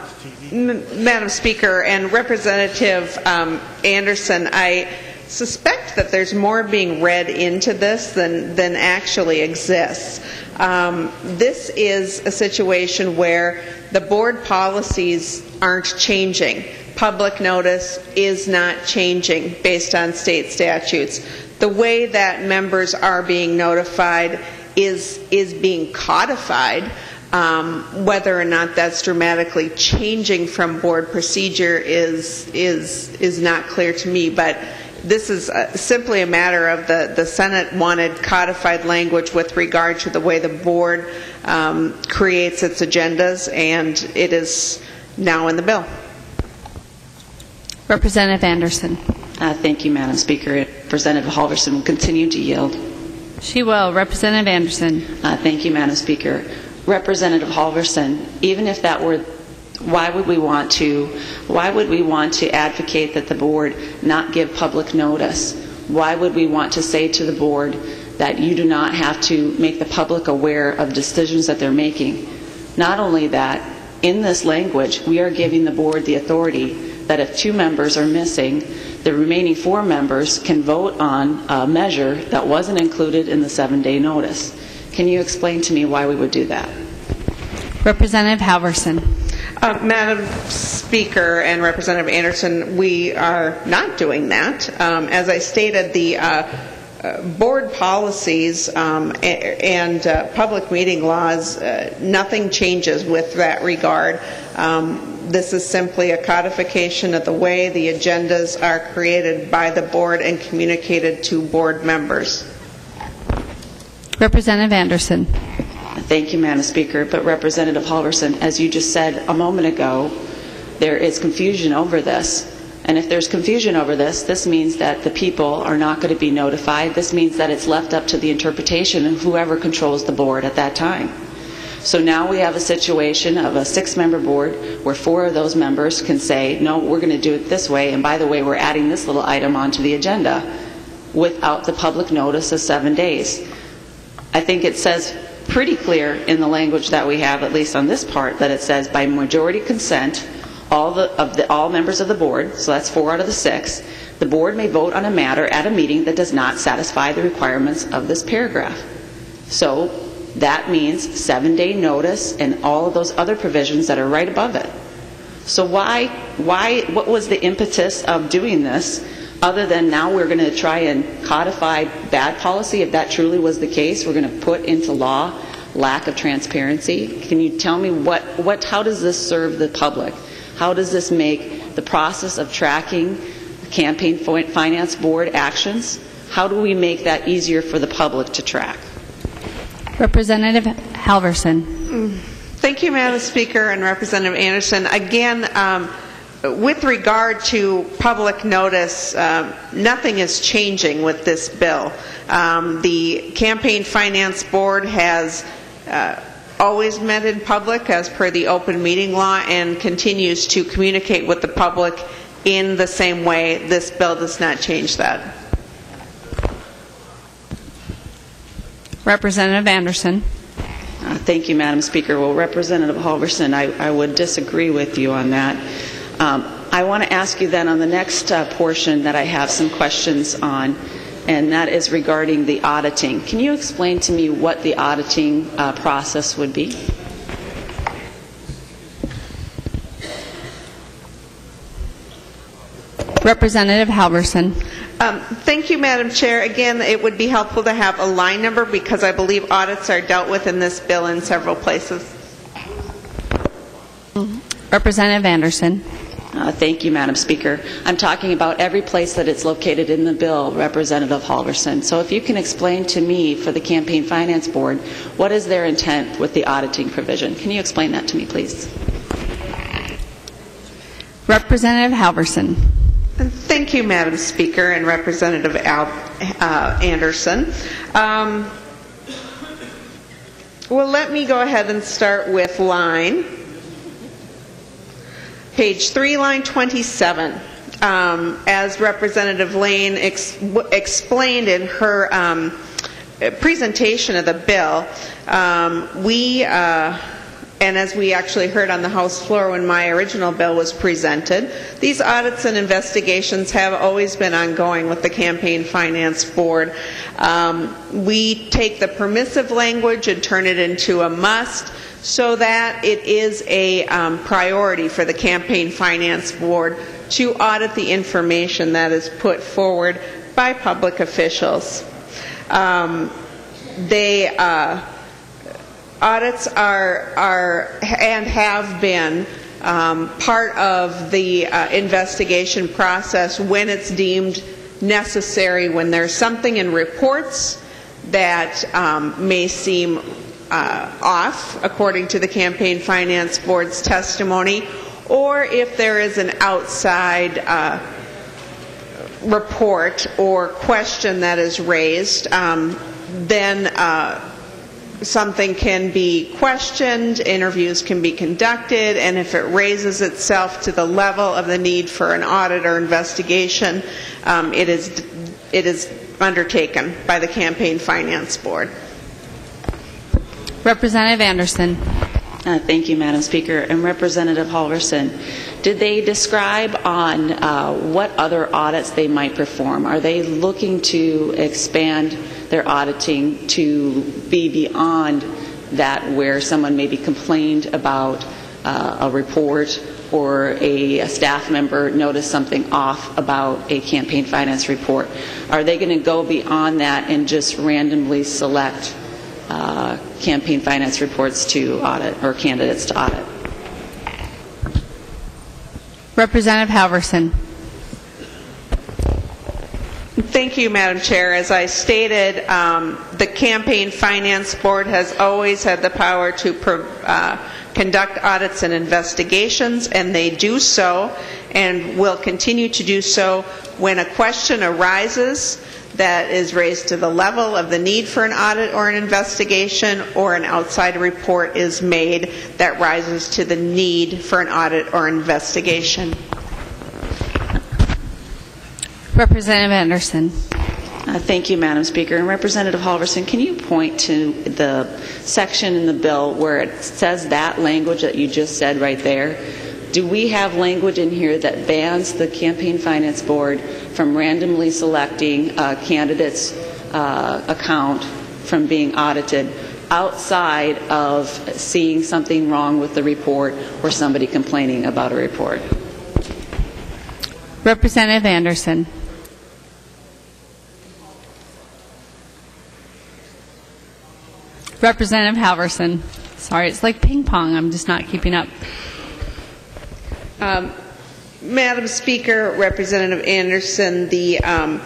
Speaker 14: M- Madam Speaker and Representative um, Anderson, I suspect that there's more being read into this than, than actually exists. Um, this is a situation where the board policies aren't changing. Public notice is not changing based on state statutes. The way that members are being notified is, is being codified. Um, whether or not that's dramatically changing from board procedure is is is not clear to me. But this is uh, simply a matter of the the Senate wanted codified language with regard to the way the board um, creates its agendas, and it is now in the bill.
Speaker 1: Representative Anderson.
Speaker 18: Uh, Thank you, Madam Speaker. Representative Halverson will continue to yield.
Speaker 1: She will. Representative Anderson.
Speaker 18: Uh, Thank you, Madam Speaker. Representative Halverson, even if that were, why would we want to, why would we want to advocate that the board not give public notice? Why would we want to say to the board that you do not have to make the public aware of decisions that they're making? Not only that, in this language, we are giving the board the authority that if two members are missing, the remaining four members can vote on a measure that wasn't included in the seven-day notice. Can you explain to me why we would do that?
Speaker 1: Representative Halverson.
Speaker 14: Uh, Madam Speaker and Representative Anderson, we are not doing that. Um, as I stated, the uh, uh, board policies um, and uh, public meeting laws, uh, nothing changes with that regard. Um, this is simply a codification of the way the agendas are created by the board and communicated to board members.
Speaker 1: Representative Anderson.
Speaker 18: Thank you, Madam Speaker. But Representative Halverson, as you just said a moment ago, there is confusion over this. And if there's confusion over this, this means that the people are not going to be notified. This means that it's left up to the interpretation of whoever controls the board at that time. So now we have a situation of a six-member board where four of those members can say, no, we're going to do it this way, and by the way, we're adding this little item onto the agenda without the public notice of seven days. I think it says pretty clear in the language that we have, at least on this part, that it says by majority consent, all the, of the, all members of the board, so that's four out of the six, the board may vote on a matter at a meeting that does not satisfy the requirements of this paragraph. So that means seven-day notice and all of those other provisions that are right above it. So why, why, what was the impetus of doing this, other than now we're going to try and codify bad policy? If that truly was the case, we're going to put into law lack of transparency. Can you tell me what, what, how does this serve the public? How does this make the process of tracking campaign finance board actions? How do we make that easier for the public to track?
Speaker 1: Representative Halverson.
Speaker 14: Thank you, Madam Speaker and Representative Anderson. Again, um, with regard to public notice, um, nothing is changing with this bill. Um, the Campaign Finance Board has uh, always met in public as per the open meeting law and continues to communicate with the public in the same way. This bill does not change that.
Speaker 1: Representative Anderson.
Speaker 18: Uh, Thank you, Madam Speaker. Well, Representative Halverson, I, I would disagree with you on that. Um, I want to ask you then on the next uh, portion that I have some questions on, and that is regarding the auditing. Can you explain to me what the auditing uh, process would be?
Speaker 1: Representative Halverson.
Speaker 14: Um, thank you, Madam Chair. Again, it would be helpful to have a line number because I believe audits are dealt with in this bill in several places.
Speaker 1: Representative Anderson.
Speaker 18: Uh, Thank you, Madam Speaker. I'm talking about every place that it's located in the bill, Representative Halverson. So if you can explain to me, for the Campaign Finance Board, what is their intent with the auditing provision? Can you explain that to me, please?
Speaker 1: Representative Halverson.
Speaker 14: Thank you, Madam Speaker and Representative Al, uh, Anderson. Um, well, let me go ahead and start with line, page 3, line 27. Um, as Representative Laine ex- explained in her um, presentation of the bill, um, we, uh, and as we actually heard on the House floor when my original bill was presented, these audits and investigations have always been ongoing with the Campaign Finance Board. Um, we take the permissive language and turn it into a must so that it is a um, priority for the Campaign Finance Board to audit the information that is put forward by public officials. Um, they uh, audits are are and have been um, part of the uh, investigation process when it's deemed necessary when there's something in reports that um, may seem uh, off according to the campaign finance board's testimony or if there is an outside uh, report or question that is raised um, then uh, something can be questioned, interviews can be conducted, and if it raises itself to the level of the need for an audit or investigation, um, it is it is undertaken by the campaign finance board.
Speaker 1: Representative Anderson.
Speaker 18: Uh, Thank you, Madam Speaker. And Representative Halverson, did they describe on uh, what other audits they might perform? Are they looking to expand their auditing to be beyond that where someone maybe complained about uh, a report or a, a staff member noticed something off about a campaign finance report? Are they going to go beyond that and just randomly select uh, campaign finance reports to audit or candidates to audit?
Speaker 1: Representative Halverson.
Speaker 14: Thank you, Madam Chair. As I stated, um, the Campaign Finance Board has always had the power to pro- uh, conduct audits and investigations, and they do so and will continue to do so when a question arises that is raised to the level of the need for an audit or an investigation, or an outside report is made that rises to the need for an audit or investigation.
Speaker 1: Representative Anderson.
Speaker 18: Uh, Thank you, Madam Speaker. And Representative Halverson, can you point to the section in the bill where it says that language that you just said right there? Do we have language in here that bans the Campaign Finance Board from randomly selecting a candidate's uh, account from being audited outside of seeing something wrong with the report or somebody complaining about a report?
Speaker 1: Representative Anderson. Representative Halverson. Sorry, it's like ping pong. I'm just not keeping up.
Speaker 14: Um, Madam Speaker, Representative Anderson, the um,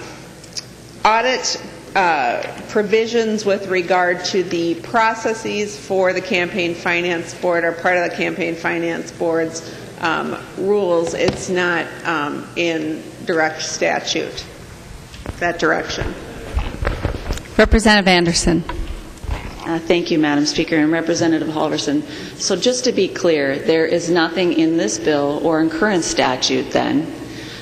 Speaker 14: audit uh, provisions with regard to the processes for the Campaign Finance Board are part of the Campaign Finance Board's um, rules. It's not um, in direct statute, that direction.
Speaker 1: Representative Anderson.
Speaker 18: Uh, Thank you, Madam Speaker, and Representative Halverson. So just to be clear, there is nothing in this bill or in current statute then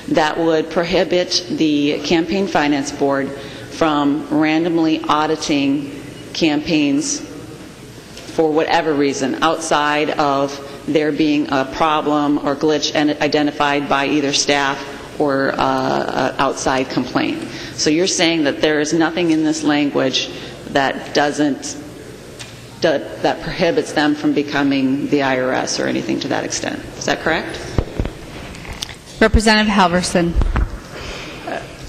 Speaker 18: that would prohibit the Campaign Finance Board from randomly auditing campaigns for whatever reason outside of there being a problem or glitch identified by either staff or uh, a outside complaint. So you're saying that there is nothing in this language that doesn't that that prohibits them from becoming the IRS or anything to that extent. Is that correct?
Speaker 1: Representative Halverson.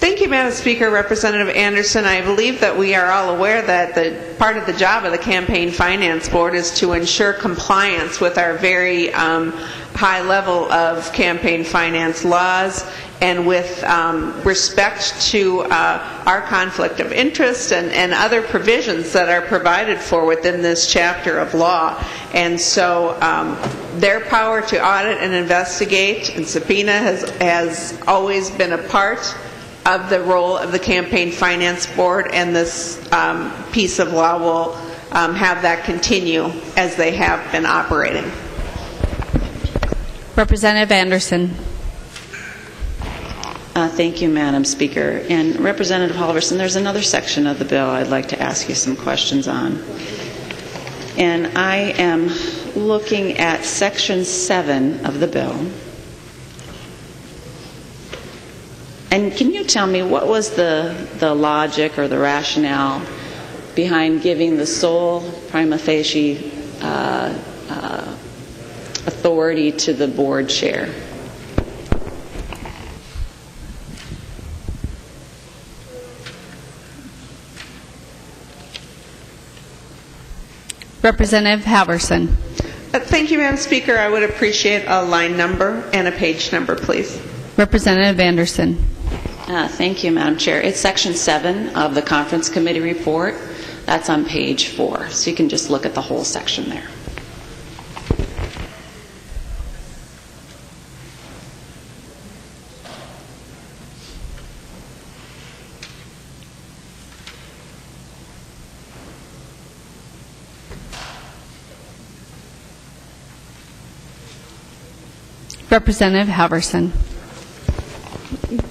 Speaker 14: Thank you, Madam Speaker. Representative Anderson, I believe that we are all aware that the part of the job of the Campaign Finance Board is to ensure compliance with our very um, high level of campaign finance laws and with um, respect to uh, our conflict of interest and, and other provisions that are provided for within this chapter of law. And so um, their power to audit and investigate and subpoena has, has always been a part of the role of the Campaign Finance Board, and this um, piece of law will um, have that continue as they have been operating.
Speaker 1: Representative Anderson.
Speaker 18: Uh, thank you, Madam Speaker. And Representative Halverson, there's another section of the bill I'd like to ask you some questions on. And I am looking at Section 7 of the bill. And can you tell me what was the, the logic or the rationale behind giving the sole prima facie uh, uh, authority to the board chair?
Speaker 1: Representative Halverson.
Speaker 14: Uh, thank you, Madam Speaker. I would appreciate a line number and a page number, please.
Speaker 1: Representative Anderson.
Speaker 18: Uh, thank you, Madam Chair. It's Section 7 of the Conference Committee report. That's on page 4. So you can just look at the whole section there.
Speaker 1: Representative Halverson.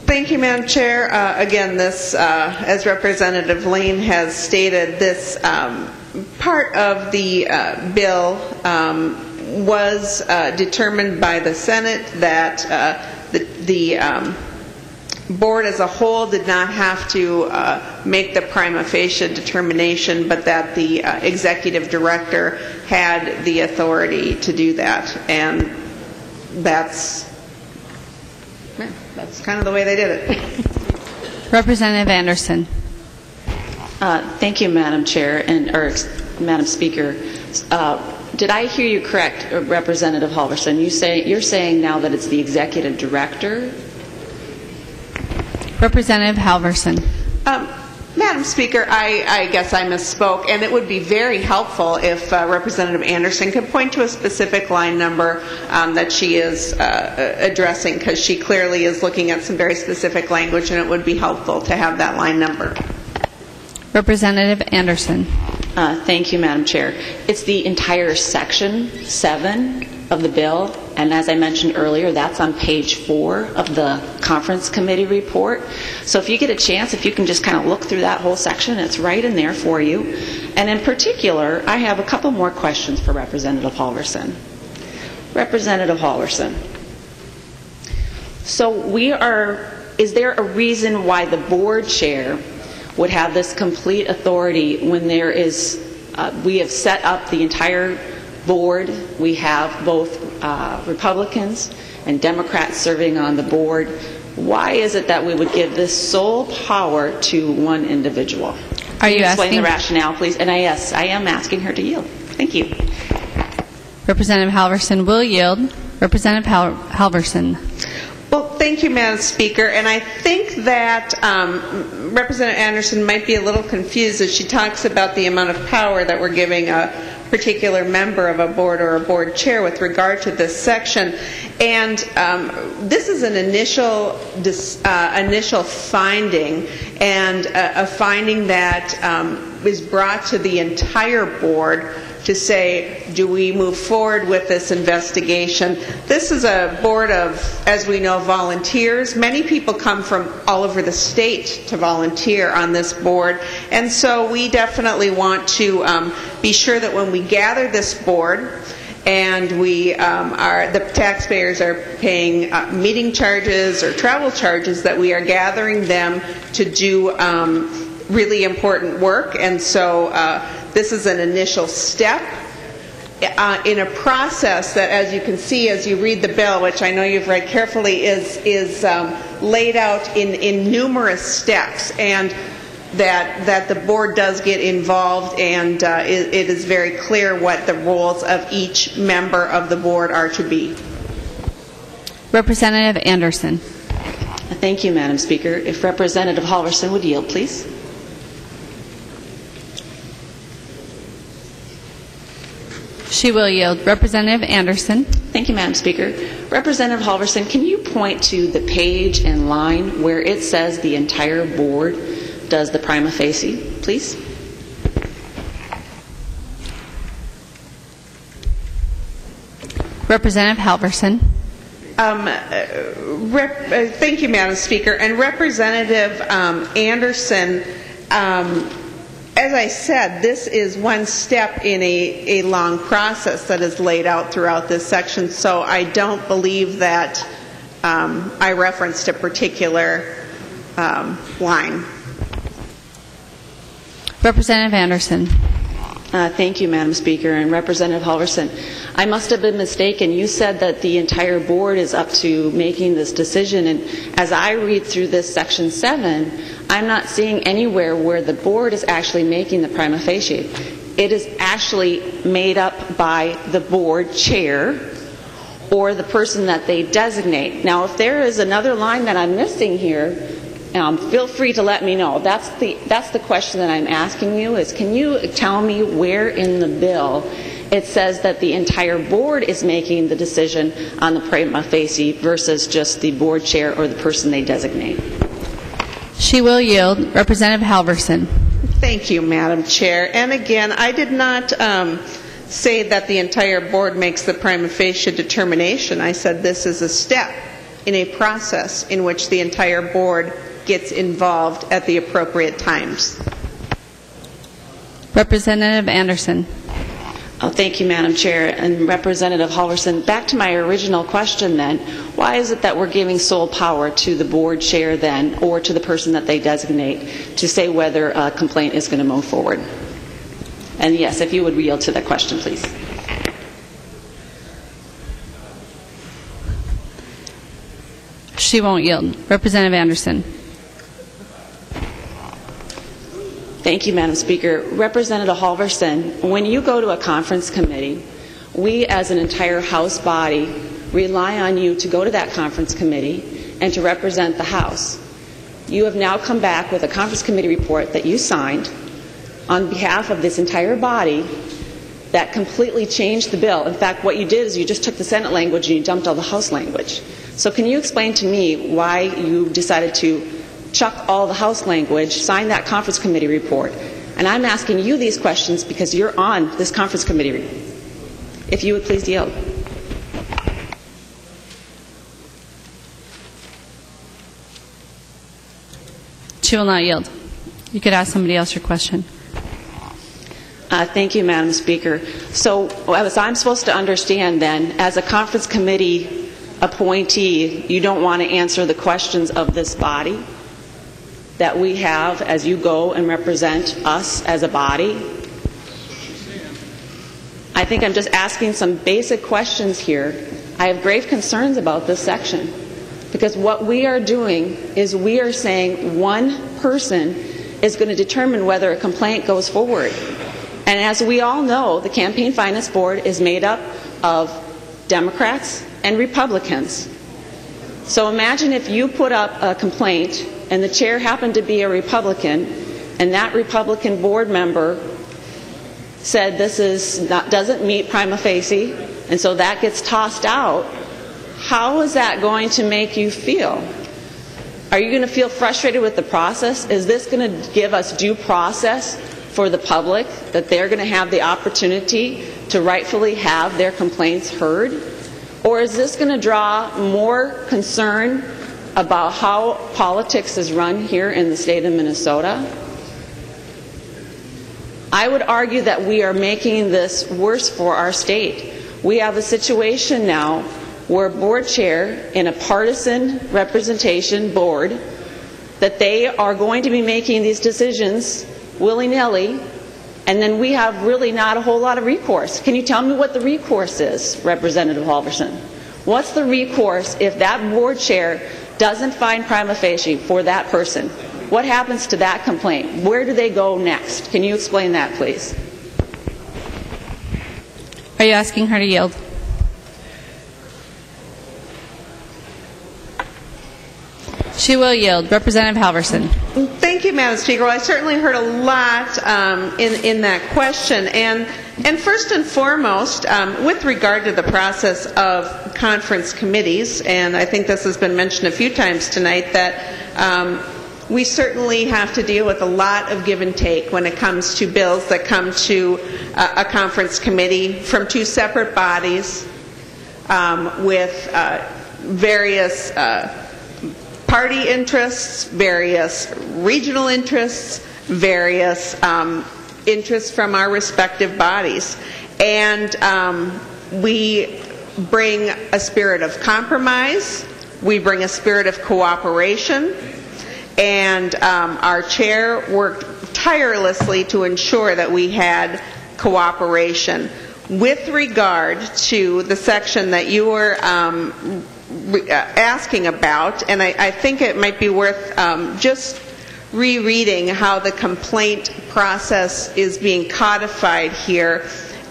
Speaker 14: Thank you, Madam Chair. Uh, again, this, uh, as Representative Laine has stated, this um, part of the uh, bill um, was uh, determined by the Senate that uh, the, the um, board as a whole did not have to uh, make the prima facie determination, but that the executive director had the authority to do that. And that's that's kind of the way they did it.
Speaker 1: Representative Anderson.
Speaker 18: Uh, thank you, Madam Chair and or Madam Speaker. Uh, did I hear you correct, uh, Representative Halverson? You say you're saying now that it's the executive director.
Speaker 1: Representative Halverson.
Speaker 14: Um, Madam Speaker, I, I, guess I misspoke, and it would be very helpful if uh, Representative Anderson could point to a specific line number um, that she is uh, addressing, because she clearly is looking at some very specific language, and it would be helpful to have that line number.
Speaker 1: Representative Anderson.
Speaker 18: Uh, thank you, Madam Chair. It's the entire section 7 of the bill, and as I mentioned earlier, that's on page four of the conference committee report. So if you get a chance, if you can just kind of look through that whole section, it's right in there for you. And in particular, I have a couple more questions for Representative Halverson. Representative Halverson. So we are, is there a reason why the board chair would have this complete authority when there is, uh, we have set up the entire board. We have both uh, Republicans and Democrats serving on the board. Why is it that we would give this sole power to one individual?
Speaker 1: Are you,
Speaker 18: you explain
Speaker 1: asking?
Speaker 18: the rationale, please? And I, yes, I am asking her to yield. Thank you.
Speaker 1: Representative Halverson will yield. Representative Hal- Halverson.
Speaker 14: Well, thank you, Madam Speaker. And I think that um, Representative Anderson might be a little confused as she talks about the amount of power that we're giving a particular member of a board or a board chair with regard to this section. And um, this is an initial uh, initial finding, and a, a finding that um, is brought to the entire board to say, do we move forward with this investigation? This is a board of, as we know, volunteers. Many people come from all over the state to volunteer on this board, and so we definitely want to um, be sure that when we gather this board, and we um, are the taxpayers are paying uh, meeting charges or travel charges that we are gathering them to do um, really important work and so uh, this is an initial step uh, in a process that, as you can see as you read the bill, which I know you've read carefully, is, is um, laid out in, in numerous steps. And that, that the board does get involved and uh, it, it is very clear what the roles of each member of the board are to be.
Speaker 1: Representative Anderson.
Speaker 18: Thank you, Madam Speaker. If Representative Halverson would yield, please.
Speaker 1: She will yield. Representative Anderson.
Speaker 18: Thank you, Madam Speaker. Representative Halverson, can you point to the page and line where it says the entire board does the prima facie, please?
Speaker 1: Representative Halverson.
Speaker 14: Um, uh, rep, uh, thank you, Madam Speaker. And Representative um, Anderson, um, as I said, this is one step in a, a long process that is laid out throughout this section, so I don't believe that um, I referenced a particular um, line.
Speaker 1: Representative Anderson.
Speaker 18: Uh, thank you, Madam Speaker. And Representative Halverson, I must have been mistaken. You said that the entire board is up to making this decision. And as I read through this Section 7, I'm not seeing anywhere where the board is actually making the prima facie. It is actually made up by the board chair or the person that they designate. Now, if there is another line that I'm missing here, um, feel free to let me know. That's the, that's the question that I'm asking you is can you tell me where in the bill it says that the entire board is making the decision on the prima facie versus just the board chair or the person they designate?
Speaker 1: She will yield. Representative Halverson.
Speaker 14: Thank you, Madam Chair. And again, I did not um, say that the entire board makes the prima facie determination. I said this is a step in a process in which the entire board gets involved at the appropriate times.
Speaker 1: Representative Anderson.
Speaker 18: Oh, thank you, Madam Chair. And Representative Halverson, back to my original question then. Why is it that we're giving sole power to the board chair then, or to the person that they designate, to say whether a complaint is going to move forward? And yes, if you would yield to that question, please.
Speaker 1: She won't yield. Representative Anderson.
Speaker 18: Thank you, Madam Speaker. Representative Halverson, when you go to a conference committee, we as an entire House body rely on you to go to that conference committee and to represent the House. You have now come back with a conference committee report that you signed on behalf of this entire body that completely changed the bill. In fact, what you did is you just took the Senate language and you dumped all the House language. So can you explain to me why you decided to chuck all the House language, sign that conference committee report? And I'm asking you these questions because you're on this conference committee. If you would please yield.
Speaker 1: She will not yield. You could ask somebody else your question.
Speaker 18: Uh, thank you, Madam Speaker. So, as I'm supposed to understand then, as a conference committee appointee, you don't want to answer the questions of this body that we have as you go and represent us as a body? I think I'm just asking some basic questions here. I have grave concerns about this section because what we are doing is we are saying one person is going to determine whether a complaint goes forward. And as we all know, the Campaign Finance Board is made up of Democrats and Republicans. So imagine if you put up a complaint and the chair happened to be a Republican and that Republican board member said this is not, doesn't meet prima facie and so that gets tossed out, how is that going to make you feel? Are you going to feel frustrated with the process? Is this going to give us due process for the public that they're going to have the opportunity to rightfully have their complaints heard? Or is this going to draw more concern about how politics is run here in the state of Minnesota? I would argue that we are making this worse for our state. We have a situation now where board chair in a partisan representation board that they are going to be making these decisions willy-nilly And then we have really not a whole lot of recourse. Can you tell me what the recourse is, Representative Halverson? What's the recourse if that board chair doesn't find prima facie for that person? What happens to that complaint? Where do they go next? Can you explain that, please?
Speaker 1: Are you asking her to yield? She will yield. Representative Halverson.
Speaker 14: Thank you, Madam Speaker. Well, I certainly heard a lot um, in, in that question. And, and first and foremost, um, with regard to the process of conference committees, and I think this has been mentioned a few times tonight, that um, we certainly have to deal with a lot of give and take when it comes to bills that come to uh, a conference committee from two separate bodies um, with uh, various uh, party interests, various regional interests, various um, interests from our respective bodies. And um, we bring a spirit of compromise, we bring a spirit of cooperation, and um, our chair worked tirelessly to ensure that we had cooperation. With regard to the section that you were um, uh, asking about, and I, I think it might be worth um, just rereading how the complaint process is being codified here.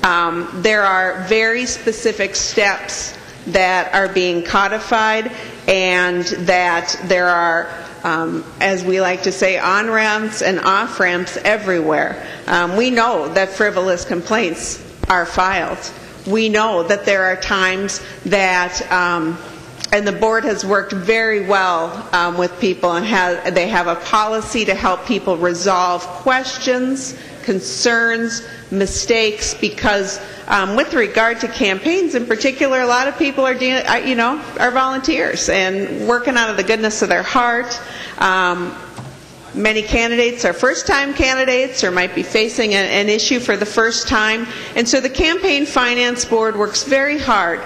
Speaker 14: Um, there are very specific steps that are being codified, and that there are, um, as we like to say, on ramps and off ramps everywhere. Um, we know that frivolous complaints are filed. We know that there are times that um, and the board has worked very well um, with people and has, they have a policy to help people resolve questions, concerns, mistakes, because um, with regard to campaigns in particular, a lot of people are, you know, are volunteers and working out of the goodness of their heart. Um, Many candidates are first time candidates or might be facing a, an issue for the first time. And so the Campaign Finance Board works very hard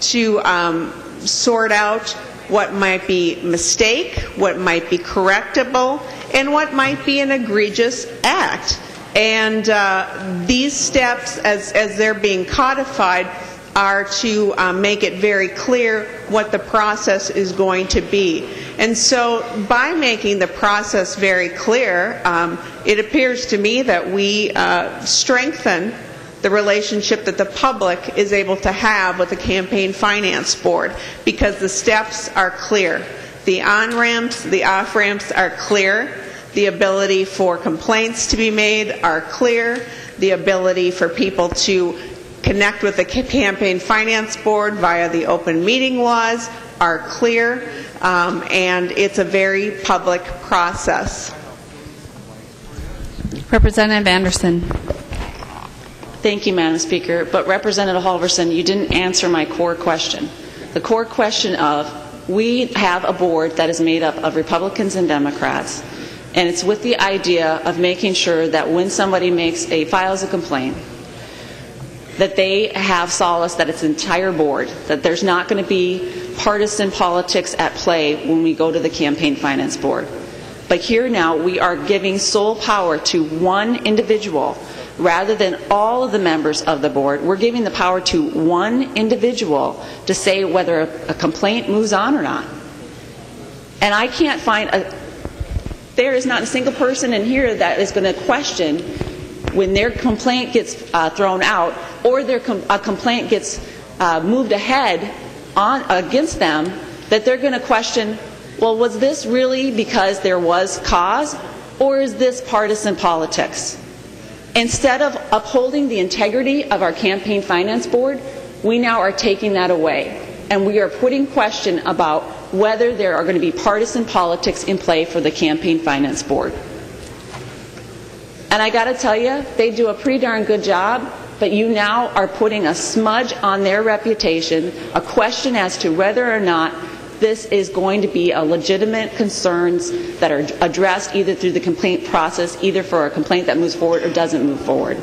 Speaker 14: to um, sort out what might be mistake, what might be correctable, and what might be an egregious act. And uh, these steps, as, as they're being codified, are to um, make it very clear what the process is going to be. And so, by making the process very clear, um, it appears to me that we uh, strengthen the relationship that the public is able to have with the campaign finance board because the steps are clear. The on ramps, the off ramps are clear. The ability for complaints to be made are clear. The ability for people to connect with the campaign finance board via the open meeting laws are clear. Um, and it's a very public process.
Speaker 1: Representative Anderson.
Speaker 18: Thank you, Madam Speaker. But Representative Halverson, you didn't answer my core question. The core question of we have a board that is made up of Republicans and Democrats, and it's with the idea of making sure that when somebody makes a files a complaint, that they have solace that it's entire board, that there's not going to be partisan politics at play when we go to the campaign finance board. But here now we are giving sole power to one individual rather than all of the members of the board. We're giving the power to one individual to say whether a, a complaint moves on or not. And I can't find a, there is not a single person in here that is going to question when their complaint gets uh, thrown out or their com- a complaint gets uh, moved ahead on against them that they're going to question well was this really because there was cause or is this partisan politics? Instead of upholding the integrity of our campaign finance board we now are taking that away. And we are putting question about whether there are going to be partisan politics in play for the campaign finance board and I got to tell you, they do a pretty darn good job, but you now are putting a smudge on their reputation, a question as to whether or not this is going to be a legitimate concerns that are addressed either through the complaint process, either for a complaint that moves forward or doesn't move forward.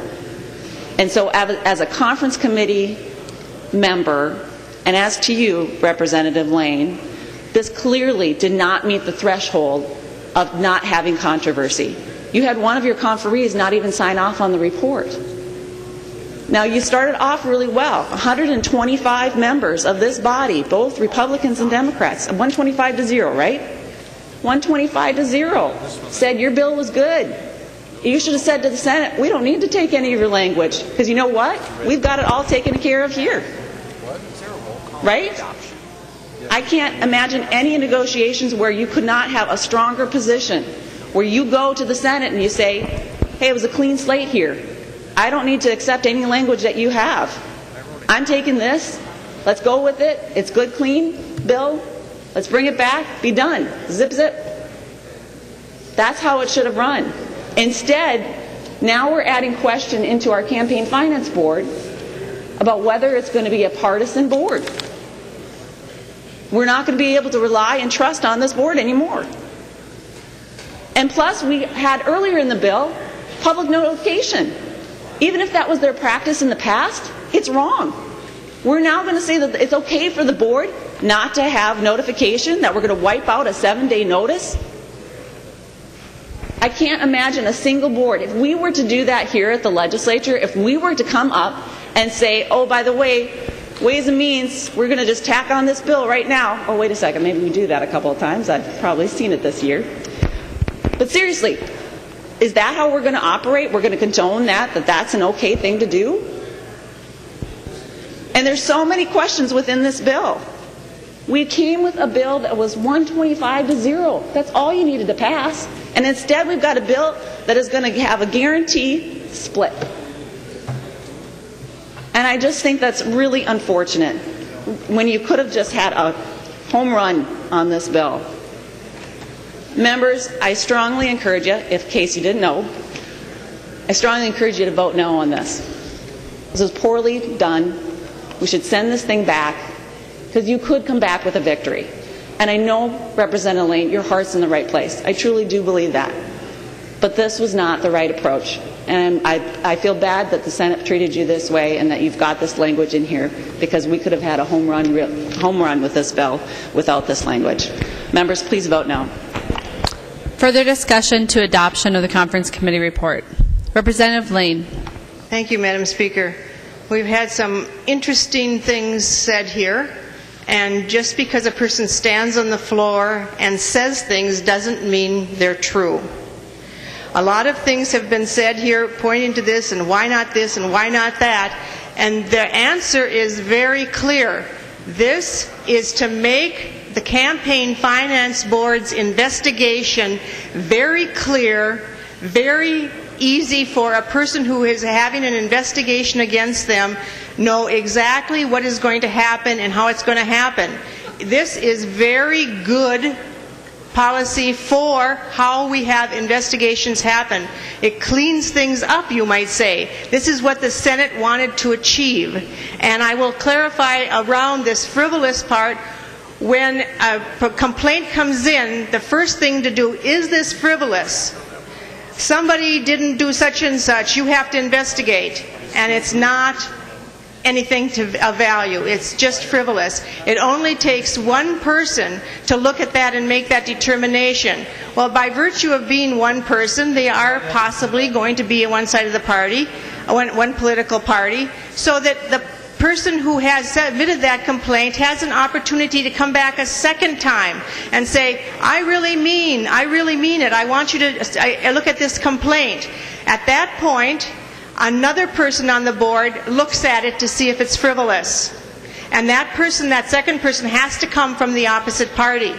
Speaker 18: And so as a conference committee member, and as to you, Representative Laine, this clearly did not meet the threshold of not having controversy. You had one of your conferees not even sign off on the report. Now, you started off really well. 125 members of this body, both Republicans and Democrats, 125 to 0, right? 125 to 0 said your bill was good. You should have said to the Senate, we don't need to take any of your language, because you know what? We've got it all taken care of here. Right? I can't imagine any negotiations where you could not have a stronger position, where you go to the Senate and you say, hey, it was a clean slate here. I don't need to accept any language that you have. I'm taking this. Let's go with it. It's good, clean bill. Let's bring it back. Be done. Zip, zip. That's how it should have run. Instead, now we're adding question into our campaign finance board about whether it's going to be a partisan board. We're not going to be able to rely and trust on this board anymore. And plus, we had earlier in the bill public notification. Even if that was their practice in the past, it's wrong. We're now going to say that it's okay for the board not to have notification, that we're going to wipe out a seven day notice. I can't imagine a single board. If we were to do that here at the legislature, if we were to come up and say, oh, by the way, Ways and Means, we're going to just tack on this bill right now. Oh, wait a second, maybe we do that a couple of times. I've probably seen it this year. But seriously, is that how we're going to operate? We're going to condone that, that that's an okay thing to do? And there's so many questions within this bill. We came with a bill that was 125 to 0. That's all you needed to pass. And instead, we've got a bill that is going to have a guarantee split. And I just think that's really unfortunate when you could have just had a home run on this bill. Members, I strongly encourage you, if in case you didn't know, I strongly encourage you to vote no on this. This was poorly done. We should send this thing back because you could come back with a victory. And I know, Representative Laine, your heart's in the right place. I truly do believe that. But this was not the right approach. And I, I feel bad that the Senate treated you this way and that you've got this language in here because we could have had a home run, home run with this bill without this language. Members, please vote no.
Speaker 1: Further discussion to adoption of the conference committee report. Representative Laine.
Speaker 11: Thank you, Madam Speaker. We've had some interesting things said here, and just because a person stands on the floor and says things doesn't mean they're true. A lot of things have been said here pointing to this and why not this and why not that, and the answer is very clear. This is to make the Campaign Finance Board's investigation very clear, very easy for a person who is having an investigation against them know exactly what is going to happen and how it's going to happen. This is very good policy for how we have investigations happen. It cleans things up, you might say. This is what the Senate wanted to achieve. And I will clarify around this frivolous part when a complaint comes in, the first thing to do is this frivolous? Somebody didn't do such and such, you have to investigate. And it's not anything to, of value. It's just frivolous. It only takes one person to look at that and make that determination. Well, by virtue of being one person, they are possibly going to be on one side of the party, one, one political party, so that the person who has submitted that complaint has an opportunity to come back a second time and say, I really mean, I really mean it. I want you to I, look at this complaint. At that point, Another person on the board looks at it to see if it's frivolous. And that person, that second person, has to come from the opposite party.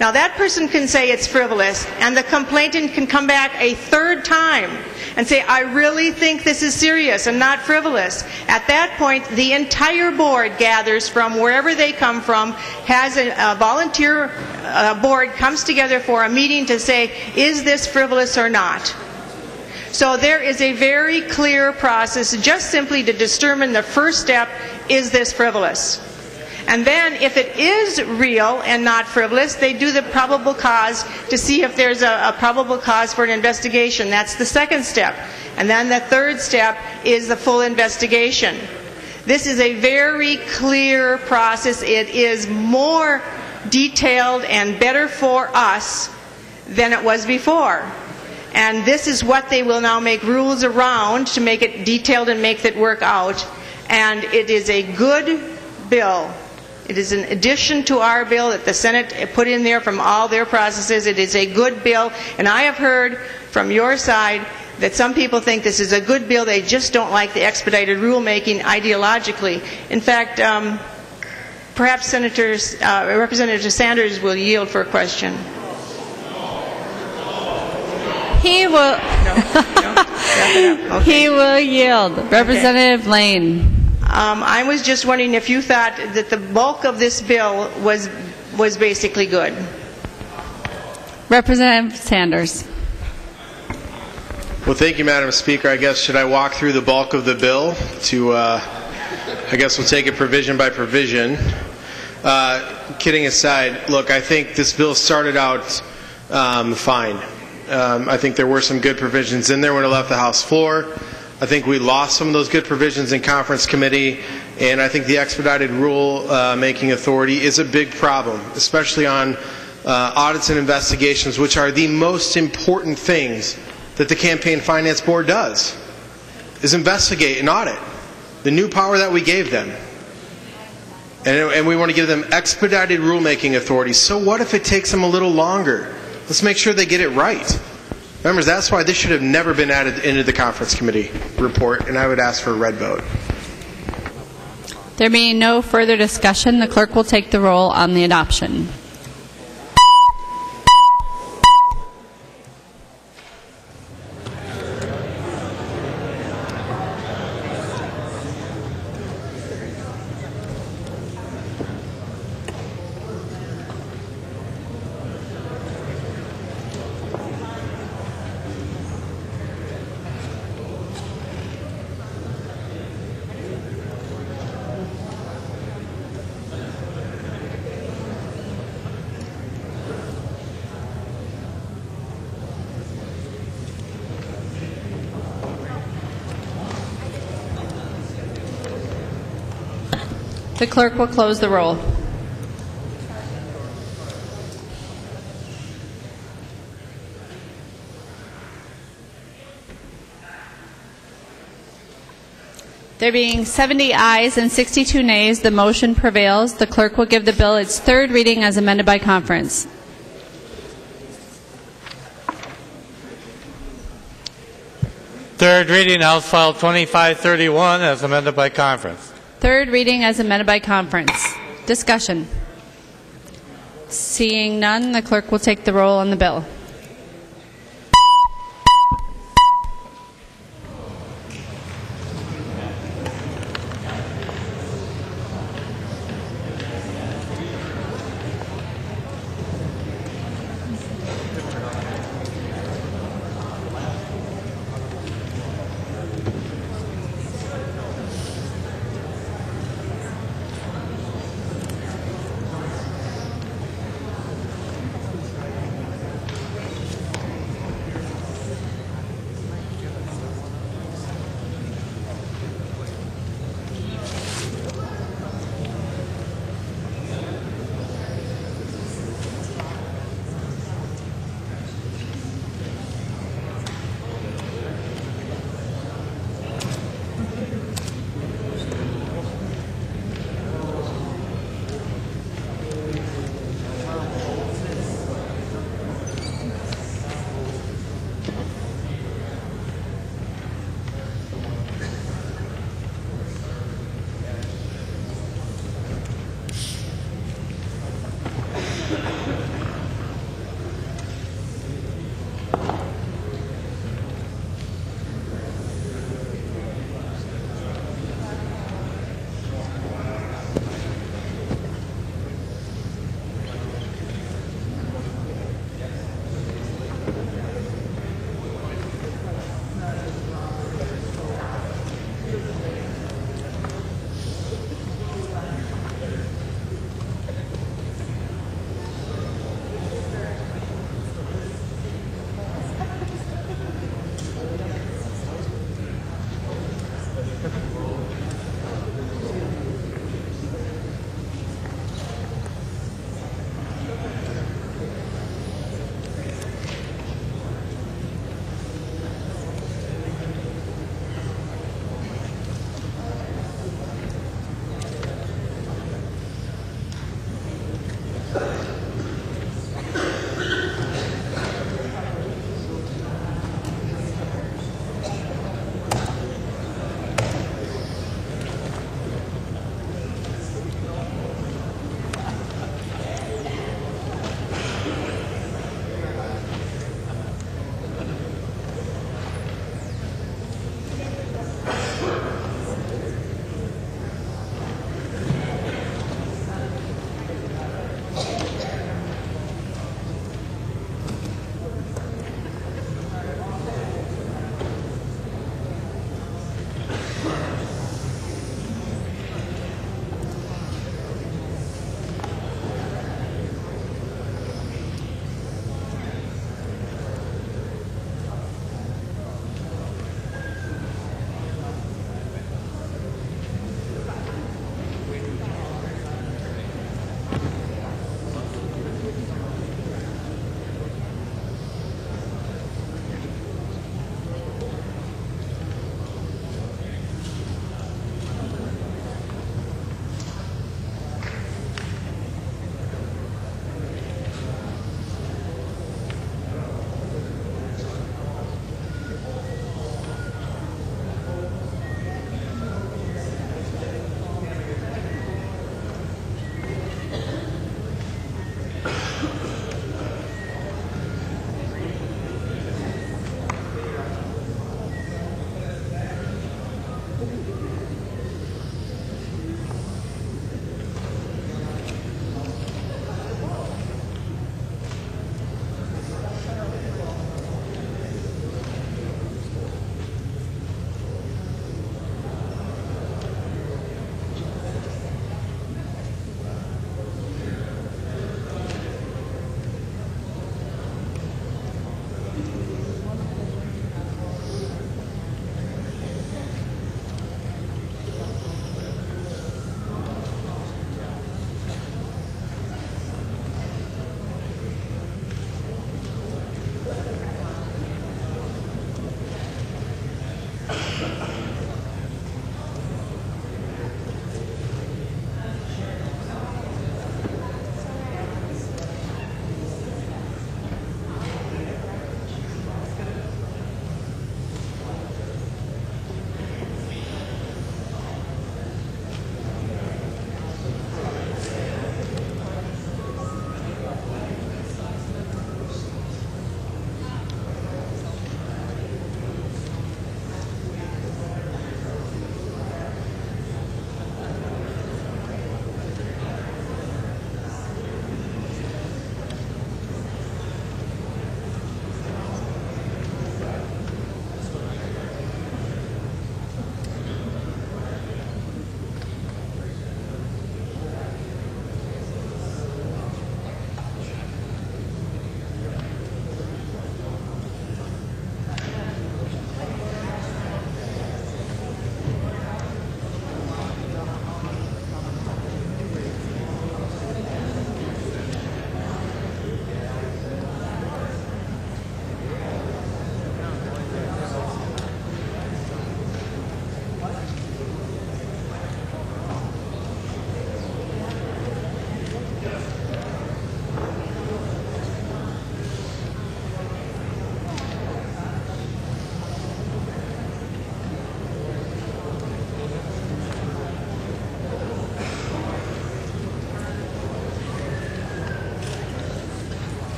Speaker 11: Now, that person can say it's frivolous, and the complainant can come back a third time and say, I really think this is serious and not frivolous. At that point, the entire board gathers from wherever they come from, has a, a volunteer uh, board, comes together for a meeting to say, is this frivolous or not? So there is a very clear process just simply to determine the first step, is this frivolous? And then, if it is real and not frivolous, they do the probable cause to see if there's a, a, probable cause for an investigation. That's the second step. And then the third step is the full investigation. This is a very clear process. It is more detailed and better for us than it was before. And this is what they will now make rules around to make it detailed and make it work out. And it is a good bill. It is an addition to our bill that the Senate put in there from all their processes. It is a good bill, and I have heard from your side that some people think this is a good bill. They just don't like the expedited rulemaking ideologically. In fact, um, perhaps Senator uh, Representative Sanders will yield for a question.
Speaker 1: He will. He will yield. Representative Laine.
Speaker 11: Um, I was just wondering if you thought that the bulk of this bill was was basically good.
Speaker 1: Representative Sanders.
Speaker 3: Well, thank you, Madam Speaker. I guess should I walk through the bulk of the bill to? Uh, I guess we'll take it provision by provision. Uh, kidding aside, look, I think this bill started out um, fine. Um, I think there were some good provisions in there when it left the House floor. I think we lost some of those good provisions in conference committee, and I think the expedited rule uh, making authority is a big problem, especially on uh, audits and investigations, which are the most important things that the campaign finance board does, is investigate and audit the new power that we gave them. And, and we want to give them expedited rulemaking authority. So what if it takes them a little longer? Let's make sure they get it right. Members, that's why this should have never been added into the conference committee report, and I would ask for a red vote.
Speaker 1: There being no further discussion, the clerk will take the roll on the adoption. The clerk will close the roll. There being 70 ayes and 62 nays, the motion prevails. The clerk will give the bill its third reading as amended by conference.
Speaker 4: Third reading, House File 2531, as amended by conference.
Speaker 1: Third reading as amended by conference. Discussion. Seeing none, the clerk will take the roll on the bill.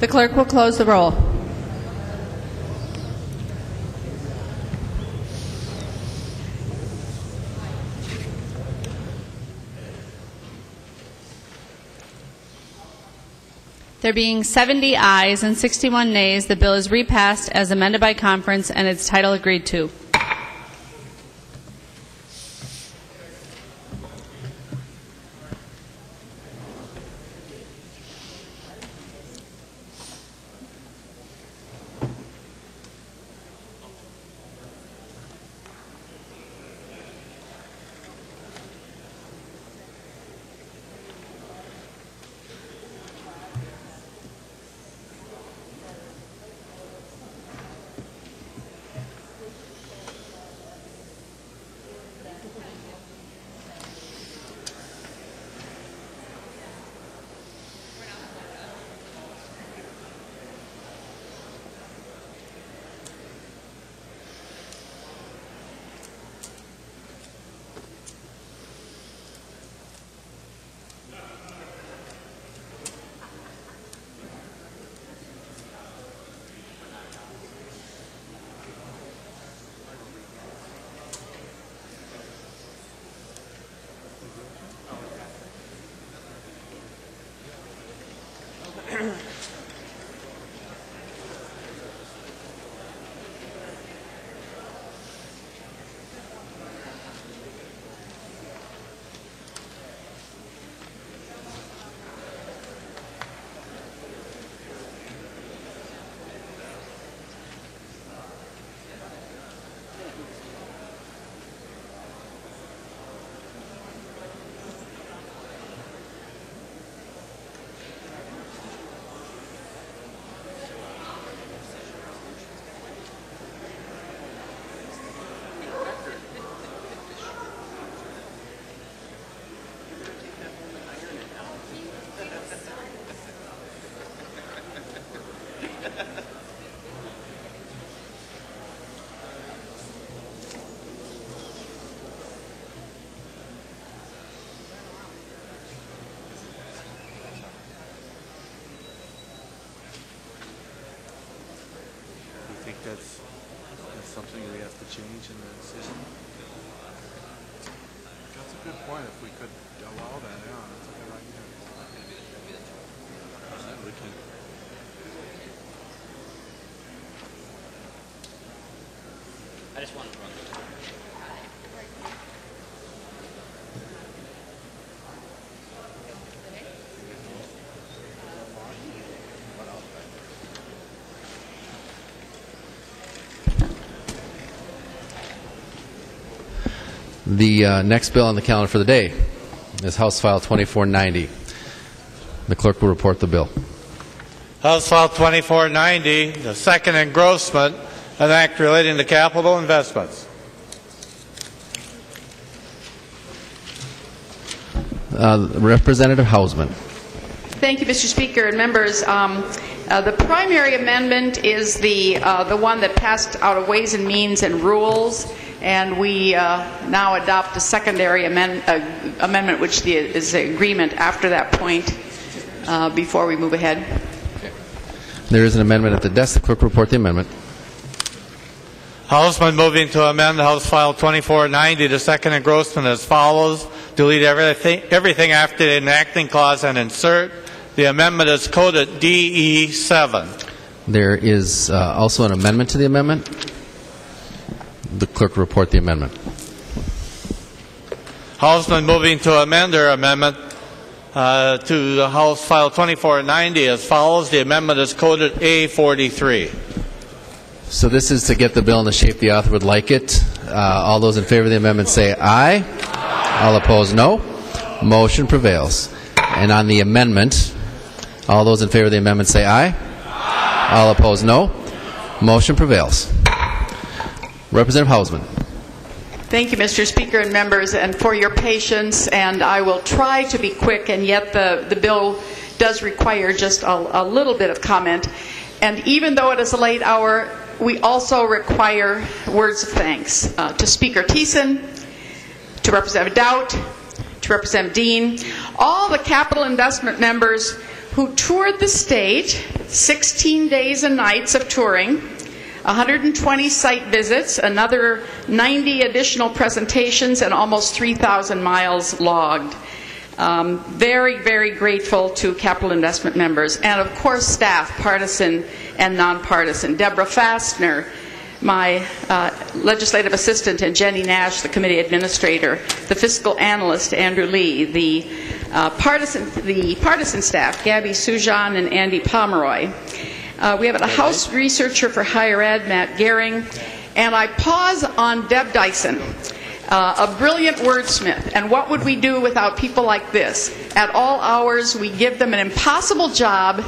Speaker 1: The clerk will close the roll. There being 70 ayes and 61 nays, the bill is repassed as amended by conference and its title agreed to.
Speaker 19: Something we have to change in the decision? That's a good point, if we could allow that, yeah, that's a good idea. We can,
Speaker 10: I just wanted
Speaker 20: The uh, next bill on the calendar for the day is House File 2490. The clerk will report the bill.
Speaker 4: House File 2490, the second engrossment, an act relating to capital investments.
Speaker 20: Uh, Representative Hausman.
Speaker 21: Thank you, Mr. Speaker and members. Um, uh, the primary amendment is the uh, the one that passed out of Ways and Means and Rules, and we uh, now adopt a secondary amend, uh, amendment, which the, is the agreement after that point. Uh, before we move ahead,
Speaker 20: There is an amendment at the desk. The clerk will report the amendment.
Speaker 4: Hausman moving to amend House File 2490, to second engrossment as follows. Delete everything, everything after the enacting clause and insert. The amendment is coded DE7.
Speaker 20: There is uh, also an amendment to the amendment. The clerk report the amendment.
Speaker 4: Hausman moving to amend their amendment uh, to the House File 2490 as follows. The amendment is coded A43.
Speaker 20: So this is to get the bill in the shape the author would like it. Uh, all those in favor of the amendment say aye. All opposed, no. Motion prevails. And on the amendment, all those in favor of the amendment say aye. All opposed, no. Motion prevails. Representative Hausman.
Speaker 21: Thank you, Mr. Speaker and members, and for your patience. And I will try to be quick, and yet the, the bill does require just a, a little bit of comment. And even though it is a late hour, we also require words of thanks uh, to Speaker Thissen, to Representative Dowd, to Representative Dean, all the capital investment members who toured the state, 16 days and nights of touring, 120 site visits, another 90 additional presentations, and almost 3,000 miles logged. Um, very, very grateful to capital investment members, and of course, staff, partisan and nonpartisan. Deborah Fastner, my uh, legislative assistant, and Jenny Nash, the committee administrator, the fiscal analyst, Andrew Lee, the uh, partisan, the partisan staff, Gabby Sujan and Andy Pomeroy. Uh, we have a House researcher for higher ed, Matt Gehring, and I pause on Deb Dyson. Uh, a brilliant wordsmith. And what would we do without people like this? At all hours, we give them an impossible job,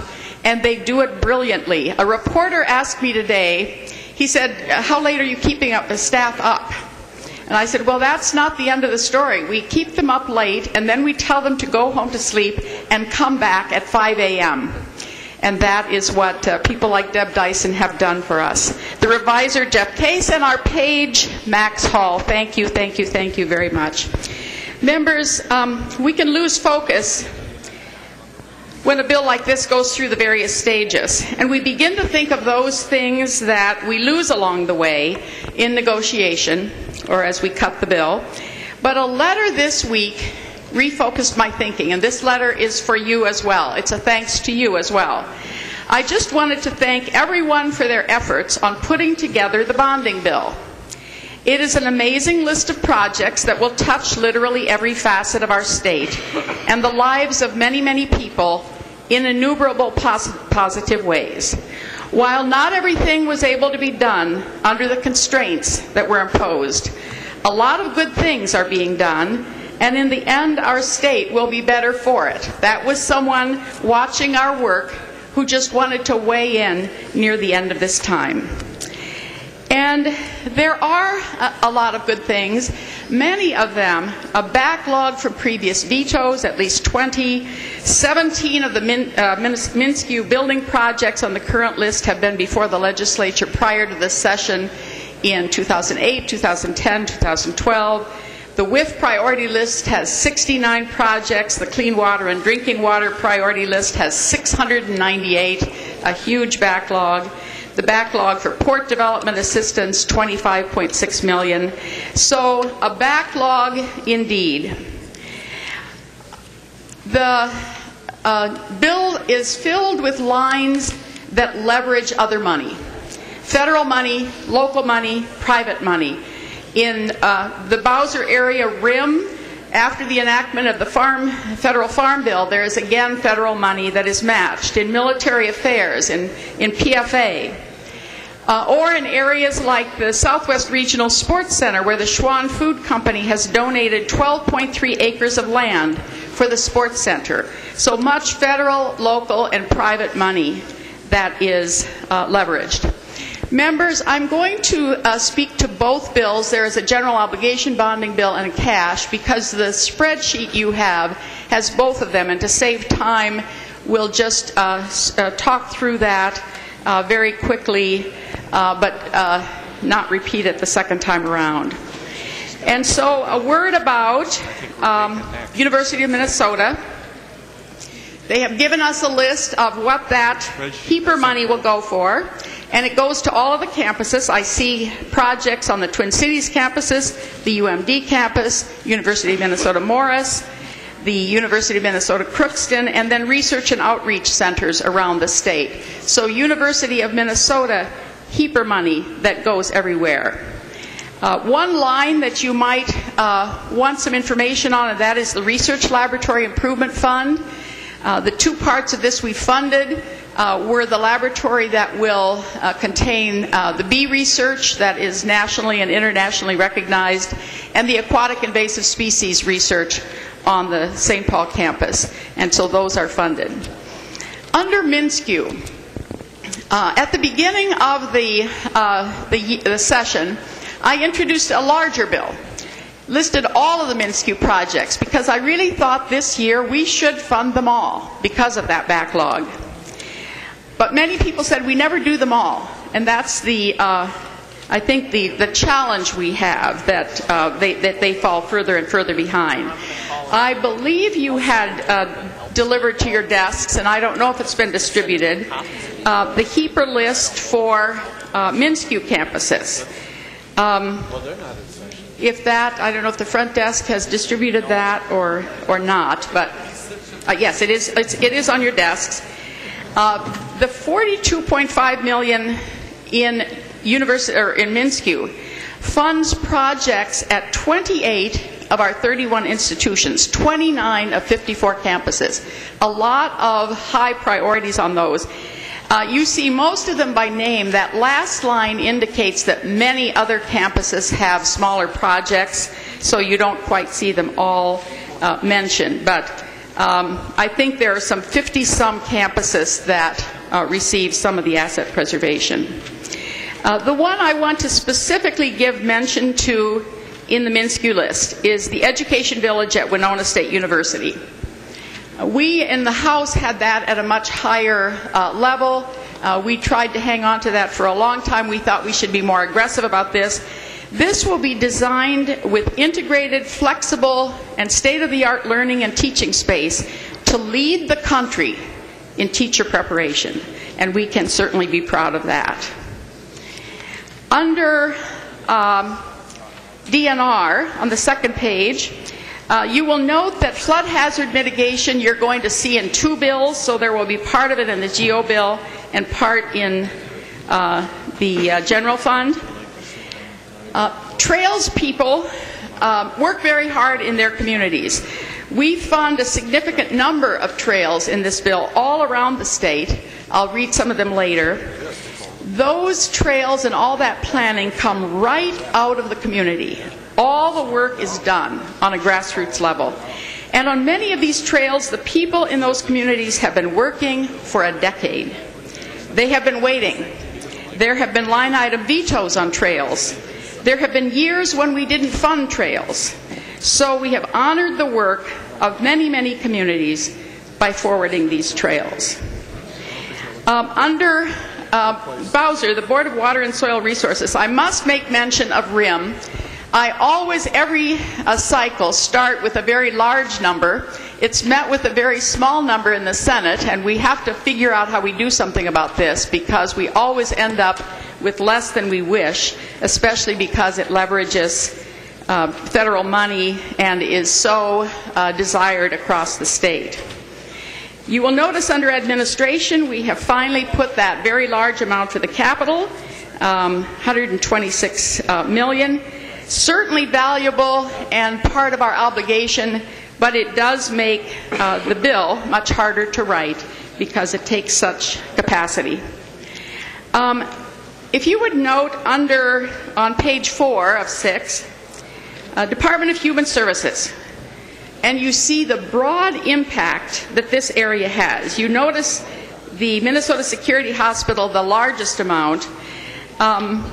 Speaker 21: and they do it brilliantly. A reporter asked me today, he said, How late are you keeping up the staff up? And I said, Well, that's not the end of the story. We keep them up late, and then we tell them to go home to sleep and come back at 5 a.m. And that is what uh, people like Deb Dyson have done for us. The reviser, Jeff Case, and our page, Max Hall. Thank you, thank you, thank you very much. Members, um, we can lose focus when a bill like this goes through the various stages. And we begin to think of those things that we lose along the way in negotiation or as we cut the bill. But a letter this week refocused my thinking, and this letter is for you as well. It's a thanks to you as well. I just wanted to thank everyone for their efforts on putting together the bonding bill. It is an amazing list of projects that will touch literally every facet of our state and the lives of many, many people in innumerable pos- positive ways. While not everything was able to be done under the constraints that were imposed, a lot of good things are being done, and in the end, our state will be better for it. That was someone watching our work who just wanted to weigh in near the end of this time. And there are a, a, lot of good things, many of them a backlog from previous vetoes, at least 20. 17 of the Min, uh, building projects on the current list have been before the legislature prior to this session in 2008, 2010, 2012. The WIF priority list has 69 projects. The Clean Water and Drinking Water priority list has 698, a huge backlog. The backlog for port development assistance, 25.6 million. So a backlog indeed. The uh, bill is filled with lines that leverage other money. Federal money, local money, private money. In uh, the BWSR area rim, after the enactment of the farm, federal farm bill, there is again federal money that is matched in military affairs, in, in PFA, uh, or in areas like the Southwest Regional Sports Center, where the Schwan Food Company has donated 12.3 acres of land for the sports center. So much federal, local, and private money that is uh, leveraged. Members, I'm going to uh, speak to both bills. There is a general obligation bonding bill and a cash because the spreadsheet you have has both of them. And to save time, we'll just uh, uh, talk through that uh, very quickly, uh, but uh, not repeat it the second time around. And so, a word about um, University of Minnesota. They have given us a list of what that HEAPR money will go for and it goes to all of the campuses. I see projects on the Twin Cities campuses, the UMD campus, University of Minnesota Morris, the University of Minnesota Crookston, and then research and outreach centers around the state. So, University of Minnesota, HEAPR money that goes everywhere. Uh, one line that you might uh, want some information on, and that is the Research Laboratory Improvement Fund. Uh, the two parts of this we funded uh, we're the laboratory that will uh, contain uh, the bee research that is nationally and internationally recognized and the aquatic invasive species research on the St. Paul campus. And so those are funded. Under MnSCU, uh, at the beginning of the, uh, the, the session, I introduced a larger bill listed all of the MnSCU projects because I really thought this year we should fund them all because of that backlog. But many people said we never do them all, and that's the, uh, I think, the, the challenge we have that, uh, they, that they fall further and further behind. I believe you had uh, delivered to your desks, and I don't know if it's been distributed, uh, the HEAPR list for uh, MnSCU campuses. Um, if that, I don't know if the front desk has distributed that or, or not, but uh, yes, it is, it's, it is on your desks. Uh, the 42.5 million in university or in MnSCU funds projects at 28 of our 31 institutions, 29 of 54 campuses. A lot of high priorities on those. Uh, you see most of them by name. That last line indicates that many other campuses have smaller projects, so you don't quite see them all uh, mentioned. But um, I think there are some 50 some campuses that uh, receive some of the asset preservation. Uh, the one I want to specifically give mention to in the MnSCU list is the Education Village at Winona State University. We in the House had that at a much higher uh, level. Uh, we tried to hang on to that for a long time. We thought we should be more aggressive about this. This will be designed with integrated, flexible, and state of the art learning and teaching space to lead the country in teacher preparation. And we can certainly be proud of that. Under um, DNR, on the second page, uh, you will note that flood hazard mitigation you're going to see in two bills, so there will be part of it in the GO bill and part in uh, the uh, general fund. Uh, trails people uh, work very hard in their communities. We fund a significant number of trails in this bill all around the state. I'll read some of them later. Those trails and all that planning come right out of the community. All the work is done on a grassroots level. And on many of these trails, the people in those communities have been working for a decade. They have been waiting. There have been line item vetoes on trails. There have been years when we didn't fund trails. So we have honored the work of many, many communities by forwarding these trails. Um, under uh, BWSR, the Board of Water and Soil Resources, I must make mention of RIM. I always, every uh, cycle, start with a very large number. It's met with a very small number in the Senate, and we have to figure out how we do something about this because we always end up with less than we wish, especially because it leverages uh, federal money and is so uh, desired across the state. You will notice under administration we have finally put that very large amount for the capital, um, 126 uh, million. Certainly valuable and part of our obligation, but it does make uh, the bill much harder to write because it takes such capacity. Um, if you would note under on page four of six, uh, Department of Human Services and you see the broad impact that this area has. You notice the Minnesota Security Hospital, the largest amount. Um,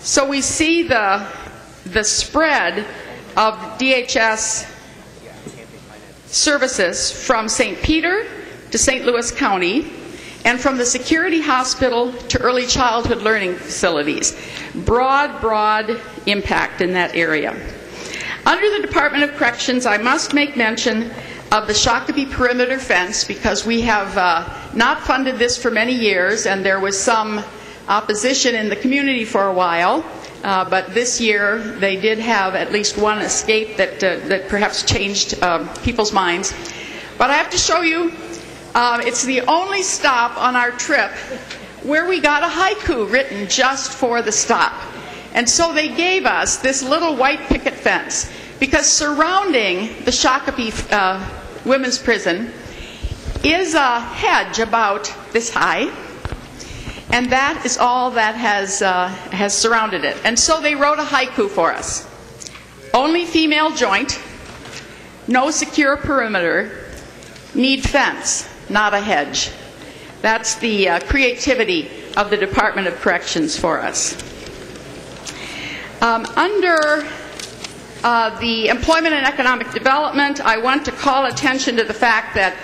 Speaker 21: so we see the, the spread of DHS services from St. Peter to St. Louis County and from the security hospital to early childhood learning facilities. Broad, broad impact in that area. Under the Department of Corrections, I must make mention of the Shakopee perimeter fence because we have uh, not funded this for many years and there was some opposition in the community for a while. Uh, but this year they did have at least one escape that, uh, that perhaps changed uh, people's minds. But I have to show you, uh, it's the only stop on our trip where we got a haiku written just for the stop. And so they gave us this little white picket fence because surrounding the Shakopee uh, women's prison is a hedge about this high. And that is all that has, uh, has surrounded it. And so they wrote a haiku for us. Only female joint, no secure perimeter, need fence, not a hedge. That's the uh, creativity of the Department of Corrections for us. Um, under uh, the employment and economic development, I want to call attention to the fact that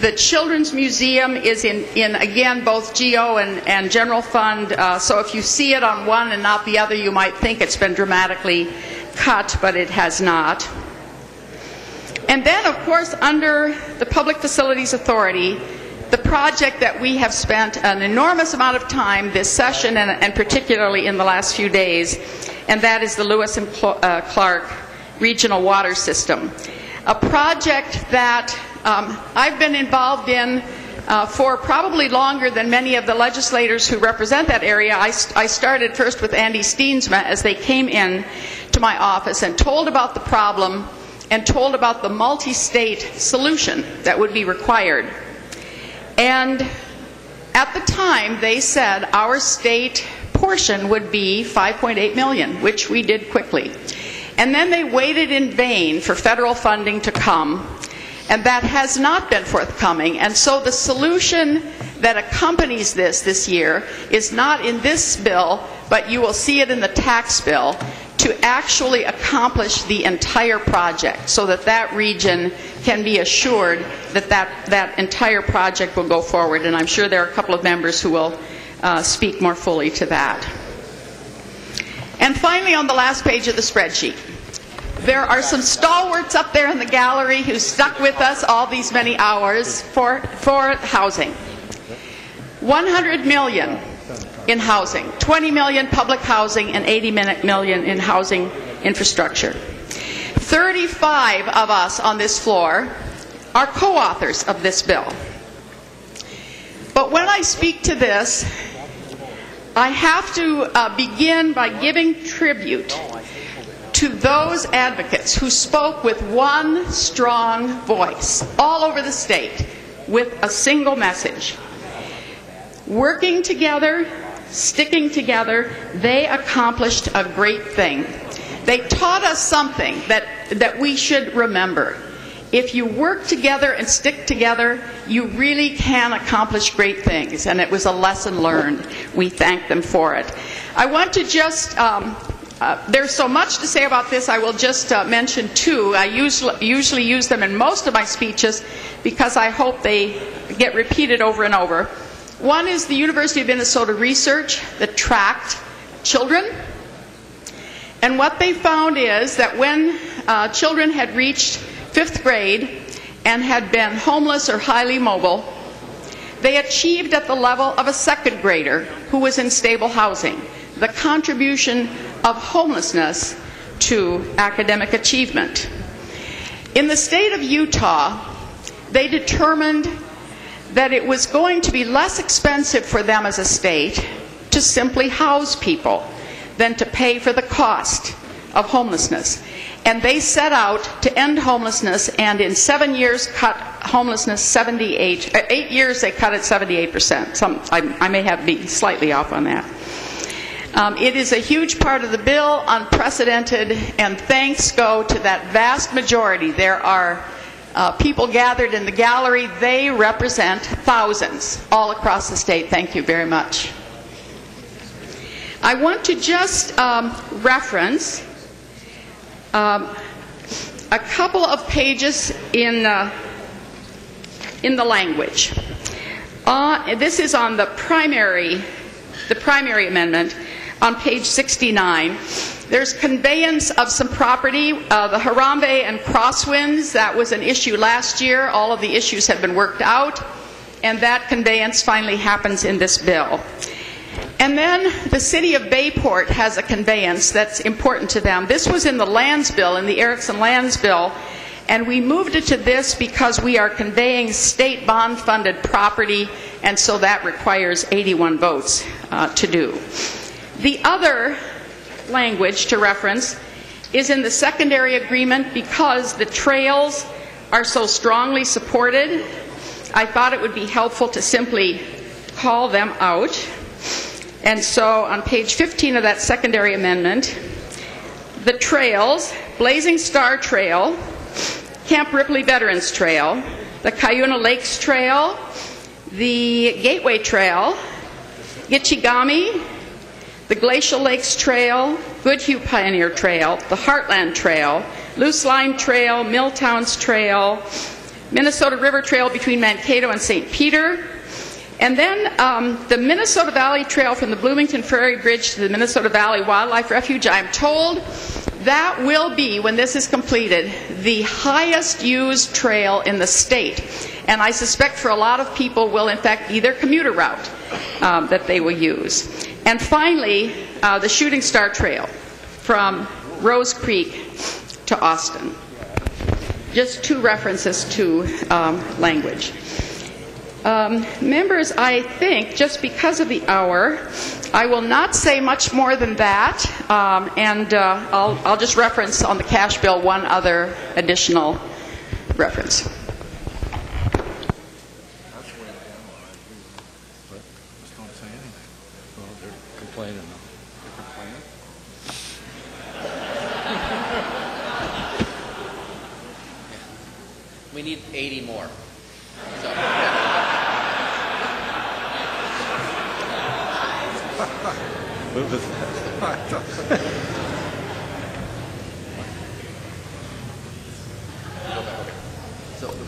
Speaker 21: the Children's Museum is in, in again, both GO and, and general fund. Uh, so if you see it on one and not the other, you might think it's been dramatically cut, but it has not. And then, of course, under the Public Facilities Authority, the project that we have spent an enormous amount of time this session and, and particularly in the last few days, and that is the Lewis and Cl- uh, Clark Regional Water System. A project that um, I've been involved in uh, for probably longer than many of the legislators who represent that area. I, st- I started first with Andy Steensma as they came in to my office and told about the problem and told about the multi state solution that would be required. And at the time, they said our state portion would be 5.8 million, which we did quickly. And then they waited in vain for federal funding to come, and that has not been forthcoming. And so the solution that accompanies this this year is not in this bill, but you will see it in the tax bill to actually accomplish the entire project so that that region can be assured that that, that entire project will go forward. And I'm sure there are a couple of members who will uh, speak more fully to that. And finally, on the last page of the spreadsheet, there are some stalwarts up there in the gallery who stuck with us all these many hours for, for housing. 100 million in housing, 20 million public housing, and 80 million in housing infrastructure. 35 of us on this floor are co authors of this bill. But when I speak to this, I have to uh, begin by giving tribute to those advocates who spoke with one strong voice all over the state with a single message. Working together, sticking together, they accomplished a great thing. They taught us something that, that we should remember. If you work together and stick together, you really can accomplish great things. And it was a lesson learned. We thank them for it. I want to just um, uh, there's so much to say about this, I will just uh, mention two. I usually, usually use them in most of my speeches because I hope they get repeated over and over. One is the University of Minnesota research that tracked children. And what they found is that when uh, children had reached fifth grade and had been homeless or highly mobile, they achieved at the level of a second grader who was in stable housing. The contribution of homelessness to academic achievement. In the state of Utah, they determined that it was going to be less expensive for them as a state to simply house people than to pay for the cost of homelessness. And they set out to end homelessness, and in seven years, cut homelessness 78. Uh, eight years, they cut it 78 percent. Some I, I may have been slightly off on that. Um, it is a huge part of the bill, unprecedented, and thanks go to that vast majority. There are uh, people gathered in the gallery. They represent thousands all across the state. Thank you very much. I want to just um, reference um, a couple of pages in, uh, in the language. Uh, this is on the primary, the primary amendment on page 69. There's conveyance of some property, uh, the Harambee and Crosswinds. That was an issue last year. All of the issues have been worked out, and that conveyance finally happens in this bill. And then the city of Bayport has a conveyance that's important to them. This was in the lands bill, in the Erickson lands bill, and we moved it to this because we are conveying state bond funded property, and so that requires 81 votes uh, to do. The other language to reference is in the secondary agreement because the trails are so strongly supported. I thought it would be helpful to simply call them out. And so on page 15 of that secondary amendment, the trails Blazing Star Trail, Camp Ripley Veterans Trail, the Cuyuna Lakes Trail, the Gateway Trail, Gitchi-Gami, the Glacial Lakes Trail, Goodhue Pioneer Trail, the Heartland Trail, Luce Line Trail, Milltowns Trail, Minnesota River Trail between Mankato and St. Peter, and then um, the Minnesota Valley Trail from the Bloomington Ferry Bridge to the Minnesota Valley Wildlife Refuge. I'm told that will be, when this is completed, the highest used trail in the state. And I suspect for a lot of people will, in fact, be their commuter route um, that they will use. And finally, uh, the Shooting Star Trail from Rose Creek to Austin. Just two references to um, language. Um, members, I think, just because of the hour, I will not say much more than that, um, and uh, I'll, I'll just reference on the cash bill one other additional reference.
Speaker 19: Complaining.
Speaker 20: We need 80 more.
Speaker 19: Move it.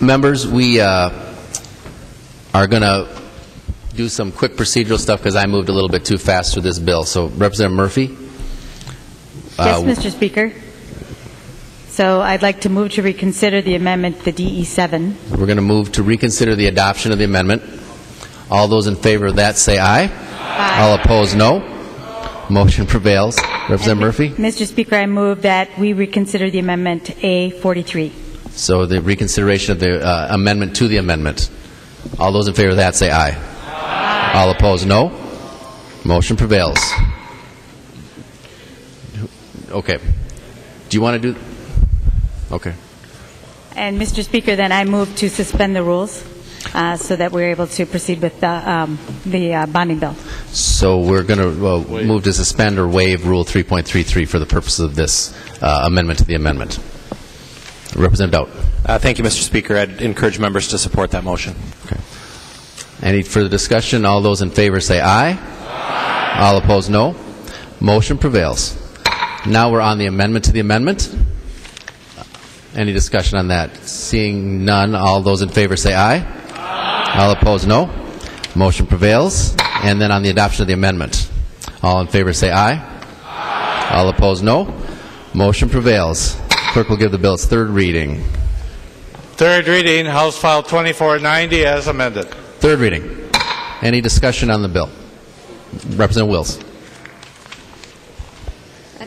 Speaker 20: Members, we uh, are going to do some quick procedural stuff because I moved a little bit too fast through this bill. So, Representative Murphy?
Speaker 22: Yes,
Speaker 20: uh,
Speaker 22: Mr. Speaker. So I'd like to move to reconsider the amendment, the E DE7.
Speaker 20: We're going to move to reconsider the adoption of the amendment. All those in favor of that say aye. Aye. All opposed, no. Motion prevails. Representative Murphy?
Speaker 22: Mr. Speaker, I move that we reconsider the amendment A43.
Speaker 20: So the reconsideration of the uh, amendment to the amendment. All those in favor of that say aye. Aye. All opposed, no. Motion prevails. Okay. Do you want to do? Okay.
Speaker 22: And Mr. Speaker, then I move to suspend the rules uh, so that we're able to proceed with the, um, the uh, bonding bill.
Speaker 20: So we're going to uh, move to suspend or waive Rule 3.33 for the purpose of this uh, amendment to the amendment. Representative Dowd.
Speaker 23: Uh, thank you, Mr. Speaker. I'd encourage members to support that motion.
Speaker 20: Okay. Any further discussion? All those in favor say aye. aye. All opposed, no. Motion prevails. Now we're on the amendment to the amendment. Any discussion on that? Seeing none, all those in favor say aye. aye. All opposed, no. Motion prevails. And then on the adoption of the amendment. All in favor say aye. aye. All opposed, no. Motion prevails. Clerk will give the bill its third reading.
Speaker 4: Third reading, House File 2490 as amended.
Speaker 20: Third reading. Any discussion on the bill? Representative Wills.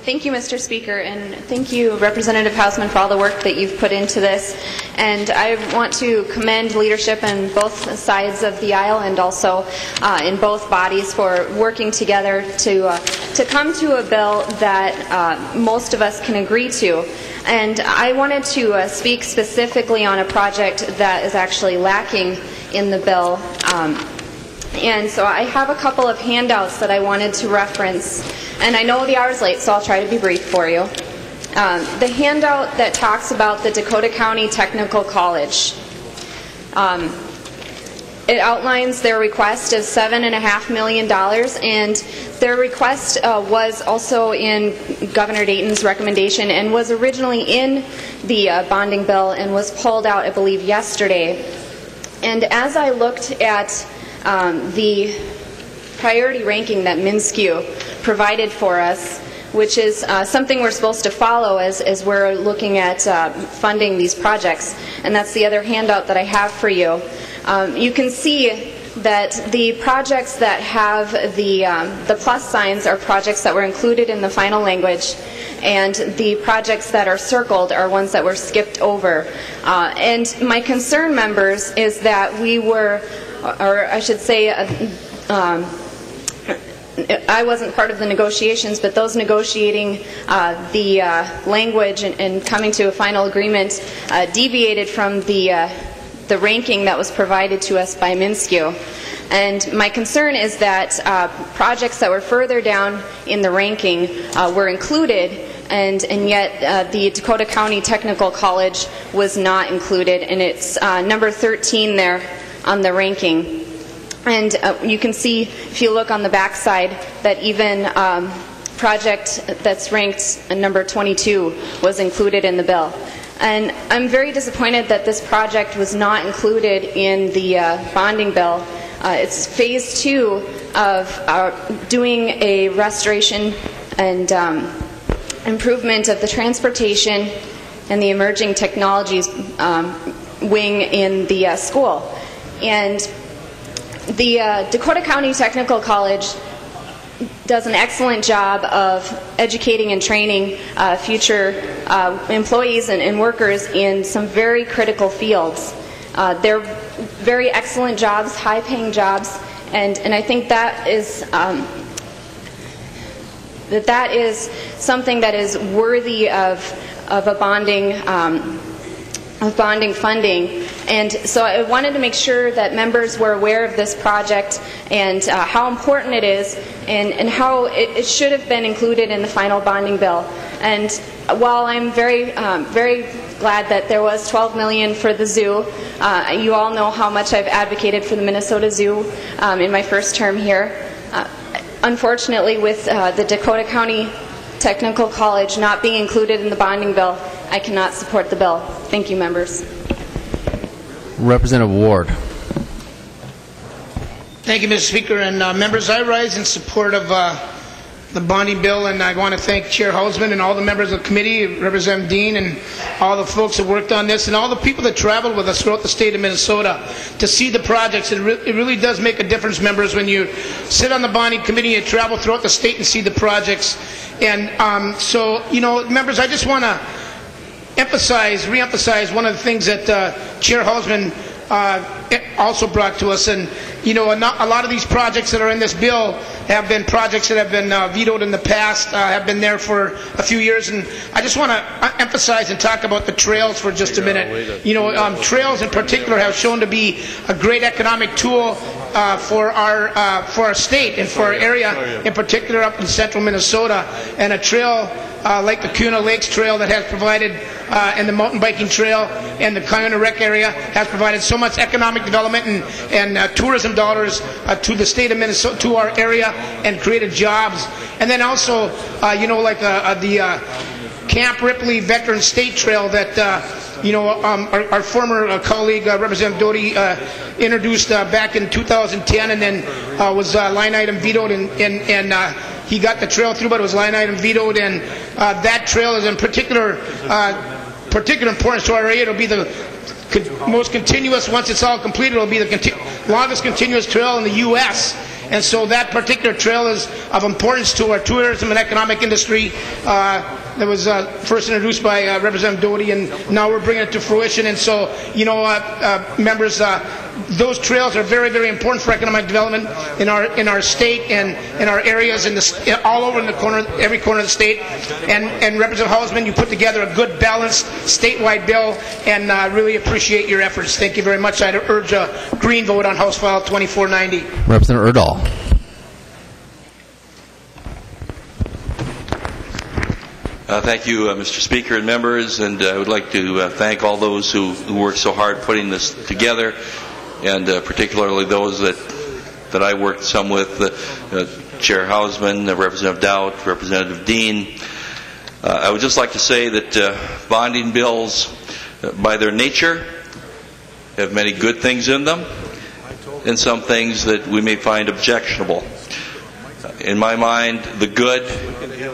Speaker 24: Thank you, Mr. Speaker, and thank you, Representative Hausman, for all the work that you've put into this. And I want to commend leadership on both sides of the aisle and also uh, in both bodies for working together to uh, to come to a bill that uh, most of us can agree to. And I wanted to uh, speak specifically on a project that is actually lacking in the bill. Um, and so I have a couple of handouts that I wanted to reference. And I know the hour's late, so I'll try to be brief for you. Um, the handout that talks about the Dakota County Technical College. Um, it outlines their request of $7.5 million, and their request uh, was also in Governor Dayton's recommendation and was originally in the uh, bonding bill and was pulled out, I believe, yesterday. And as I looked at um, the priority ranking that MnSCU provided for us, which is uh, something we're supposed to follow as, as we're looking at uh, funding these projects. And that's the other handout that I have for you. Um, you can see that the projects that have the, um, the plus signs are projects that were included in the final language and the projects that are circled are ones that were skipped over. Uh, and my concern, members, is that we were or I should say, uh, um, I wasn't part of the negotiations, but those negotiating uh, the uh, language and, and, coming to a final agreement uh, deviated from the uh, the ranking that was provided to us by MnSCU. And my concern is that uh, projects that were further down in the ranking were included and, and yet the Dakota County Technical College was not included, and it's number 13 there on the ranking. And uh, you can see, if you look on the back side, that even um, project that's ranked number 22 was included in the bill. And I'm very disappointed that this project was not included in the uh, bonding bill. Uh, it's phase two of uh, doing a restoration and um, improvement of the transportation and the emerging technologies um, wing in the uh, school. And the uh, Dakota County Technical College does an excellent job of educating and training uh, future uh, employees and, and workers in some very critical fields. Uh, they're very excellent jobs, high paying jobs, and, and I think that is. Um, that that is something that is worthy of, of a bonding um, of bonding funding. And so I wanted to make sure that members were aware of this project and uh, how important it is and, and how it, it, should have been included in the final bonding bill. And while I'm very, um, very glad that there was 12 million for the zoo, uh, you all know how much I've advocated for the Minnesota Zoo um, in my first term here. Uh, unfortunately, with uh, the Dakota County Technical College not being included in the bonding bill, I cannot support the bill. Thank you, members.
Speaker 20: Representative Ward.
Speaker 25: Thank you, Mr. Speaker. And uh, members, I rise in support of uh, the bonding bill, and I want to thank Chair Hausman and all the members of the committee, Representative Dean, and all the folks that worked on this, and all the people that traveled with us throughout the state of Minnesota to see the projects. It, re- it really does make a difference, members, when you sit on the bonding committee and travel throughout the state and see the projects. And um, so, you know, members, I just want to emphasize, re-emphasize one of the things that uh, Chair uh, also brought to us. And, you know, a, a, lot of these projects that are in this bill have been projects that have been uh, vetoed in the past, uh, have been there for a few years. And I just want to emphasize and talk about the trails for just a minute. You know, um, trails in particular have shown to be a great economic tool uh, for our uh, for our state and for our area, in particular up in central Minnesota. And a trail uh, like the Cuyuna Lakes Trail that has provided, uh, and the mountain biking trail and the Cuyuna Rec area has provided so much economic development and, and uh, tourism dollars uh, to the state of Minnesota, to our area, and created jobs. And then also, uh, you know, like uh, the Camp Ripley Veteran State Trail that you know, um, our, our, former uh, colleague, uh, Representative Doty, uh, introduced back in 2010 and then was line item vetoed and, and, and he got the trail through, but it was line item vetoed, and uh, that trail is in particular uh, particular importance to our area. It'll be the con- most continuous. Once it's all completed, it'll be the conti- longest continuous trail in the U.S. And so that particular trail is of importance to our tourism and economic industry. Uh, that was uh, first introduced by uh, Representative Doty, and now we're bringing it to fruition. And so, you know, uh, members, uh, those trails are very, very important for economic development in our in our state and in our areas in the all over in the corner, every corner of the state. And and Representative Hausman, you put together a good, balanced statewide bill, and uh, really appreciate your efforts. Thank you very much. I'd urge a green vote on House File 2490.
Speaker 20: Representative Urdahl.
Speaker 15: Uh, thank you, uh, Mr. Speaker and members, and uh, I would like to uh, thank all those who, who, worked so hard putting this together, and uh, particularly those that that I worked some with, uh, Chair Hausman, Representative Dowd, Representative Dean. I would just like to say that bonding bills, by their nature, have many good things in them, and some things that we may find objectionable in my mind, the good,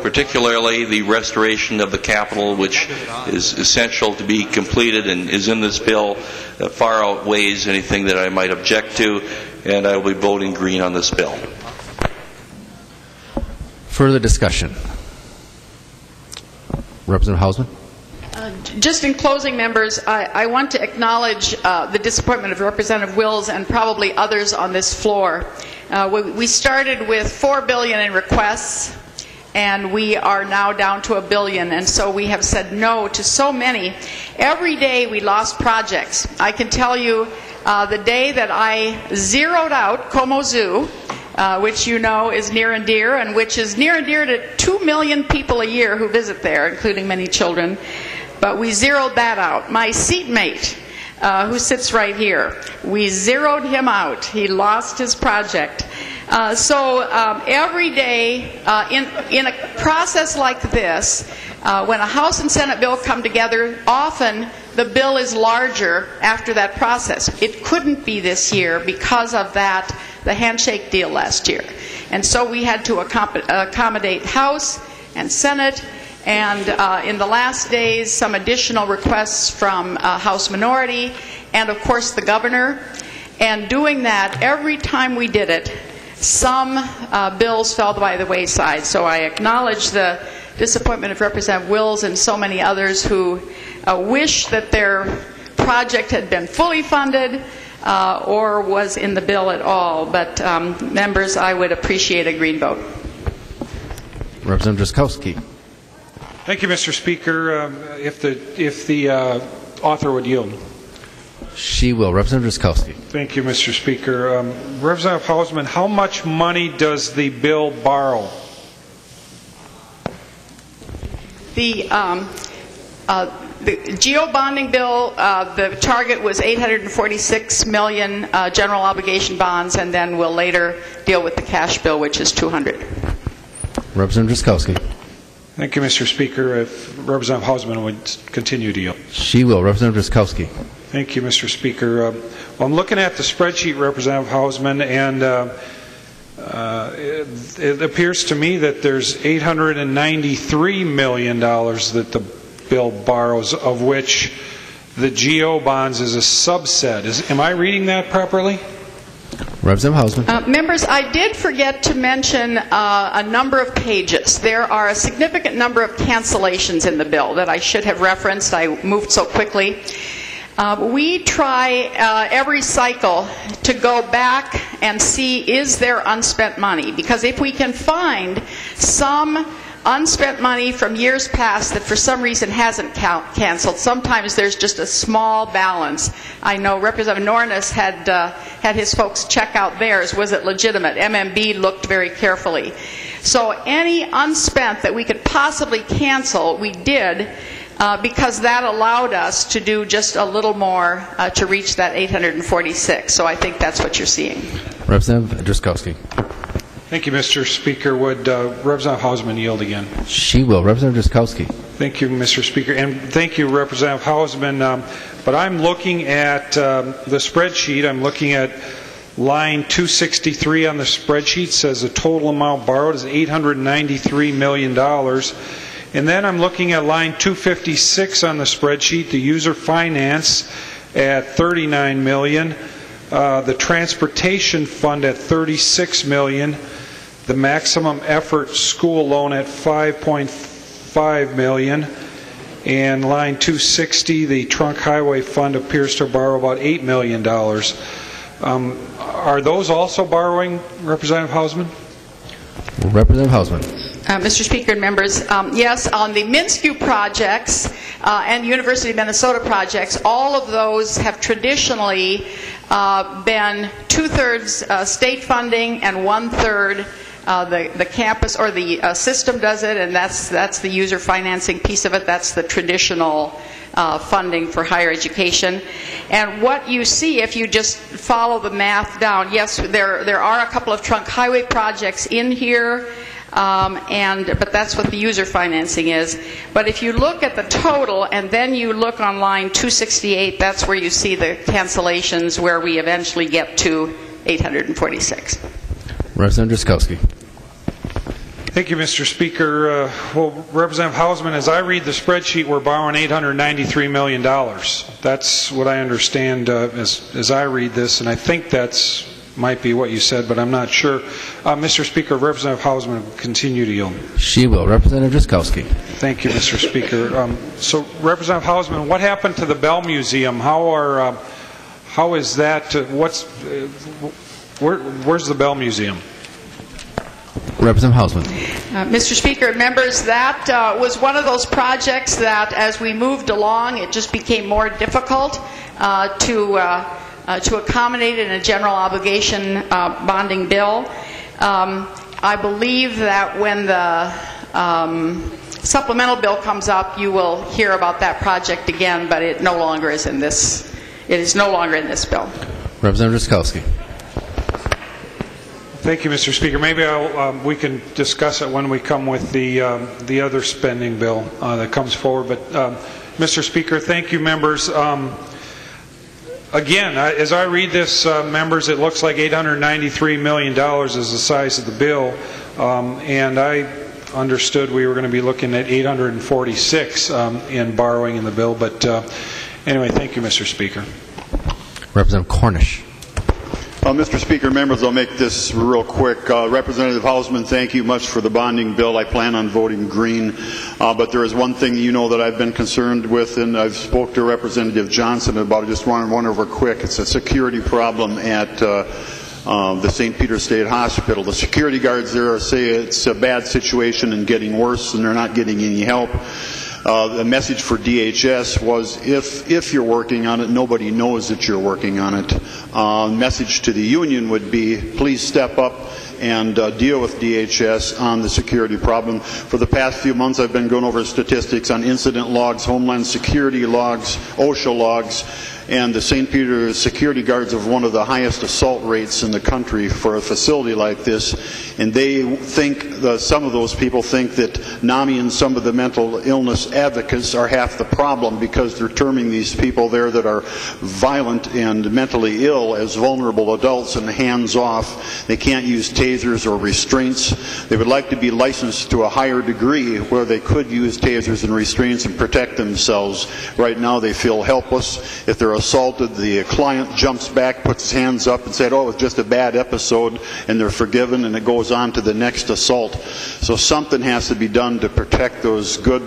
Speaker 15: particularly the restoration of the capital, which is essential to be completed and is in this bill, uh, far outweighs anything that I might object to, and I will be voting green on this bill.
Speaker 20: Further discussion. Representative Hausman.
Speaker 21: Uh, just in closing, members, I, I want to acknowledge uh, the disappointment of Representative Wills and probably others on this floor. Uh, we, we started with four billion in requests, and we are now down to a billion. And so we have said no to so many. Every day we lost projects. I can tell you uh, the day that I zeroed out Como Zoo, uh, which you know is near and dear, and which is near and dear to two million people a year who visit there, including many children. But we zeroed that out. My seatmate uh, who sits right here. We zeroed him out. He lost his project. Uh, so um, every day uh, in, in a process like this, uh, when a House and Senate bill come together, often the bill is larger after that process. It couldn't be this year because of that, the handshake deal last year. And so we had to accommodate House and Senate and uh, in the last days, some additional requests from uh, House Minority, and of course the governor. And doing that, every time we did it, some uh, bills fell by the wayside. So I acknowledge the disappointment of Representative Wills and so many others who uh, wish that their project had been fully funded uh, or was in the bill at all. But um, members, I would appreciate a green vote.
Speaker 20: Representative Drazkowski.
Speaker 8: Thank you, Mr. Speaker. Um, if the if the uh, author would yield.
Speaker 20: She will. Representative Drazkowski.
Speaker 8: Thank you, Mr. Speaker. Um, Representative Hausman, how much money does the bill borrow?
Speaker 21: The, um, uh, the GO bonding bill, uh, the target was 846 million uh, general obligation bonds, and then we'll later deal with the cash bill, which is 200.
Speaker 20: Representative Drazkowski.
Speaker 8: Thank you, Mr. Speaker. If Representative Hausman would continue to yield.
Speaker 20: She will. Representative Drazkowski.
Speaker 8: Thank you, Mr. Speaker. Uh, well, I'm looking at the spreadsheet, Representative Hausman, and uh, uh, it, it appears to me that there's $893 million that the bill borrows, of which the GO bonds is a subset. Is, am I reading that properly?
Speaker 20: Representative Hausman.
Speaker 21: Uh, members, I did forget to mention uh, a number of pages. There are a significant number of cancellations in the bill that I should have referenced. I moved so quickly. Uh, we try uh, every cycle to go back and see is there unspent money because if we can find some unspent money from years past that for some reason hasn't canceled. Sometimes there's just a small balance. I know Representative Nornes had uh, had his folks check out theirs. Was it legitimate? MMB looked very carefully. So any unspent that we could possibly cancel, we did. Uh, because that allowed us to do just a little more uh, to reach that 846. So I think that's what you're seeing.
Speaker 20: Representative Drazkowski.
Speaker 8: Thank you, Mr. Speaker. Would uh, Representative Hausman yield again?
Speaker 20: She will. Representative Drazkowski.
Speaker 8: Thank you, Mr. Speaker. And thank you, Representative Hausman. Um, but I'm looking at um, the spreadsheet. I'm looking at line 263 on the spreadsheet says the total amount borrowed is $893 million. And then I'm looking at line 256 on the spreadsheet, the user finance at 39 million, uh, the transportation fund at 36 million, the maximum effort school loan at 5.5 million, and line 260, the trunk highway fund appears to borrow about 8 million dollars. Um, are those also borrowing, Representative Hausman?
Speaker 20: Representative Hausman.
Speaker 21: Uh, Mr. Speaker and members, um, yes, on the MnSCU projects uh, and University of Minnesota projects, all of those have traditionally uh, been two-thirds uh, state funding and one-third uh, the, the campus or the uh, system does it, and that's, that's the user financing piece of it. That's the traditional uh, funding for higher education. And what you see if you just follow the math down, yes, there, there are a couple of trunk highway projects in here. Um, and but that's what the user financing is. But if you look at the total and then you look on line 268, that's where you see the cancellations where we eventually get to 846.
Speaker 20: Representative Drazkowski.
Speaker 8: Thank you, Mr. Speaker. Uh, well, Representative Hausman, as I read the spreadsheet, we're borrowing $893 million. That's what I understand uh, as, as I read this, and I think that's might be what you said, but I'm not sure. Uh, Mr. Speaker, Representative Hausman will continue to yield.
Speaker 20: She will. Representative Drazkowski.
Speaker 8: Thank you, Mr. Speaker. Um, so, Representative Hausman, what happened to the Bell Museum? How are uh, how is that? Uh, what's uh, where, where's the Bell Museum?
Speaker 20: Representative Hausman.
Speaker 21: Uh, Mr. Speaker, members, that uh, was one of those projects that, as we moved along, it just became more difficult uh, to uh, to accommodate in a general obligation uh, bonding bill. Um, I believe that when the um, supplemental bill comes up, you will hear about that project again, but it no longer is in this. It is no longer in this bill.
Speaker 20: Representative Drazkowski.
Speaker 8: Thank you, Mr. Speaker. Maybe um, we can discuss it when we come with the um, the other spending bill uh, that comes forward. But, um, Mr. Speaker, thank you, members. Again, as I read this, uh, members, it looks like $893 million is the size of the bill. Um, and I, understood we were going to be looking at 846 um, in borrowing in the bill. But uh, anyway, thank you, Mr. Speaker.
Speaker 20: Representative Cornish.
Speaker 26: Uh, Mr. Speaker, members, I'll make this real quick. Uh, Representative Hausman, thank you much for the bonding bill. I plan on voting green, uh, but there is one thing you know that I've been concerned with, and I've spoke to Representative Johnson about it. Just one, one over quick. It's a security problem at. Uh, uh, the St. Peter State Hospital. The security guards there say it's a bad situation and getting worse, and they're not getting any help. Uh, the message for DHS was if, if you're working on it, nobody knows that you're working on it. Uh, message to the union would be please step up and uh, deal with DHS on the security problem. For the past few months, I've been going over statistics on incident logs, Homeland Security logs, OSHA logs, and the St. Peter security guards have one of the highest assault rates in the country for a facility like this. And they think, uh, some of those people think that NAMI and some of the mental illness advocates are half the problem because they're terming these people there that are violent and mentally ill as vulnerable adults and hands off. They can't use tasers or restraints. They would like to be licensed to a higher degree where they could use tasers and restraints and protect themselves. Right now they feel helpless. If they're assaulted, the client jumps back, puts his hands up, and said, "Oh, it's just a bad episode," and they're forgiven, and it goes on to the next assault. So something has to be done to protect those good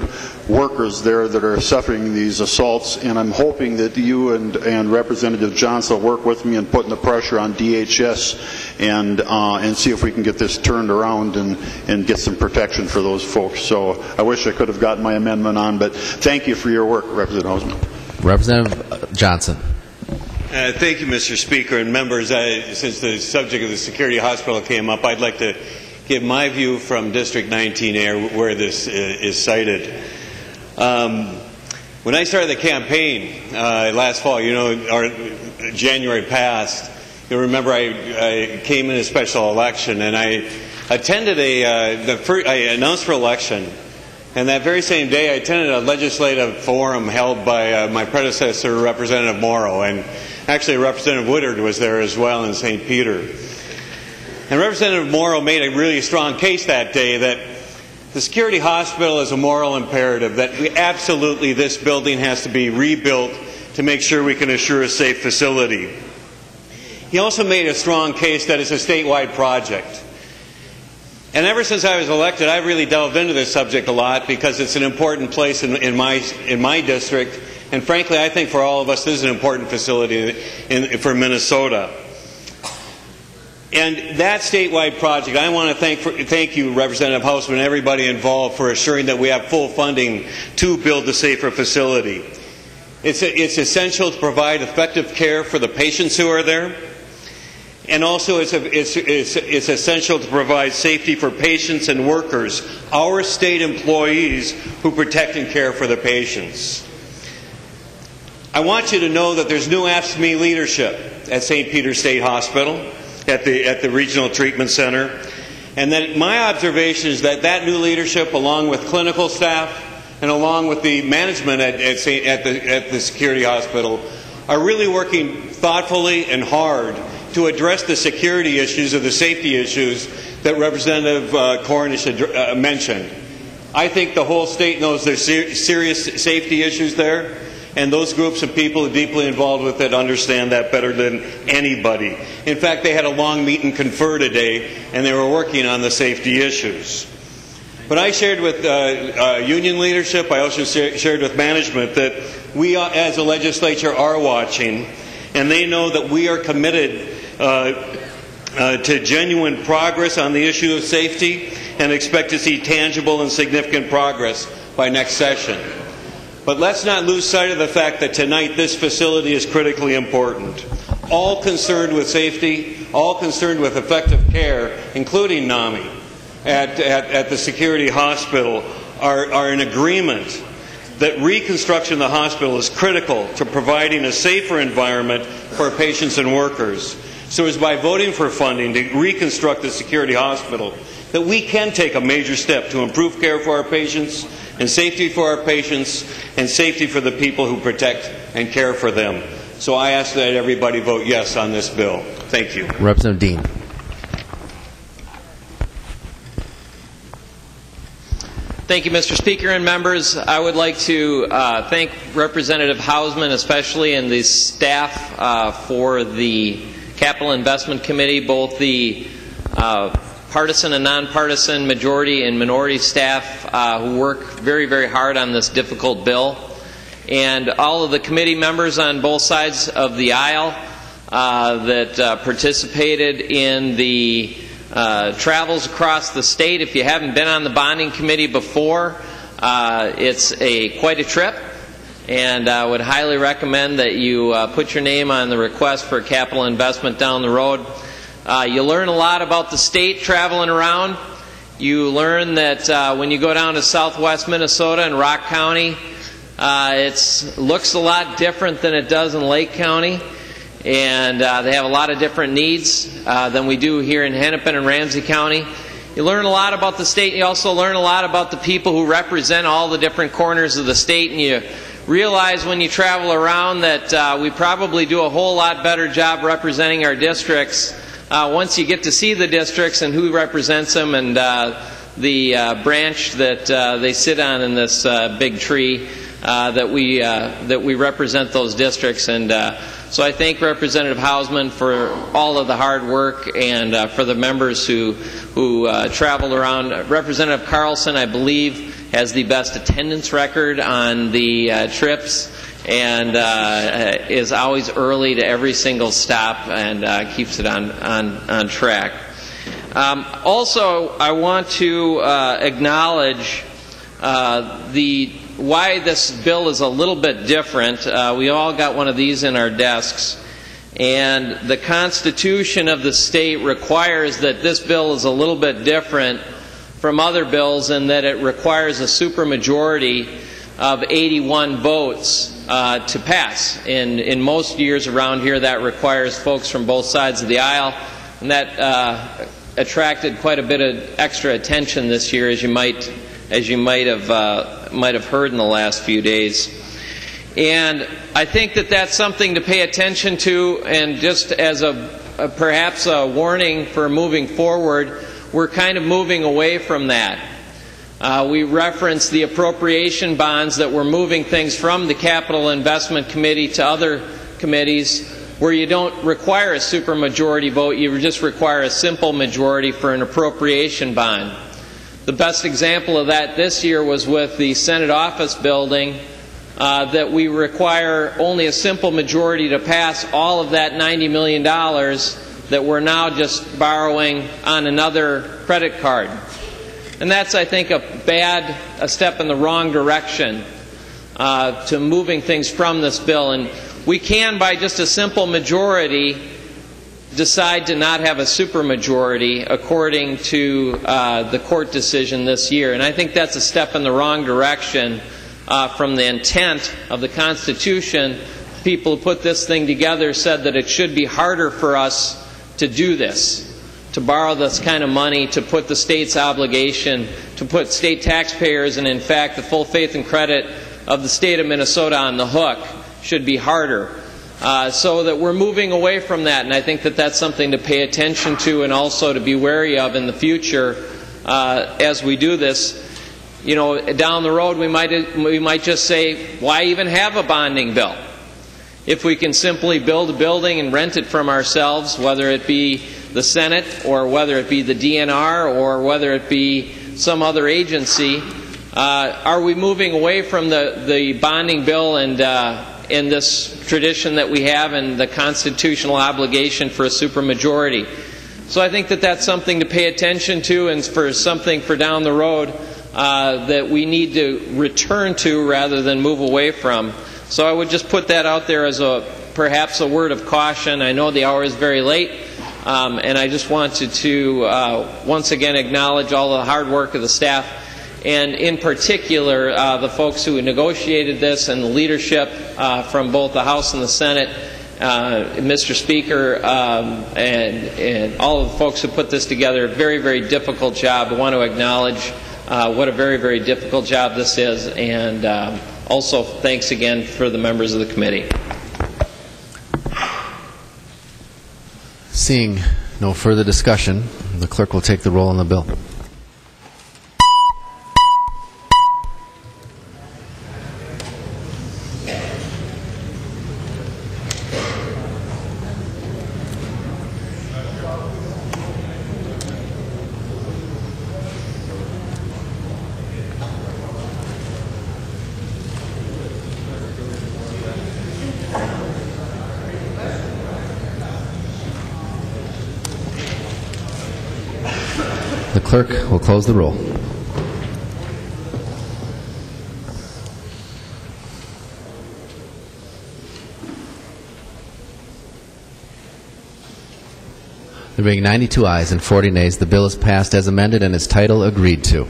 Speaker 26: workers there that are suffering these assaults, and I'm hoping that you and, and Representative Johnson will work with me in putting the pressure on DHS and uh, and see if we can get this turned around and, and get some protection for those folks. So I wish I could have gotten my amendment on, but thank you for your work, Representative Hausman.
Speaker 20: Representative Johnson.
Speaker 27: Uh, thank you, Mr. Speaker and members. I, since the subject of the security hospital came up, I'd like to give my view from District 19A, where this uh, is sited. Um, when I started the campaign uh, last fall, you know, our January passed. You remember I, I, came in a special election and I attended a uh, the I announced for election, and that very same day I attended a legislative forum held by uh, my predecessor, Representative Morrow, and actually Representative Woodard was there as well in St. Peter. And Representative Morrow made a really strong case that day that the security hospital is a moral imperative, that we, absolutely this building has to be rebuilt to make sure we can assure a safe facility. He also made a strong case that it's a statewide project. And ever since I was elected, I've really delved into this subject a lot because it's an important place in, in, my, in my district. And frankly, I think for all of us, this is an important facility in, for Minnesota. And that statewide project, I want to thank, for, thank you, Representative Hausman, and everybody involved for assuring that we have full funding to build the safer facility. It's, it's essential to provide effective care for the patients who are there. And also, it's, it's, it's, it's essential to provide safety for patients and workers, our state employees who protect and care for the patients. I want you to know that there's new AFSCME leadership at St. Peter State Hospital, at the, at the Regional Treatment Center. And that my observation is that that new leadership, along with clinical staff and along with the management at, at, at, the, at the security hospital, are really working thoughtfully and hard to address the security issues or the safety issues that Representative uh, Cornish uh, mentioned. I think the whole state knows there's ser- serious safety issues there, and those groups of people deeply involved with it understand that better than anybody. In fact, they had a long meet and confer today, and they were working on the safety issues. But I shared with uh, uh, union leadership, I also shared with management that we uh, as a legislature are watching, and they know that we are committed uh, uh, to genuine progress on the issue of safety and expect to see tangible and significant progress by next session. But let's not lose sight of the fact that tonight this facility is critically important. All concerned with safety, all concerned with effective care, including NAMI, at, at, at the security hospital, are, are in agreement that reconstruction of the hospital is critical to providing a safer environment for patients and workers. So it's by voting for funding to reconstruct the security hospital that we can take a major step to improve care for our patients and safety for our patients and safety for the people who protect and care for them. So I ask that everybody vote yes on this bill. Thank you.
Speaker 20: Representative Dean.
Speaker 6: Thank you, Mr. Speaker and members. I would like to uh, thank Representative Hausman, especially, and the staff uh, for the Capital Investment Committee, both the uh, partisan and nonpartisan majority and minority staff uh, who work very, very hard on this difficult bill, and all of the committee members on both sides of the aisle uh, that uh, participated in the uh, travels across the state. If you haven't been on the bonding committee before, uh, it's a quite a trip, and I would highly recommend that you uh, put your name on the request for capital investment down the road. Uh, you learn a lot about the state traveling around. You learn that uh, when you go down to southwest Minnesota and Rock County, uh, it looks a lot different than it does in Lake County and uh, they have a lot of different needs uh, than we do here in Hennepin and Ramsey County. You learn a lot about the state. You also learn a lot about the people who represent all the different corners of the state, and you realize when you travel around that uh, we probably do a whole lot better job representing our districts uh, once you get to see the districts and who represents them and uh, the uh, branch that they sit on in this big tree that we that we represent those districts and. So I thank Representative Hausman for all of the hard work and uh, for the members who, who uh, traveled around. Representative Carlson, I believe, has the best attendance record on the uh, trips and uh, is always early to every single stop and uh, keeps it on, on, on track. Um, also, I want to uh, acknowledge the why this bill is a little bit different. Uh, we all got one of these in our desks. And the Constitution of the state requires that this bill is a little bit different from other bills in that it requires a supermajority of 81 votes uh, to pass. In, in most years around here, that requires folks from both sides of the aisle. And that uh, attracted quite a bit of extra attention this year, as you might, as you might have uh, might have heard in the last few days. And I think that that's something to pay attention to, and just as a, a perhaps a warning for moving forward, we're kind of moving away from that. Uh, we referenced the appropriation bonds that were moving things from the Capital Investment Committee to other committees where you don't require a supermajority vote, you just require a simple majority for an appropriation bond. The best example of that this year was with the Senate office building, uh, that we require only a simple majority to pass all of that $90 million that we're now just borrowing on another credit card. And that's, I think, a bad, a step in the wrong direction uh, to moving things from this bill. And we can, by just a simple majority, decide to not have a supermajority according to uh, the court decision this year. And I think that's a step in the wrong direction uh, from the intent of the Constitution. People who put this thing together said that it should be harder for us to do this, to borrow this kind of money, to put the state's obligation, to put state taxpayers and, in fact, the full faith and credit of the state of Minnesota on the hook should be harder. Uh, so that we're moving away from that, and I think that that's something to pay attention to and also to be wary of in the future uh, as we do this. You know, down the road we might we might just say, why even have a bonding bill? If we can simply build a building and rent it from ourselves, whether it be the Senate or whether it be the DNR or whether it be some other agency, uh, are we moving away from the, the bonding bill and uh, in this tradition that we have and the constitutional obligation for a supermajority. So I think that that's something to pay attention to and for something for down the road uh, that we need to return to rather than move away from. So I would just put that out there as a perhaps a word of caution. I know the hour is very late, um, and I just wanted to uh, once again acknowledge all the hard work of the staff and in particular uh, the folks who negotiated this and the leadership uh, from both the House and the Senate, uh, Mr. Speaker, um, and, and, all of the folks who put this together. Very, very difficult job. I want to acknowledge uh, what a very, very difficult job this is, and um, also thanks again for the members of the committee.
Speaker 20: Seeing no further discussion, the clerk will take the roll on the bill. Clerk will close the roll. There being 92 ayes and 40 nays, the bill is passed as amended and its title agreed to.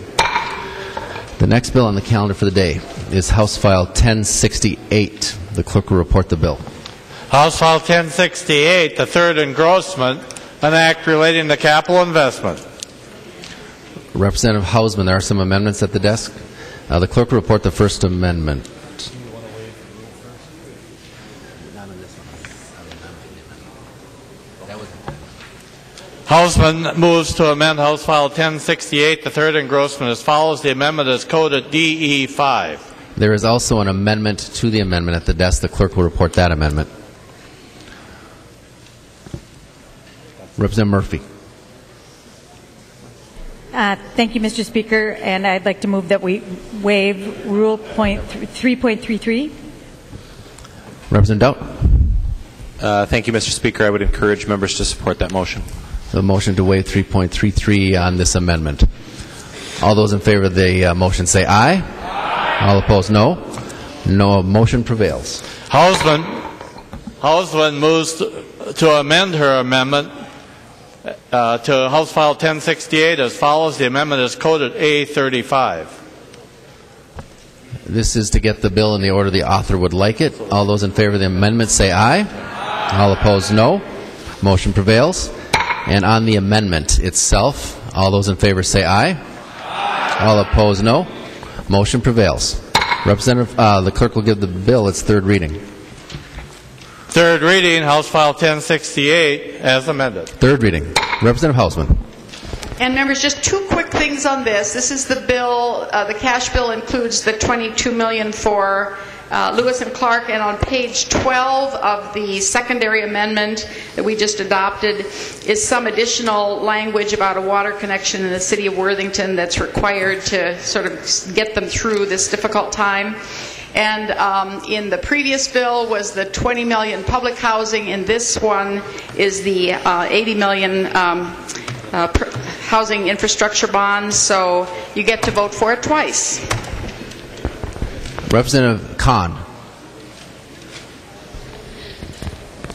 Speaker 20: The next bill on the calendar for the day is House File 1068. The clerk will report the bill.
Speaker 4: House File 1068, the third engrossment, an act relating to capital investment.
Speaker 20: Representative Hausman, there are some amendments at the desk. Uh, the clerk will report the first amendment.
Speaker 4: Hausman moves to amend House File 1068, the third engrossment, as follows. The amendment is coded DE5.
Speaker 20: There is also an amendment to the amendment at the desk. The clerk will report that amendment. Representative Murphy.
Speaker 22: Uh, Thank you, Mr. Speaker, and I'd like to move that we waive Rule point 3.33.
Speaker 20: Representative Daudt.
Speaker 23: Uh, thank you, Mr. Speaker. I would encourage members to support that motion.
Speaker 20: The motion to waive 3.33 on this amendment. All those in favor of the uh, motion say aye. All opposed, no. No motion prevails.
Speaker 4: Hausman, Hausman moves to, to amend her amendment uh, to House File 1068 as follows. The amendment is coded A35.
Speaker 20: This is to get the bill in the order the author would like it. All those in favor of the amendment say aye. All opposed, no. Motion prevails. And on the amendment itself, all those in favor say aye. All opposed, no. Motion prevails. Representative, uh, the clerk will give the bill its third reading.
Speaker 4: Third reading, House File 1068 as amended.
Speaker 20: Third reading. Representative Hausman.
Speaker 21: And members, just two quick things on this. This is the bill, uh, the cash bill includes the 22 million for uh, Lewis and Clark, and on page 12 of the secondary amendment that we just adopted is some additional language about a water connection in the city of Worthington that's required to sort of get them through this difficult time. And um, in the previous bill was the 20 million public housing. In this one is the uh, 80 million um, uh, pr- housing infrastructure bonds. So you get to vote for it twice.
Speaker 20: Representative Kahn.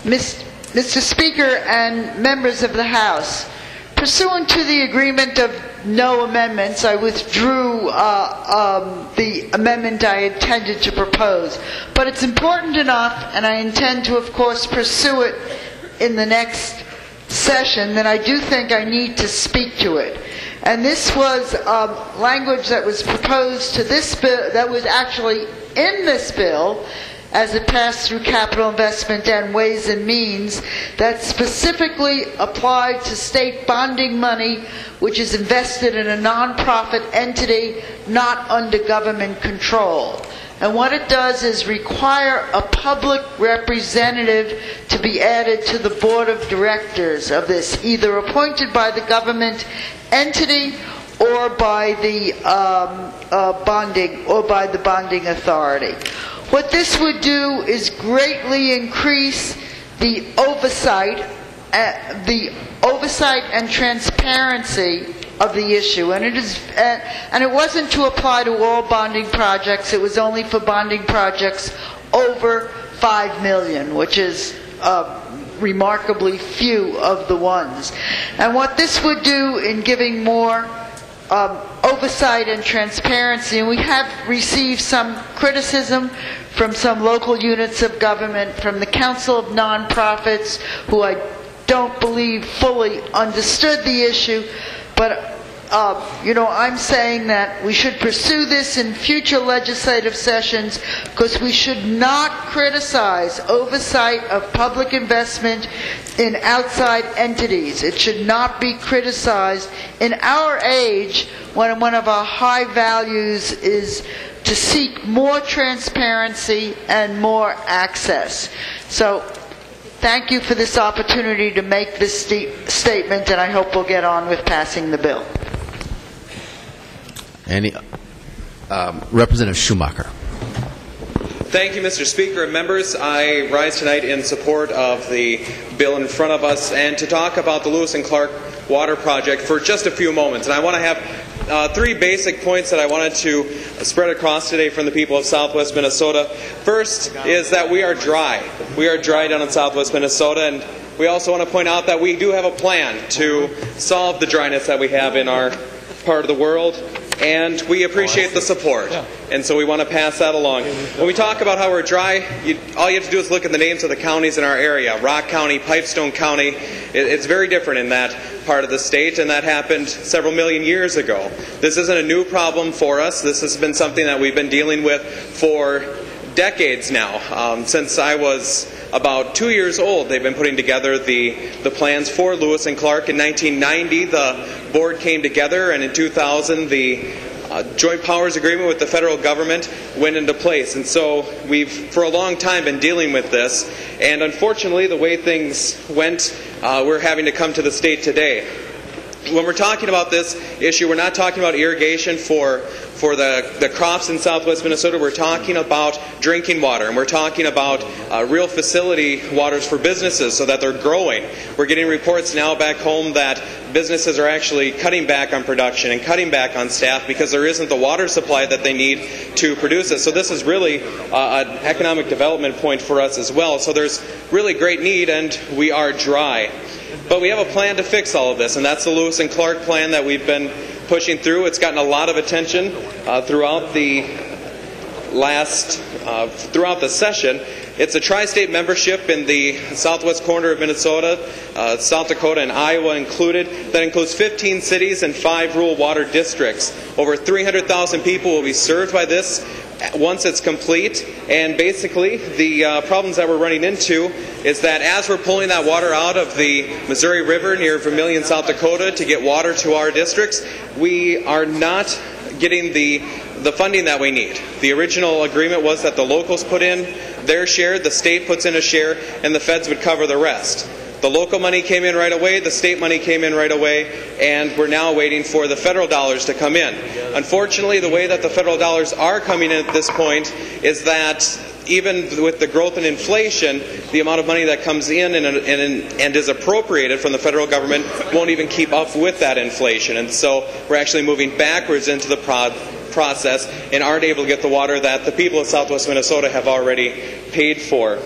Speaker 7: Mr. Speaker and members of the House, pursuant to the agreement of no amendments, I withdrew uh, um, the amendment I intended to propose. But it's important enough, and I intend to, of course, pursue it in the next session, that I do think I need to speak to it. And this was um, language that was proposed to this bill, that was actually in this bill as it passed through capital investment and ways and means that specifically applied to state bonding money which is invested in a nonprofit entity not under government control. And what it does is require a public representative to be added to the board of directors of this, either appointed by the government entity or by the um, uh, bonding or by the bonding authority. What this would do is greatly increase the oversight, uh, the oversight and transparency of the issue, and it is, uh, and it wasn't to apply to all bonding projects. It was only for bonding projects over five million, which is uh, remarkably few of the ones. And what this would do in giving more um, oversight and transparency, and we have received some criticism from some local units of government, from the Council of Nonprofits, who I don't believe fully understood the issue, but uh, you know, I'm saying that we should pursue this in future legislative sessions because we should not criticize oversight of public investment in outside entities. It should not be criticized in our age when one of our high values is to seek more transparency and more access. So thank you for this opportunity to make this st- statement, and I hope we'll get on with passing the bill.
Speaker 20: Any um, Representative Schumacher.
Speaker 28: Thank you, Mr. Speaker and members. I rise tonight in support of the bill in front of us and to talk about the Lewis and Clark Water Project for just a few moments. And I want to have uh, three basic points that I wanted to spread across today from the people of southwest Minnesota. First is that we are dry. We are dry down in southwest Minnesota, and we also want to point out that we do have a plan to solve the dryness that we have in our part of the world, and we appreciate the support. And so we want to pass that along. When we talk about how we're dry, you, all you have to do is look at the names of the counties in our area Rock County, Pipestone County. It, it's very different in that part of the state, and that happened several million years ago. This isn't a new problem for us. This has been something that we've been dealing with for decades now. Um, since I was about two years old, they've been putting together the, the plans for Lewis and Clark. In 1990, the board came together, and in 2000, the uh, joint powers agreement with the federal government went into place. And so we've, for a long time, been dealing with this. And unfortunately, the way things went, uh, we're having to come to the state today. When we're talking about this issue, we're not talking about irrigation for for the, the crops in southwest Minnesota, we're talking about drinking water and we're talking about uh, real facility waters for businesses so that they're growing. We're getting reports now back home that businesses are actually cutting back on production and cutting back on staff because there isn't the water supply that they need to produce it. So this is really uh, an economic development point for us as well. So there's really great need and we are dry. But we have a plan to fix all of this, and that's the Lewis and Clark plan that we've been pushing through. It's gotten a lot of attention uh, throughout the last uh, throughout the session. It's a tri-state membership in the southwest corner of Minnesota, uh, South Dakota, and Iowa included. That includes 15 cities and five rural water districts. Over 300,000 people will be served by this once it's complete. And basically, the uh, problems that we're running into is that as we're pulling that water out of the Missouri River near Vermillion, South Dakota, to get water to our districts, we are not getting the the funding that we need. The original agreement was that the locals put in their share, the state puts in a share, and the feds would cover the rest. The local money came in right away, the state money came in right away, and we're now waiting for the federal dollars to come in. Unfortunately, the way that the federal dollars are coming in at this point is that even with the growth in inflation, the amount of money that comes in and, and, and, is appropriated from the federal government won't even keep up with that inflation. And so we're actually moving backwards into the prod process and aren't able to get the water that the people of southwest Minnesota have already paid for.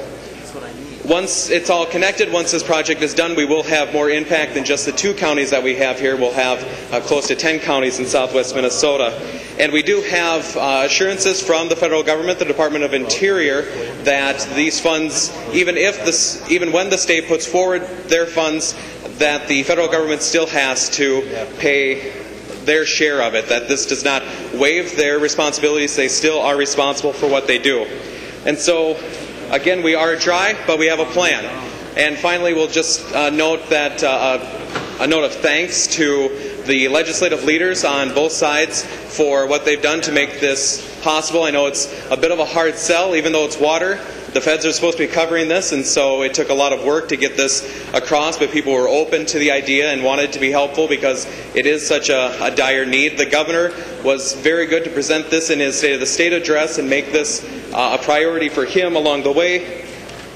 Speaker 28: Once it's all connected, once this project is done, we will have more impact than just the two counties that we have here. We'll have uh, close to 10 counties in southwest Minnesota. And we do have uh, assurances from the federal government, the Department of Interior, that these funds, even if this, even when the state puts forward their funds, that the federal government still has to pay their share of it, that this does not waive their responsibilities. They still are responsible for what they do. And so, again, we are dry, but we have a plan. And finally, we'll just uh, note that uh, a note of thanks to the legislative leaders on both sides for what they've done to make this possible. I know it's a bit of a hard sell, even though it's water. The feds are supposed to be covering this, and so it took a lot of work to get this across, but people were open to the idea and wanted to be helpful because it is such a, a dire need. The governor was very good to present this in his State of the State address and make this uh, a priority for him along the way.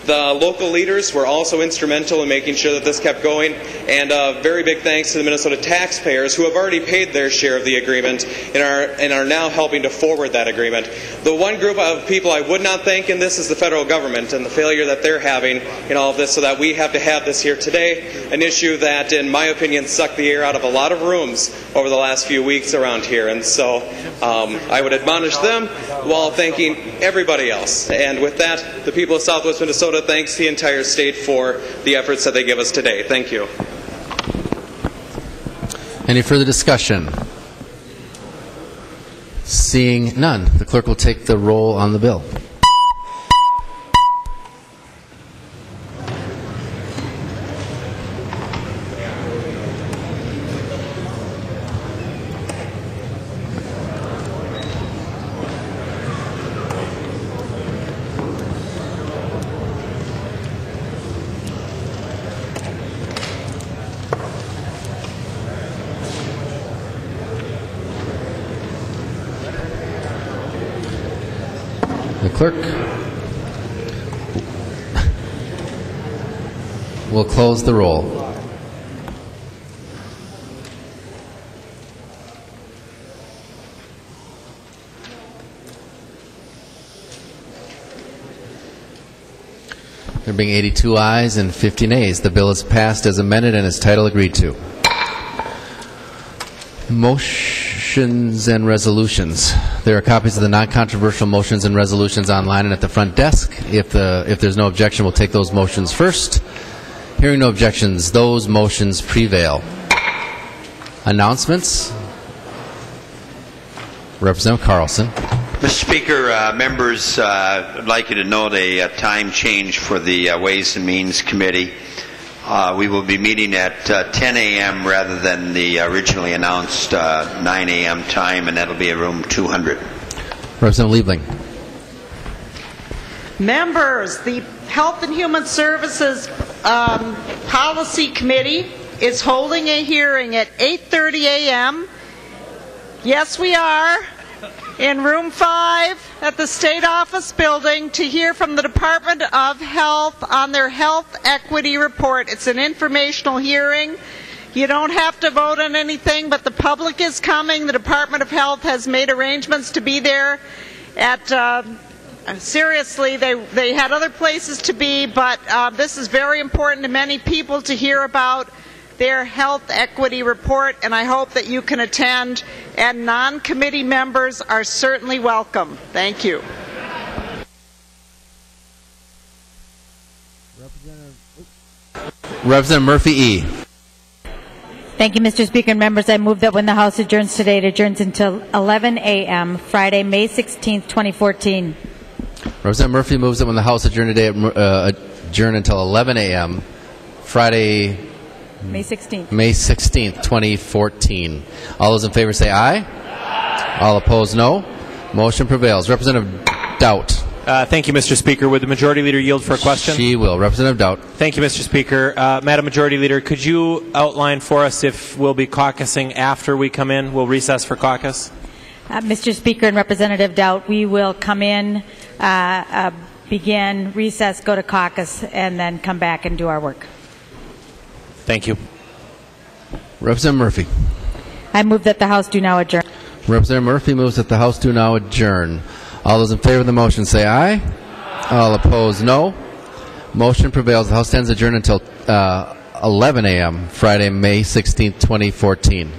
Speaker 28: The local leaders were also instrumental in making sure that this kept going, and a very big thanks to the Minnesota taxpayers who have already paid their share of the agreement and are, and are now helping to forward that agreement. The one group of people I would not thank in this is the federal government and the failure that they're having in all of this, so that we have to have this here today, an issue that, in my opinion, sucked the air out of a lot of rooms over the last few weeks around here. And so um, I would admonish them while thanking everybody else. And with that, the people of Southwest Minnesota thanks the entire state for the efforts that they give us today. Thank you.
Speaker 20: Any further discussion? Seeing none, the clerk will take the roll on the bill. The clerk We'll the roll. There being 82 ayes and 50 nays, the bill is passed as amended and its title agreed to. Motions and resolutions. There are copies of the non-controversial motions and resolutions online and at the front desk. If, the, if there's no objection, we'll take those motions first. Hearing no objections, those motions prevail. Announcements. Representative Carlson.
Speaker 29: Mr. Speaker, uh, members, uh, I'd like you to note a, a time change for the uh, Ways and Means Committee. Uh, we will be meeting at uh, 10 a.m. rather than the originally announced uh, 9 a.m. time, and that'll be in room 200.
Speaker 20: Representative Liebling.
Speaker 30: Members, the Health and Human Services um, Policy Committee is holding a hearing at 8:30 a.m. Yes, we are in room 5 at the State Office building to hear from the Department of Health on their health equity report. It's an informational hearing. You don't have to vote on anything, but the public is coming. The Department of Health has made arrangements to be there at uh, seriously, they, they had other places to be, but uh, this is very important to many people to hear about their health equity report, and I hope that you can attend. And non committee members are certainly welcome. Thank you.
Speaker 20: Representative Murphy E.
Speaker 22: Thank you, Mr. Speaker and members. I move that when the House adjourns today, it adjourns until 11 a.m., Friday, May 16, 2014.
Speaker 20: Representative Murphy moves that when the House adjourn today, uh, adjourn until 11 a.m., Friday,
Speaker 22: May 16th.
Speaker 20: May 16th, 2014. All those in favor say aye. All opposed, no. Motion prevails. Representative Daudt.
Speaker 23: Uh, thank you, Mr. Speaker. Would the Majority Leader yield for a question?
Speaker 20: She will. Representative Daudt.
Speaker 23: Thank you, Mr. Speaker. Uh, Madam Majority Leader, could you outline for us if we'll be caucusing after we come in? We'll recess for caucus?
Speaker 22: Uh, Mr. Speaker and Representative Daudt, we will come in, uh, uh, begin, recess, go to caucus, and then come back and do our work.
Speaker 23: Thank you.
Speaker 20: Representative Murphy.
Speaker 22: I move that the House do now adjourn.
Speaker 20: Representative Murphy moves that the House do now adjourn. All those in favor of the motion say aye. All opposed, no. Motion prevails. The House stands adjourned until uh, 11 a.m. Friday, May 16, 2014.